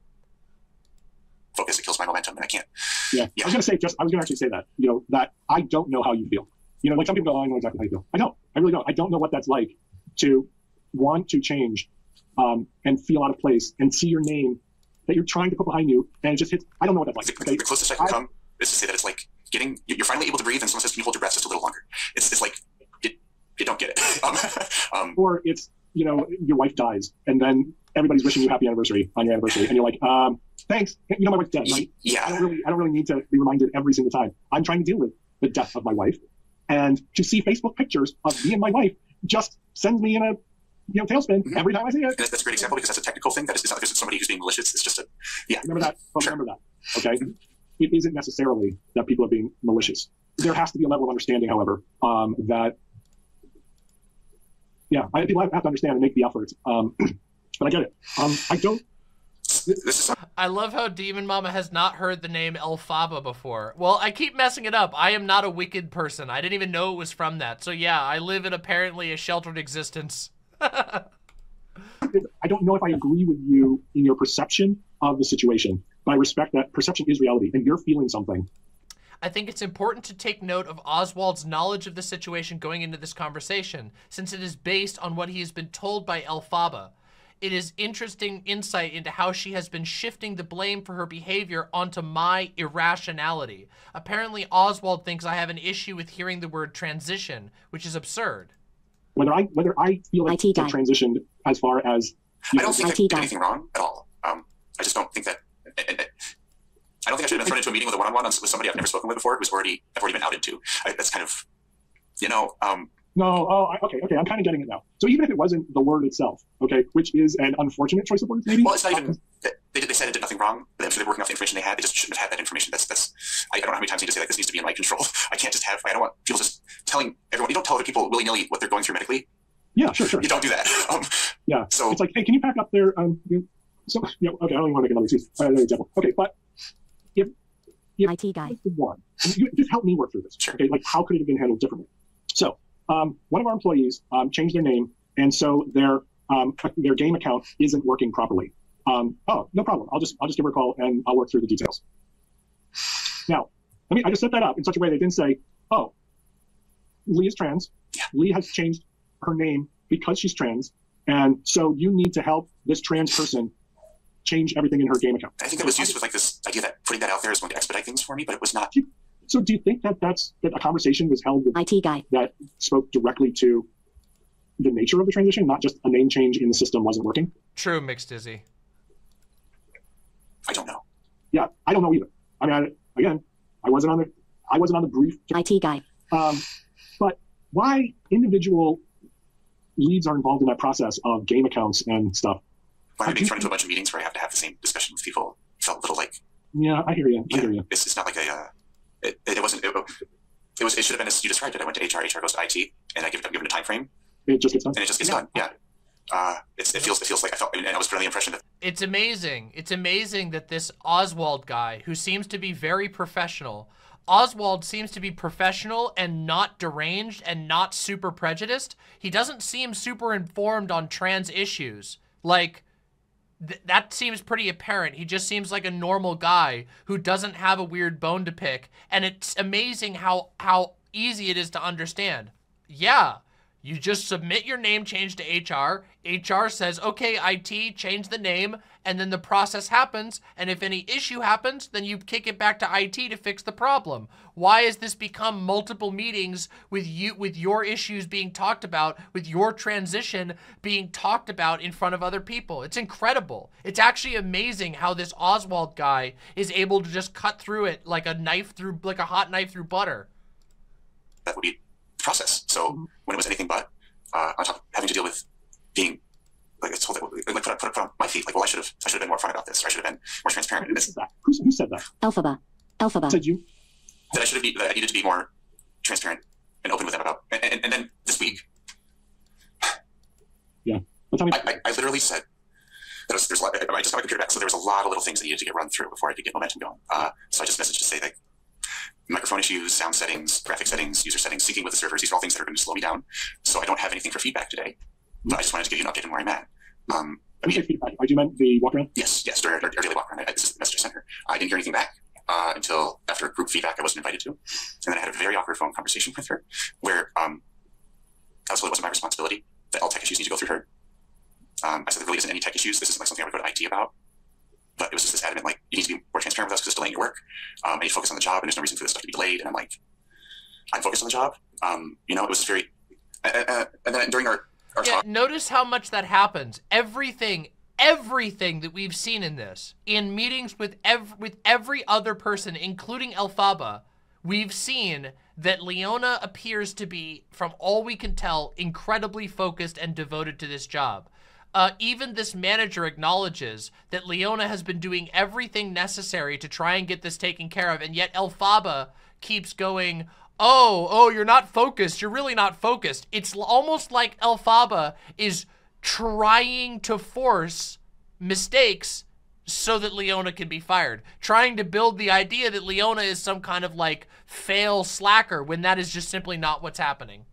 focus. It kills my momentum, and I can't. Yeah. I was gonna say just I was gonna actually say that, you know, that I don't know how you feel. You know, like some people go, oh, I know exactly how you feel. I don't. I really don't. I don't know what that's like to want to change um, and feel out of place and see your name that you're trying to put behind you and it just hits I don't know what that's like. Okay. the closest I can I- come is to say that it's like getting. You're finally able to breathe, and someone says, "Can you hold your breath just a little longer?" It's it's like it, you don't get it. Um, um, Or it's, you know, your wife dies and then everybody's wishing you happy anniversary on your anniversary and you're like, um, thanks. You know my wife's dead, right? I don't really I don't really need to be reminded every single time. I'm trying to deal with the death of my wife. And to see Facebook pictures of me and my wife just sends me in a you know tailspin Mhm. every time I see it. And that's, a great example because that's a technical thing. That is, it's not because it's somebody who's being malicious. It's just a yeah. Remember that. Folks, Sure. remember that. Okay. It isn't necessarily that people are being malicious. there has to be a level of understanding, however, um, that yeah, I, people have to understand and make the effort. Um, but I get it. Um, I don't. I love how Demon Mama has not heard the name Elphaba before. Well, I keep messing it up. I am not a wicked person. I didn't even know it was from that. So yeah, I live in apparently a sheltered existence. I don't know if I agree with you in your perception of the situation, but I respect that perception is reality, and you're feeling something. I think it's important to take note of Oswald's knowledge of the situation going into this conversation, since it is based on what he has been told by Elphaba. It is interesting insight into how she has been shifting the blame for her behavior onto my irrationality. Apparently, Oswald thinks I have an issue with hearing the word transition, which is absurd. Whether I whether I feel like I transitioned as far as I don't think I IT did anything wrong at all. Um, I just don't think that. I, I, I don't think I should have been thrown into a meeting with a one-on-one with somebody I've never spoken with before, who's already I've already been outed to. I, that's kind of, you know, um, No, oh, okay, okay, I'm kind of getting it now. So even if it wasn't the word itself, okay, which is an unfortunate choice of words, maybe. well, it's not even. They, they said it did nothing wrong, but I'm sure they're working off the information they had. They just shouldn't have had that information. That's that's. I, I don't know how many times I need to say like this needs to be in my control. I can't just have. I don't want people just telling everyone. You don't tell other people willy nilly what they're going through medically. Yeah, sure, sure. You don't do that. Um, Yeah. So- it's like, hey, can you pack up their um? You, so yeah, okay, I don't even want to make another excuse. Another example. Okay, but if if IT guy. one, you, just help me work through this. Sure. Okay, like how could it have been handled differently? So, um, one of our employees um, changed their name, and so their um, their game account isn't working properly. Um, oh, no problem. I'll just I'll just give her a call and I'll work through the details. Now, I mean, I just set that up in such a way they didn't say, oh, Lee is trans. Lee has changed her name because she's trans, and so you need to help this trans person change everything in her game account. I think that was used with like this idea that putting that out there is going to expedite things for me, but it was not. So, do you think that that's that a conversation was held with IT guy. that spoke directly to the nature of the transition, not just a name change in the system wasn't working? True, Mixed Dizzy. I don't know. Yeah, I don't know either. I mean, I, again, I wasn't on the I wasn't on the brief. IT guy. Um, but why individual leads are involved in that process of game accounts and stuff? When I'm being thrown into a bunch of meetings where I have to have the same discussion with people, it felt a little like Yeah, I hear you. I yeah, hear you. it's, it's not like a. Uh, it, it wasn't. It, it was. It should have been as you described it. I went to HR. HR goes to IT, and I give them given a time frame, It just gets done. and it just gets done. Yeah. Uh, it's, it feels. It feels like I felt, and I was under the impression that It's amazing. It's amazing that this Oswald guy, who seems to be very professional, Oswald seems to be professional and not deranged and not super prejudiced. He doesn't seem super informed on trans issues. Like, th- that seems pretty apparent. He just seems like a normal guy who doesn't have a weird bone to pick. And it's amazing how, how easy it is to understand. Yeah, you just submit your name change to HR. HR says, okay, IT, change the name, and then the process happens. And if any issue happens, then you kick it back to IT to fix the problem. Why has this become multiple meetings with you, with your issues being talked about, with your transition being talked about in front of other people? It's incredible. It's actually amazing how this Oswald guy is able to just cut through it like a knife through, like a hot knife through butter. that would be process. So when it was anything but, uh, on top of having to deal with being like it's told that like put, put, put on my feet. Like, well, I should have I should have been more upfront about this. Or I should have been more transparent. And Who this, said that? Who, who said that? Alphaba. Alphaba. Said you? that I should have be that I needed to be more transparent and open with them about. And, and, and then this week, But tell me, I, I, I literally said that was, there's a lot, I just got my computer back, so there was a lot of little things that needed to get run through before I could get momentum going. Uh, so I just messaged to say like microphone issues, sound settings, graphic settings, user settings, syncing with the servers. These are all things that are going to slow me down. So I don't have anything for feedback today. But I just wanted to give you an update on where I'm at. Um, I mean, I do meant the walk around. yes, yes, our daily walk around. Is the sent her. I didn't hear anything back uh, until after group feedback I wasn't invited to. And then I had a very awkward phone conversation with her where um, I was told it wasn't my responsibility, that all tech issues need to go through her. Um, I said there really isn't any tech issues. This isn't like something I would go to IT about. But it was just this adamant, like, you need to be more transparent with us because it's delaying your work. Um, I need to focus on the job and there's no reason for this stuff to be delayed. And I'm like, I'm focused on the job. Um, you know, it was very, uh, uh, and then during our Yeah, notice how much that happens. Everything, everything that we've seen in this, in meetings with ev- with every other person, including Elphaba, we've seen that Leona appears to be, from all we can tell, incredibly focused and devoted to this job. Uh, even this manager acknowledges that Leona has been doing everything necessary to try and get this taken care of, and yet Elphaba keeps going, oh, oh, you're not focused. You're really not focused. It's almost like Elphaba is trying to force mistakes so that Leona can be fired. Trying to build the idea that Leona is some kind of like fail slacker when that is just simply not what's happening.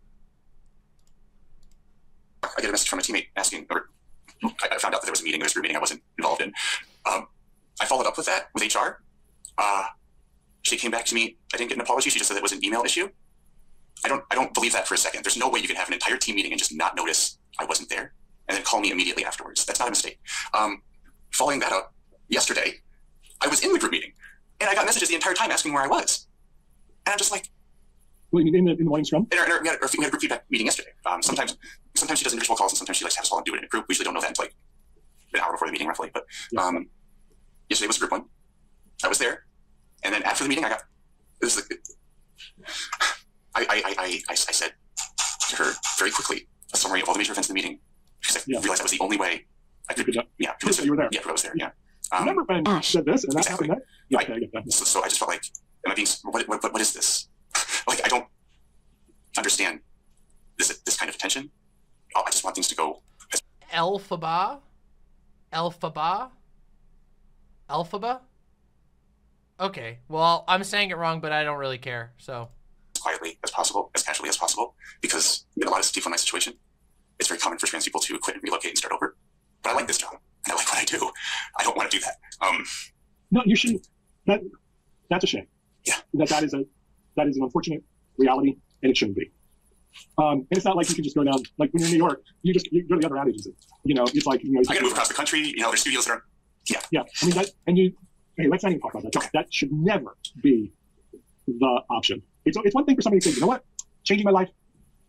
I get a message from a teammate asking, or I, found out that there was a meeting, there was a group meeting I wasn't involved in. Um, I followed up with that with HR. Uh, she came back to me. I didn't get an apology. She just said it was an email issue. I don't. I don't believe that for a second. There's no way you can have an entire team meeting and just not notice I wasn't there, and then call me immediately afterwards. That's not a mistake. Um, following that up, yesterday, I was in the group meeting, and I got messages the entire time asking where I was, and I'm just like, in the, in the morning scrum? in our, in our, we, had, we had a group feedback meeting yesterday. Um, sometimes, sometimes she does individual calls, and sometimes she likes to have us all do it in a group. We usually don't know that until like an hour before the meeting, roughly. But um, yesterday was a group one. I was there, and then after the meeting, I got this. Is like, I, I, I, I, I said to her very quickly a summary of all the major events in the meeting because I realized that was the only way I could. Yeah, Prove you were there. Yeah, prove I was there. Yeah. Um, Remember when you said this and that exactly. happened? That? Yeah, okay, I get that. So, so I just felt like, am I being? What, what, what, what is this? like, I don't understand this this kind of attention. Oh, I just want things to go. Elphaba? Elphaba? Elphaba? Okay, well, I'm saying it wrong, but I don't really care, so. as quietly as possible, as casually as possible, because in a lot of people in my situation, it's very common for trans people to quit and relocate and start over. But I like this job, and I like what I do. I don't want to do that. Um, No, you shouldn't. That that's a shame. Yeah. That that is a that is an unfortunate reality, and it shouldn't be. Um, and it's not like you can just go down like when you're in New York, you just you go to the other ad agency. You know, it's like you know. I got to move across the country. You know, there's studios that are. Yeah. Yeah, I mean that, and you. Hey, let's not even talk about that. That, should never be the option. It's it's one thing for somebody to say, you know what, changing my life,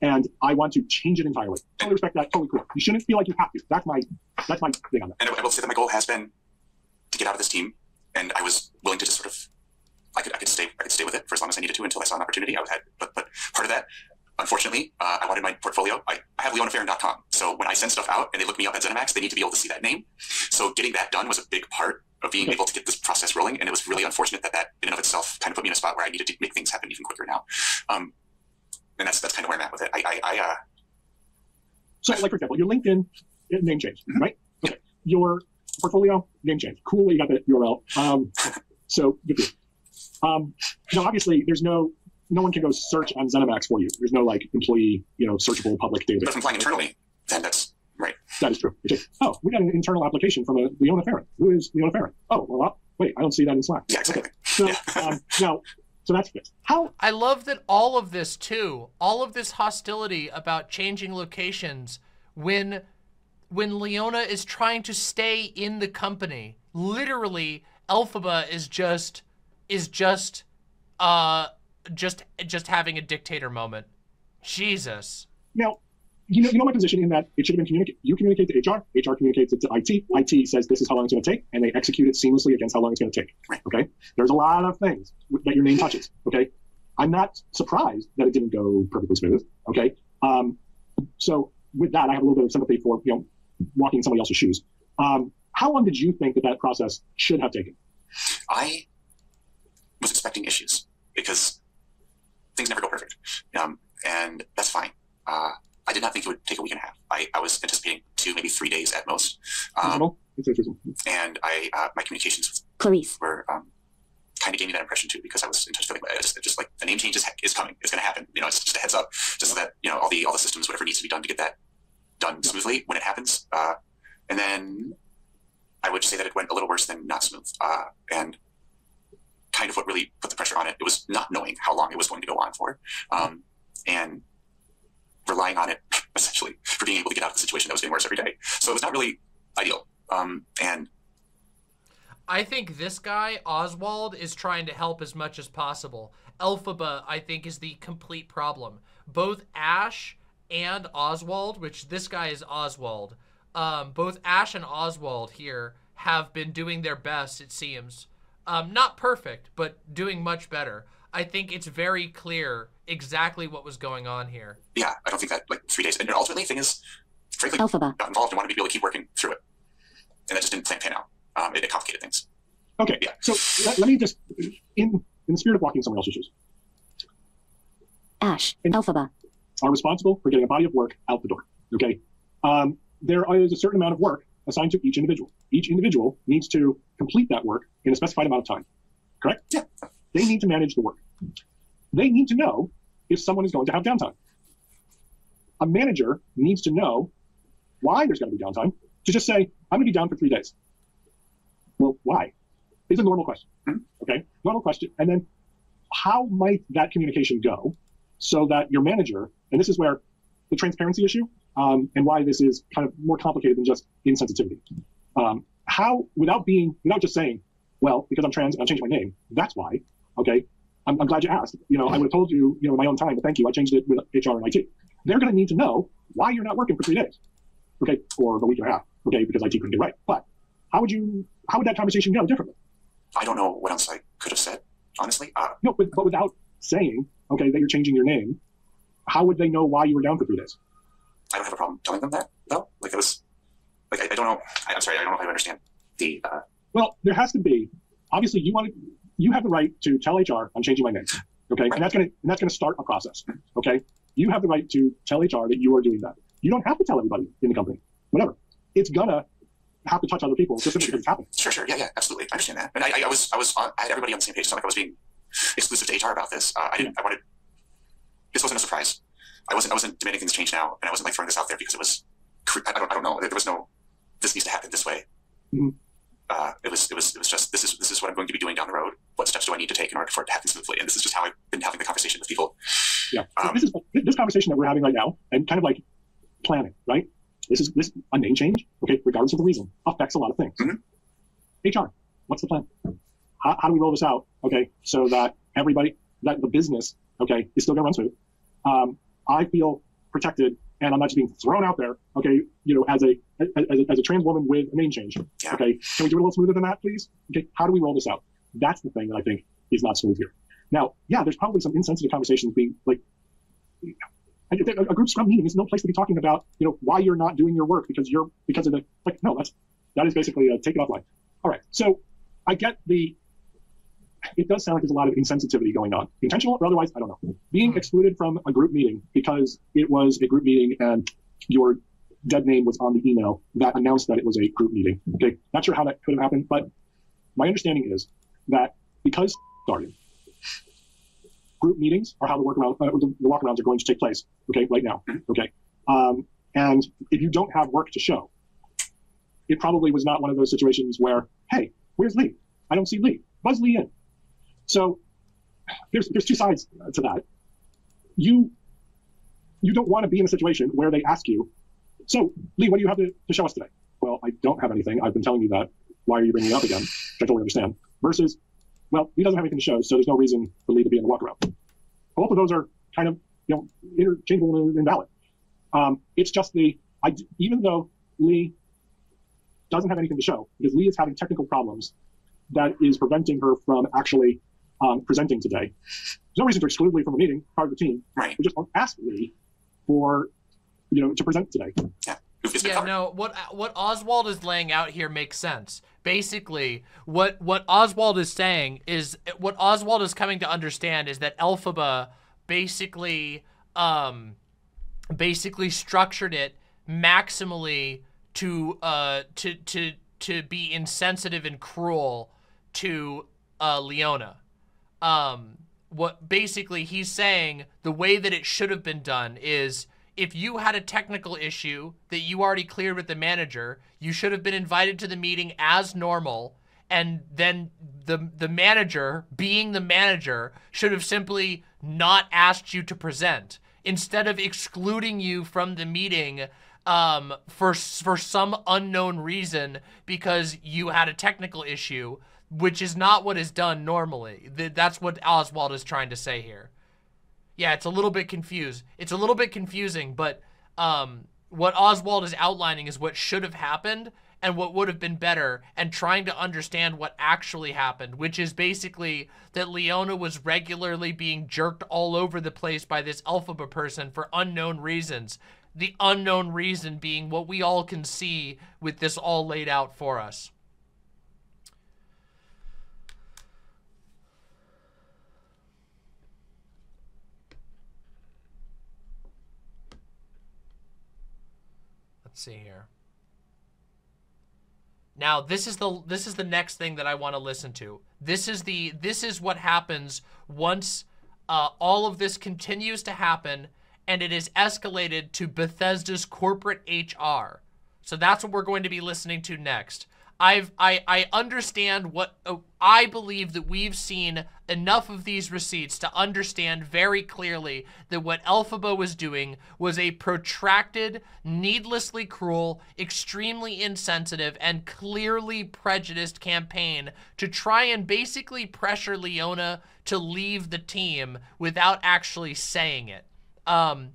and I want to change it entirely. Totally respect that. Totally cool. You shouldn't feel like you have to. That's my that's my thing on that. And I will say that my goal has been to get out of this team, and I was willing to just sort of, I could, I could stay, I could stay with it for as long as I needed to until I saw an opportunity. I would had, but, but part of that, unfortunately, uh, I wanted my portfolio. I, I have leonafarron.com, so when I send stuff out and they look me up at ZeniMax, they need to be able to see that name. So getting that done was a big part of being able to get this process rolling, and it was really unfortunate that that in and of itself kind of put me in a spot where I needed to make things happen even quicker now. Um, and that's that's kind of where I'm at with it. I, I, I uh, So, like for example, your LinkedIn uh, name change, Mm-hmm. right? Okay. Your portfolio name change. Cool, you got the URL. Um, so good. Um, now, obviously, there's no no one can go search on ZeniMax for you. There's no like employee, you know, searchable public database. but if I'm flying internally, then that's right. That is true. Okay. Oh, we got an internal application from a Leona Farron. Who is Leona Farron? Oh, well, uh, wait, I don't see that in Slack. Yeah, exactly. So, um, now, so that's fixed. How I love that all of this too, all of this hostility about changing locations when when Leona is trying to stay in the company. Literally, Elphaba is just is just uh just just having a dictator moment. Jesus. Now, you know, you know my position in that it should have been communicated. You communicate to HR, HR communicates it to IT. IT says this is how long it's going to take, and they execute it seamlessly against how long it's going to take. Okay, there's a lot of things that your name touches. Okay, I'm not surprised that it didn't go perfectly smooth. Okay, um, so with that, I have a little bit of sympathy for you know walking in somebody else's shoes. Um, how long did you think that that process should have taken? I was expecting issues because things never go perfect, um, and that's fine. Uh, I did not think it would take a week and a half. I, I was anticipating two, maybe three days at most. Um, Reasonable? It's reasonable. and I, uh, my communications with Clarice. were um, kind of gave me that impression too because I was anticipating I just, just like the name change is, is coming. It's going to happen. You know, it's just a heads up, just so that you know all the all the systems, whatever needs to be done to get that done smoothly when it happens. Uh, and then I would say that it went a little worse than not smooth. Uh, and kind of what really put the pressure on it, it was not knowing how long it was going to go on for, um, and relying on it essentially for being able to get out of the situation that was getting worse every day. So it was not really ideal. Um, and I think this guy, Oswald, is trying to help as much as possible. Elphaba, I think, is the complete problem. Both Ash and Oswald, which this guy is Oswald, um, both Ash and Oswald here have been doing their best, it seems. Um, not perfect, but doing much better. I think it's very clear exactly what was going on here. yeah, I don't think that like three days. And ultimately, the thing is, frankly, Elphaba. got involved and wanted to be able to keep working through it, and that just didn't pan out. Um, it, it complicated things. Okay, Yeah. so let, let me just, in in the spirit of walking someone else's shoes, Ash. Elphaba. are responsible for getting a body of work out the door. Okay. Um, there is a certain amount of work assigned to each individual. Each individual needs to complete that work in a specified amount of time. Correct? Yeah. They need to manage the work. They need to know if someone is going to have downtime. A manager needs to know why there's going to be downtime to just say, I'm going to be down for three days. Well, why? Is a normal question. Mm-hmm. Okay. Normal question. And then how might that communication go so that your manager, and this is where the transparency issue um, and why this is kind of more complicated than just insensitivity. Um, how, without being, without just saying, well, because I'm trans and I changed my name, that's why. Okay, I'm, I'm glad you asked. You know, I would have told you, you know, in my own time, but thank you. I changed it with HR and IT. They're going to need to know why you're not working for three days, okay, or a week and a half, okay, because IT couldn't get right. But how would you, how would that conversation go differently? I don't know what else I could have said, honestly. Uh, No, but, but without saying, okay, that you're changing your name, how would they know why you were down for three days? I don't have a problem telling them that, though. Like, it was, like, I, I don't know. I, I'm sorry, I don't know if I understand the, uh, Well, there has to be. Obviously, you want to, you have the right to tell HR I'm changing my name. Okay, and that's gonna and that's gonna start a process. Okay, you have the right to tell HR that you are doing that. You don't have to tell everybody in the company. Whatever. It's gonna have to touch other people just it's happening. Sure, sure. Yeah, yeah, absolutely. I understand that. And I, I, was, I was, on, I had everybody on the same page. It's not like I was being exclusive to HR about this. Uh, I didn't, I wanted, this wasn't a surprise. I wasn't, I wasn't demanding things change now. And I wasn't like throwing this out there because it was, I don't, I don't know. There was no, this needs to happen this way. Mhm. Uh, it was, it was, it was just, this is, this is what I'm going to be doing down the road. What steps do I need to take in order for it to happen smoothly? And this is just how I've been having the conversation with people. Yeah. So Um, this is this conversation that we're having right now, and kind of like planning, right? This is this a name change, okay, regardless of the reason, affects a lot of things. Mhm. HR, what's the plan? How, how do we roll this out, okay, so that everybody, that the business, okay, is still going to run smooth. Um, I feel protected, and I'm not just being thrown out there, okay, you know, as a as, a, as a trans woman with a name change. Yeah. Okay, can we do it a little smoother than that, please? Okay, how do we roll this out? That's the thing that I think is not smooth here. Now, yeah, there's probably some insensitive conversations being like a, a group scrum meeting is no place to be talking about, you know, why you're not doing your work because you're because of the like. No, that's that is basically a take it offline. All right, so I get the. It does sound like there's a lot of insensitivity going on, intentional or otherwise. I don't know. Being excluded from a group meeting because it was a group meeting and your dead name was on the email that announced that it was a group meeting. Okay, not sure how that could have happened, but my understanding is that because started group meetings are how the workaround uh, the, the walkarounds are going to take place. Okay, right now. Okay, um, and if you don't have work to show, it probably was not one of those situations where, hey, where's Lee? I don't see Lee. Buzz Lee in. So there's there's two sides to that. You you don't want to be in a situation where they ask you, so Lee, what do you have to, to show us today? Well, I don't have anything. I've been telling you that. Why are you bringing it up again? Which I totally understand. Versus, well, he doesn't have anything to show, so there's no reason for Lee to be in the walkaround. Both of those are kind of you know interchangeable and invalid. Um, it's just the I even though Lee doesn't have anything to show because Lee is having technical problems that is preventing her from actually um, presenting today. There's no reason to exclude Lee from a meeting, part of the team. Right. We just don't ask Lee for you know to present today. Yeah. Yeah, no. What what Oswald is laying out here makes sense. Basically, what what Oswald is saying is what Oswald is coming to understand is that Elphaba basically um basically structured it maximally to uh to to to be insensitive and cruel to uh Leona. Um what basically he's saying the way that it should have been done is if you had a technical issue that you already cleared with the manager, you should have been invited to the meeting as normal. And then the the manager, being the manager, should have simply not asked you to present. Instead of excluding you from the meeting um, for for some unknown reason because you had a technical issue, which is not what is done normally. That's what Oswald is trying to say here. Yeah, it's a little bit confused. It's a little bit confusing, but um, what Oswald is outlining is what should have happened and what would have been better, and trying to understand what actually happened, which is basically that Leona was regularly being jerked all over the place by this Alphaba person for unknown reasons. The unknown reason being what we all can see with this all laid out for us. Let's see here. Now, this is the this is the next thing that I want to listen to. This is the this is what happens once uh, all of this continues to happen and it is escalated to Bethesda's corporate HR. So that's what we're going to be listening to next. I've I I understand what uh, I believe that we've seen enough of these receipts to understand very clearly that what Elphaba was doing was a protracted, needlessly cruel, extremely insensitive, and clearly prejudiced campaign to try and basically pressure Leona to leave the team without actually saying it. Um,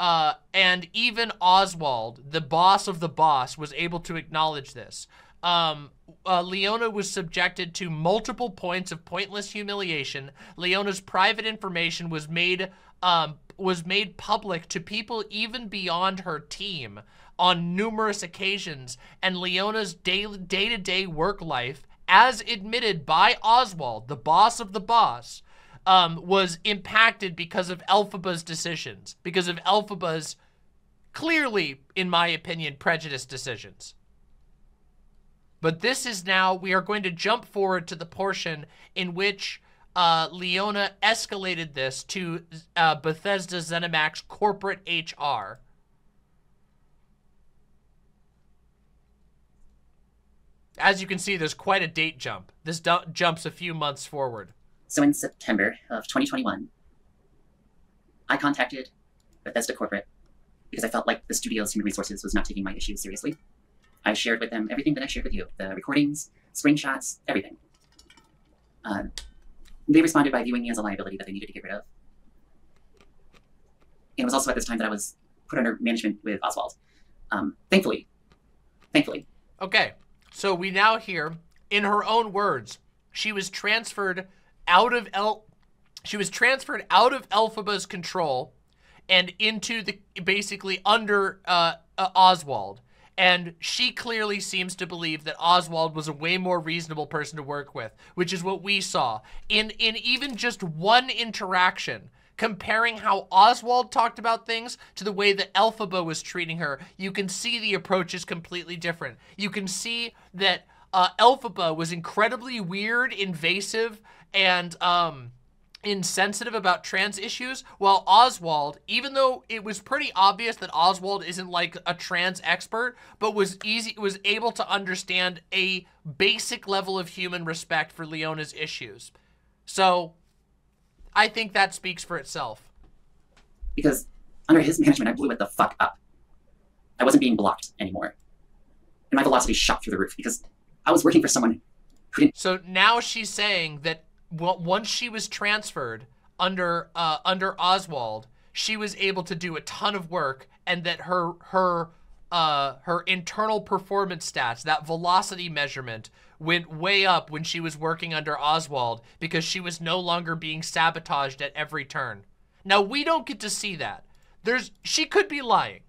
uh, and even Oswald, the boss of the boss, was able to acknowledge this um, uh, Leona was subjected to multiple points of pointless humiliation. Leona's private information was made um, was made public to people even beyond her team on numerous occasions, and Leona's day-to-day -day work life, as admitted by Oswald, the boss of the boss, um, was impacted because of Elphaba's decisions, because of Elphaba's clearly, in my opinion, prejudiced decisions. But this is now, we are going to jump forward to the portion in which uh, Leona escalated this to uh, Bethesda ZeniMax corporate HR. As you can see, there's quite a date jump. This jumps a few months forward. So in September of 2021, I contacted Bethesda Corporate because I felt like the studio's human resources was not taking my issues seriously. I shared with them everything that I shared with you the recordings, screenshots, everything. Uh, they responded by viewing me as a liability that they needed to get rid of. And it was also at this time that I was put under management with Oswald. Um, thankfully, thankfully. Okay, so we now hear, in her own words, she was transferred out of El. She was transferred out of Elphaba's control and into the basically under uh, uh, Oswald. And she clearly seems to believe that Oswald was a way more reasonable person to work with, which is what we saw in, in even just one interaction comparing how Oswald talked about things to the way that Elphaba was treating her, you can see the approach is completely different. You can see that uh, Elphaba was incredibly weird, invasive, and um, insensitive about trans issues, while Oswald, even though it was pretty obvious that Oswald isn't like a trans expert, but was easy was able to understand a basic level of human respect for Leona's issues. So I think that speaks for itself. Because under his management, I blew it the fuck up. I wasn't being blocked anymore. And my velocity shot through the roof because I was working for someone who didn't. So now she's saying that well, once she was transferred under uh, under Oswald, she was able to do a ton of work, and that her her uh, her internal performance stats, that velocity measurement, went way up when she was working under Oswald because she was no longer being sabotaged at every turn. Now we don't get to see that. There's she could be lying.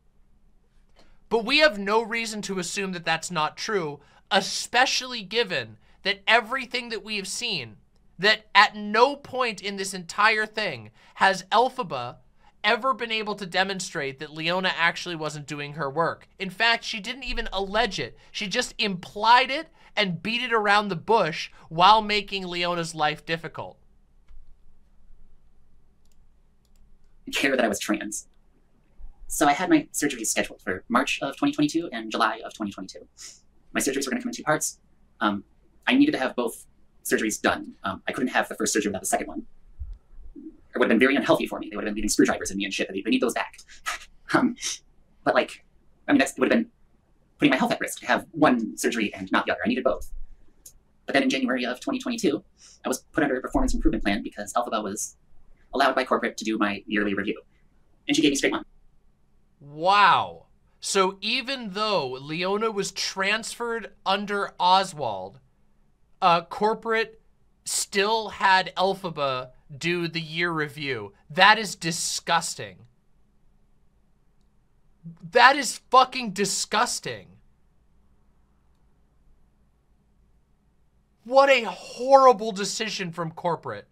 But we have no reason to assume that that's not true, especially given that everything that we have seen that at no point in this entire thing has Elphaba ever been able to demonstrate that Leona actually wasn't doing her work. In fact, she didn't even allege it. She just implied it and beat it around the bush while making Leona's life difficult. Care that I was trans. So I had my surgeries scheduled for March of 2022 and July of 2022. My surgeries were going to come in two parts. Um, I needed to have both surgeries done. Um, I couldn't have the first surgery without the second one. It would have been very unhealthy for me. They would have been leaving screwdrivers in me and shit. They, need those back. um, but like, I mean, that's, it would have been putting my health at risk to have one surgery and not the other. I needed both. But then in January of 2022, I was put under a performance improvement plan because Elphaba was allowed by corporate to do my yearly review. And she gave me straight money. Wow. So even though Leona was transferred under Oswald, uh, corporate still had Elphaba do the year review. That is disgusting. That is fucking disgusting. What a horrible decision from corporate.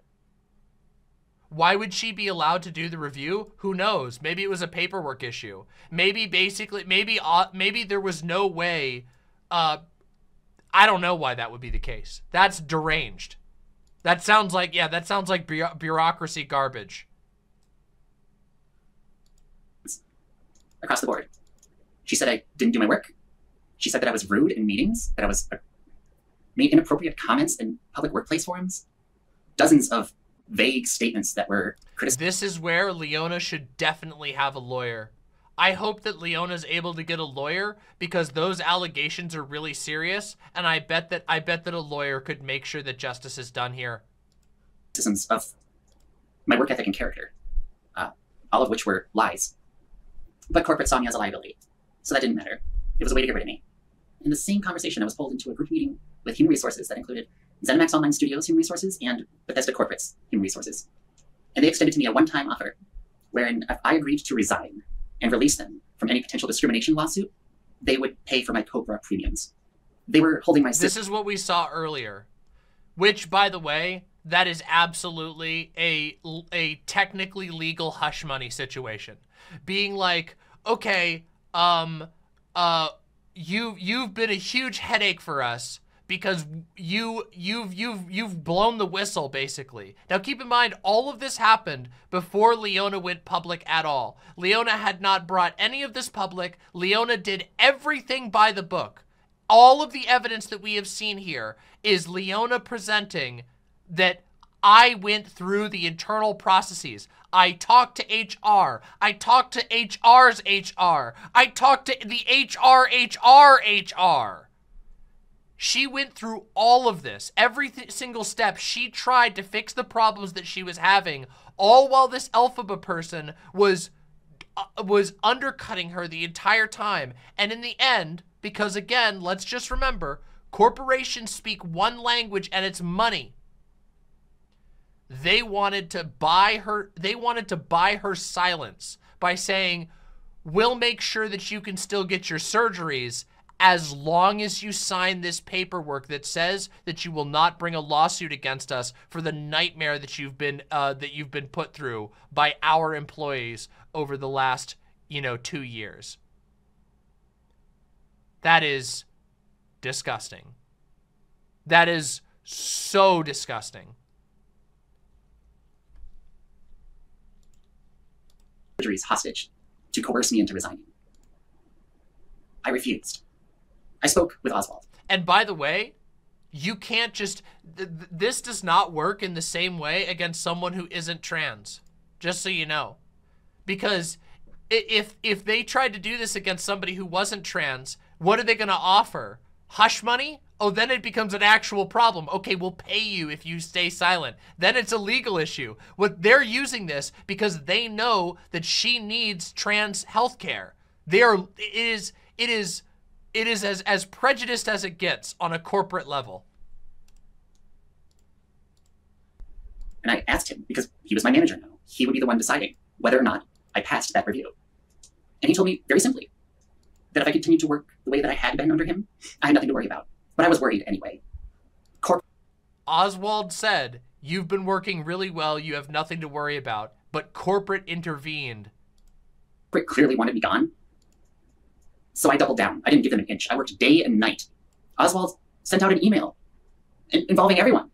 Why would she be allowed to do the review? Who knows? Maybe it was a paperwork issue. Maybe basically, maybe uh, maybe there was no way. Uh, I don't know why that would be the case. That's deranged. That sounds like yeah. That sounds like bu bureaucracy garbage. Across the board, she said I didn't do my work. She said that I was rude in meetings. That I was uh, made inappropriate comments in public workplace forums. Dozens of vague statements that were criticized. This is where Leona should definitely have a lawyer. I hope that Leona's able to get a lawyer because those allegations are really serious, and I bet that I bet that a lawyer could make sure that justice is done here. Of my work ethic and character, uh, all of which were lies. But corporate saw me as a liability, so that didn't matter. It was a way to get rid of me. In the same conversation, I was pulled into a group meeting with human resources that included ZeniMax Online Studios Human Resources and Bethesda Corporate's Human Resources. And they extended to me a one-time offer wherein if I agreed to resign and release them from any potential discrimination lawsuit, they would pay for my COBRA premiums. They were holding my... This is what we saw earlier, which, by the way, that is absolutely a, a technically legal hush money situation. Being like, okay, um, uh, you, you've been a huge headache for us because you you've you've you've blown the whistle basically. Now keep in mind all of this happened before Leona went public at all. Leona had not brought any of this public. Leona did everything by the book. All of the evidence that we have seen here is Leona presenting that I went through the internal processes. I talked to HR. I talked to HR's HR. I talked to the HR HR HR. She went through all of this, every single step. She tried to fix the problems that she was having, all while this Elphaba person was uh, was undercutting her the entire time. And in the end, because again, let's just remember, corporations speak one language and it's money. They wanted to buy her, they wanted to buy her silence by saying, we'll make sure that you can still get your surgeries as long as you sign this paperwork that says that you will not bring a lawsuit against us for the nightmare that you've been uh, that you've been put through by our employees over the last you know two years. That is disgusting. That is so disgusting. Hostage to coerce me into resigning. I refused. I spoke with Oswald. And by the way, you can't just th this does not work in the same way against someone who isn't trans. Just so you know. Because if if they tried to do this against somebody who wasn't trans, what are they going to offer? Hush money? Oh, then it becomes an actual problem. Okay, we'll pay you if you stay silent. Then it's a legal issue. What they're using this because they know that she needs trans health care. They are it is it is it is as, as prejudiced as it gets on a corporate level. And I asked him, because he was my manager now, he would be the one deciding whether or not I passed that review. And he told me very simply that if I continued to work the way that I had been under him, I had nothing to worry about. But I was worried anyway. Corp Oswald said, You've been working really well, you have nothing to worry about. But corporate intervened. Corporate clearly wanted me gone, so I doubled down. I didn't give them an inch. I worked day and night. Oswald sent out an email involving everyone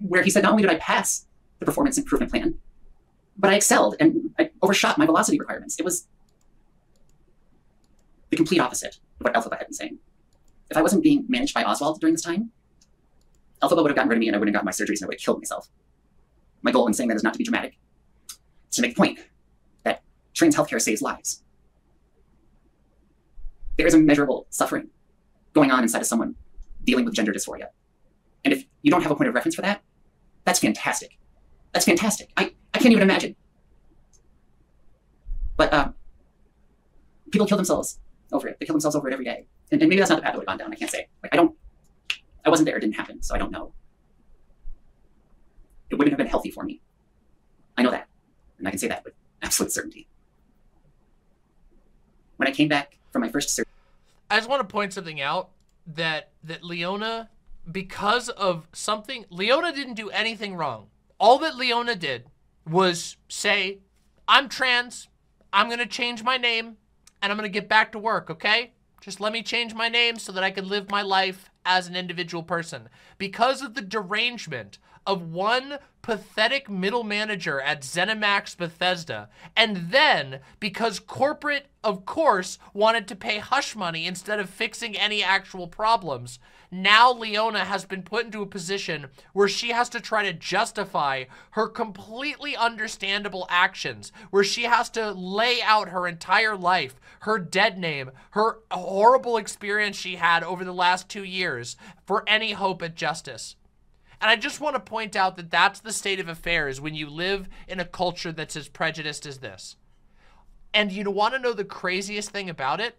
where he said not only did I pass the performance improvement plan, but I excelled and I overshot my velocity requirements. It was the complete opposite of what Elphaba had been saying. If I wasn't being managed by Oswald during this time, Elphaba would have gotten rid of me and I wouldn't have gotten my surgeries and I would have killed myself. My goal in saying that is not to be dramatic. It's to make the point that trans healthcare saves lives there is immeasurable suffering going on inside of someone dealing with gender dysphoria. And if you don't have a point of reference for that, that's fantastic. That's fantastic. I, I can't even imagine. But uh, people kill themselves over it. They kill themselves over it every day. And, and maybe that's not the path that would have gone down. I can't say. Like, I don't, I wasn't there. It didn't happen. So I don't know. It wouldn't have been healthy for me. I know that. And I can say that with absolute certainty. When I came back from my first surgery, I just want to point something out that that Leona, because of something, Leona didn't do anything wrong. All that Leona did was say, I'm trans, I'm to change my name, and I'm to get back to work, okay? Just let me change my name so that I can live my life as an individual person. Because of the derangement of one pathetic middle manager at ZeniMax Bethesda, and then because corporate, of course, wanted to pay hush money instead of fixing any actual problems, now Leona has been put into a position where she has to try to justify her completely understandable actions, where she has to lay out her entire life, her dead name, her horrible experience she had over the last two years for any hope at justice. And I just want to point out that that's the state of affairs when you live in a culture that's as prejudiced as this. And you want to know the craziest thing about it?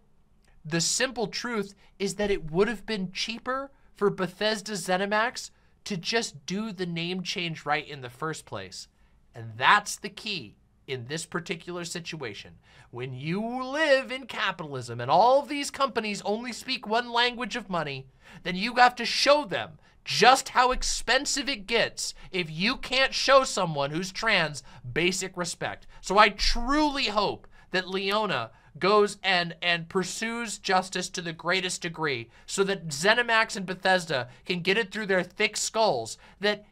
The simple truth is that it would have been cheaper for Bethesda ZeniMax to just do the name change right in the first place. And that's the key in this particular situation. When you live in capitalism and all these companies only speak one language of money, then you have to show them just how expensive it gets if you can't show someone who's trans basic respect. So I truly hope that Leona goes and and pursues justice to the greatest degree so that ZeniMax and Bethesda can get it through their thick skulls that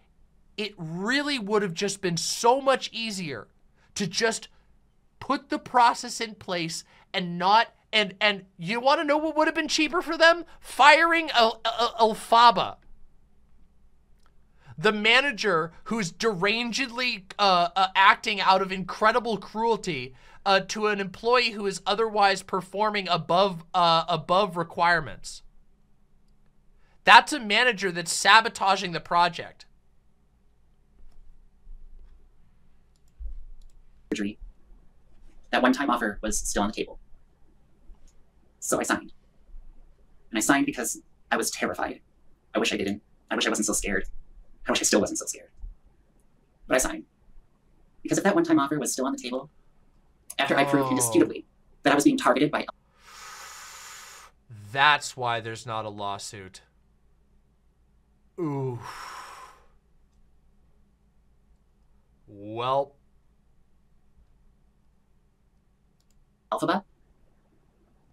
it really would have just been so much easier to just put the process in place and not and and you want to know what would have been cheaper for them firing El, Elphaba the manager who's derangedly uh, uh, acting out of incredible cruelty uh, to an employee who is otherwise performing above uh, above requirements. That's a manager that's sabotaging the project. That one-time offer was still on the table. So I signed. And I signed because I was terrified. I wish I didn't. I wish I wasn't so scared. I wish I still wasn't so scared. But I signed. Because if that one-time offer was still on the table, after I proved indisputably oh. that I was being targeted by That's why there's not a lawsuit. Ooh. Well. Elphaba,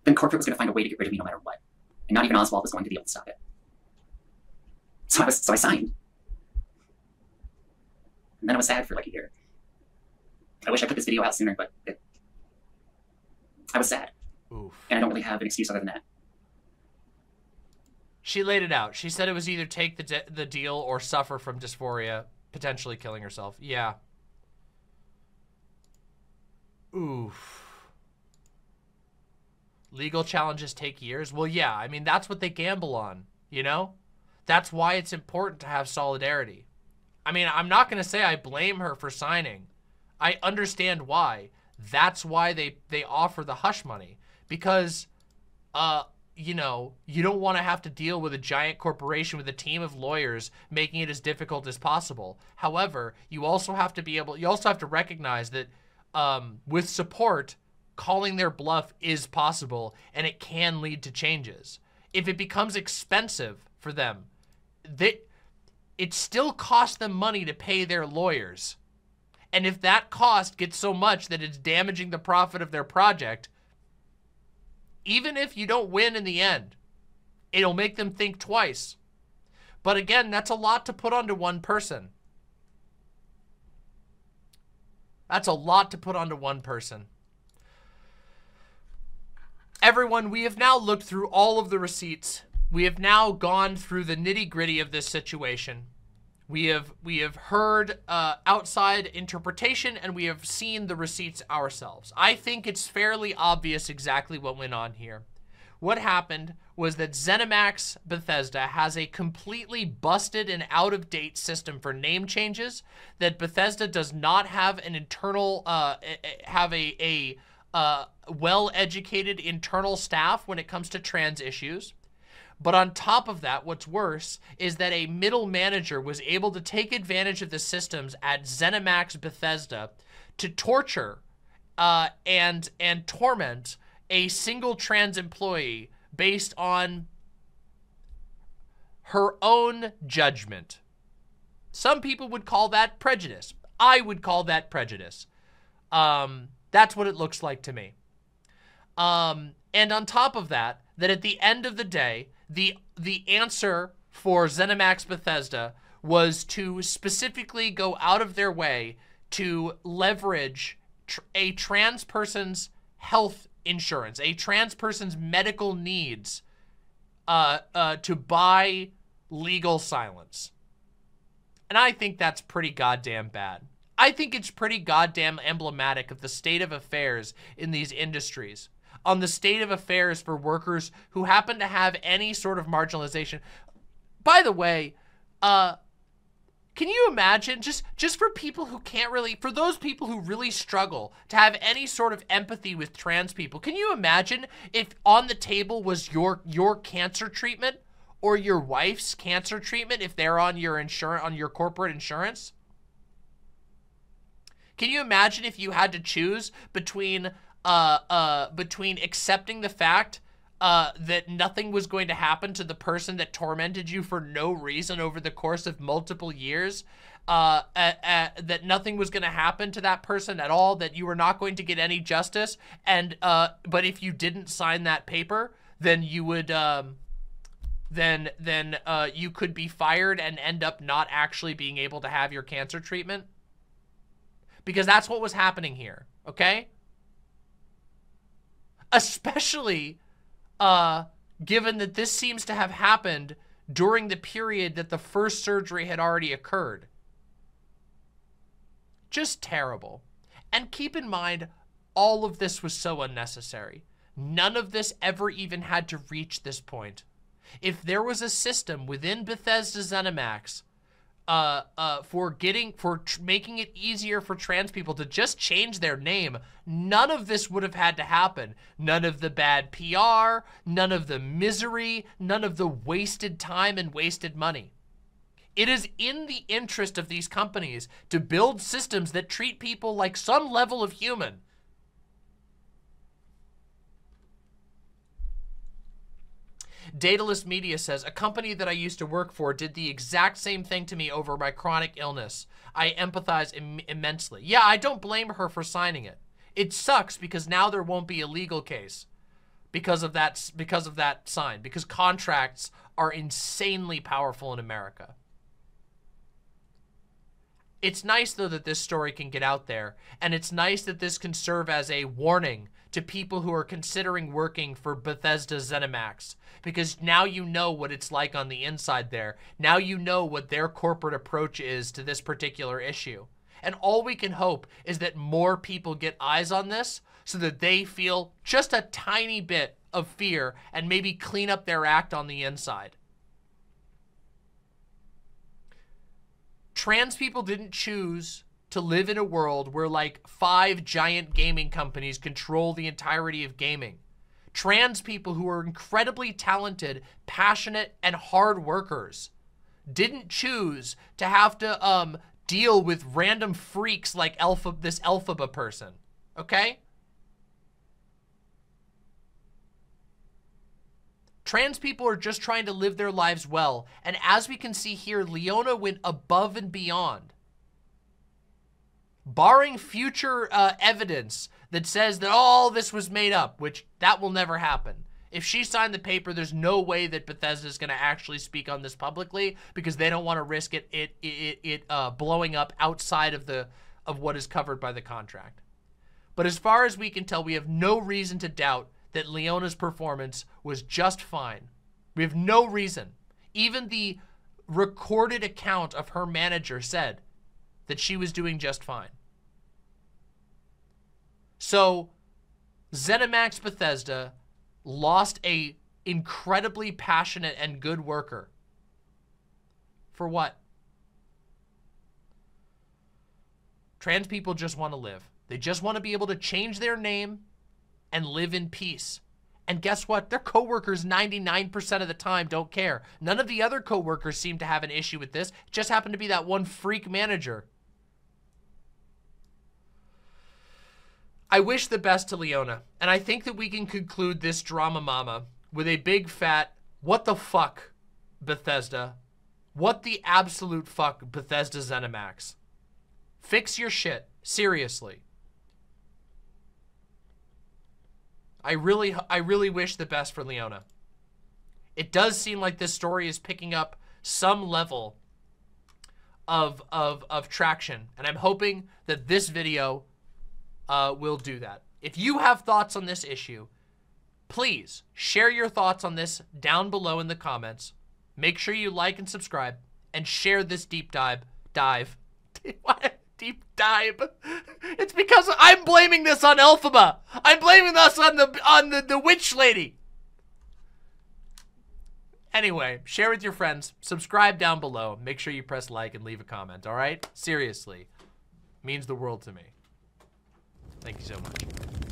then corporate was going to find a way to get rid of me no matter what. And not even Oswald was going to be able to stop it. So I was, so I signed. And then I was sad for like a year. I wish I put this video out sooner, but it, I was sad. Oof. And I don't really have an excuse other than that. She laid it out. She said it was either take the the deal or suffer from dysphoria, potentially killing herself. Yeah. Oof. Legal challenges take years. Well, yeah. I mean, that's what they gamble on, you know? That's why it's important to have solidarity. I mean, I'm not going to say I blame her for signing. I understand why. That's why they, they offer the hush money. Because, uh, you know, you don't want to have to deal with a giant corporation with a team of lawyers making it as difficult as possible. However, you also have to be able, you also have to recognize that um, with support, calling their bluff is possible and it can lead to changes. If it becomes expensive for them, they, it still costs them money to pay their lawyers. And if that cost gets so much that it's damaging the profit of their project, even if you don't win in the end, it'll make them think twice. But again, that's a lot to put onto one person. That's a lot to put onto one person. Everyone, we have now looked through all of the receipts we have now gone through the nitty gritty of this situation. We have we have heard uh, outside interpretation and we have seen the receipts ourselves. I think it's fairly obvious exactly what went on here. What happened was that ZeniMax Bethesda has a completely busted and out-of-date system for name changes. That Bethesda does not have an internal uh, have a a uh, well-educated internal staff when it comes to trans issues. But on top of that, what's worse is that a middle manager was able to take advantage of the systems at ZeniMax Bethesda to torture uh, and and torment a single trans employee based on her own judgment. Some people would call that prejudice. I would call that prejudice. Um, that's what it looks like to me. Um, and on top of that, that at the end of the day, the the answer for ZeniMax Bethesda was to specifically go out of their way to leverage tr a trans person's health insurance, a trans person's medical needs, uh, uh, to buy legal silence. And I think that's pretty goddamn bad. I think it's pretty goddamn emblematic of the state of affairs in these industries, on the state of affairs for workers who happen to have any sort of marginalization. By the way, uh, can you imagine just just for people who can't really for those people who really struggle to have any sort of empathy with trans people can you imagine if on the table was your your cancer treatment or your wife's cancer treatment if they're on your insurance on your corporate insurance can you imagine if you had to choose between uh uh between accepting the fact uh, that nothing was going to happen to the person that tormented you for no reason over the course of multiple years, uh, that nothing was going to happen to that person at all, that you were not going to get any justice, and uh, but if you didn't sign that paper, then you would, um, then then uh, you could be fired and end up not actually being able to have your cancer treatment, because that's what was happening here. Okay. Especially uh, given that this seems to have happened during the period that the first surgery had already occurred. Just terrible. And keep in mind, all of this was so unnecessary. None of this ever even had to reach this point. If there was a system within Bethesda ZeniMax uh, uh, for getting, for making it easier for trans people to just change their name, none of this would have had to happen. None of the bad PR, none of the misery, none of the wasted time and wasted money. It is in the interest of these companies to build systems that treat people like some level of human Daedalus Media says, a company that I used to work for did the exact same thing to me over my chronic illness. I empathize Im immensely. Yeah, I don't blame her for signing it. It sucks because now there won't be a legal case because of that because of that sign because contracts are insanely powerful in America. It's nice though that this story can get out there and it's nice that this can serve as a warning to people who are considering working for Bethesda ZeniMax because now you know what it's like on the inside there. Now you know what their corporate approach is to this particular issue. And all we can hope is that more people get eyes on this so that they feel just a tiny bit of fear and maybe clean up their act on the inside. Trans people didn't choose to live in a world where like five giant gaming companies control the entirety of gaming. Trans people who are incredibly talented, passionate, and hard workers didn't choose to have to um, deal with random freaks like this Elphaba person, okay? Trans people are just trying to live their lives well. And as we can see here, Leona went above and beyond barring future uh, evidence that says that all this was made up, which that will never happen. If she signed the paper, there's no way that Bethesda is going to actually speak on this publicly because they don't want to risk it it it, it uh, blowing up outside of the of what is covered by the contract. But as far as we can tell, we have no reason to doubt that Leona's performance was just fine. We have no reason. Even the recorded account of her manager said that she was doing just fine. So ZeniMax Bethesda lost a incredibly passionate and good worker. For what? Trans people just want to live. They just want to be able to change their name and live in peace. And guess what? Their coworkers 99% of the time don't care. None of the other coworkers seem to have an issue with this. It just happened to be that one freak manager I wish the best to Leona, and I think that we can conclude this drama mama with a big fat what the fuck, Bethesda. What the absolute fuck, Bethesda ZeniMax. Fix your shit. Seriously. I really, I really wish the best for Leona. It does seem like this story is picking up some level of, of, of traction. And I'm hoping that this video uh, will do that. If you have thoughts on this issue, please share your thoughts on this down below in the comments. Make sure you like and subscribe and share this deep dive. Dive. Deep dive. It's because I'm blaming this on Elphaba. I'm blaming this on the on the, the witch lady. Anyway, share with your friends. Subscribe down below. Make sure you press like and leave a comment, all right? Seriously. Means the world to me. Thank you so much.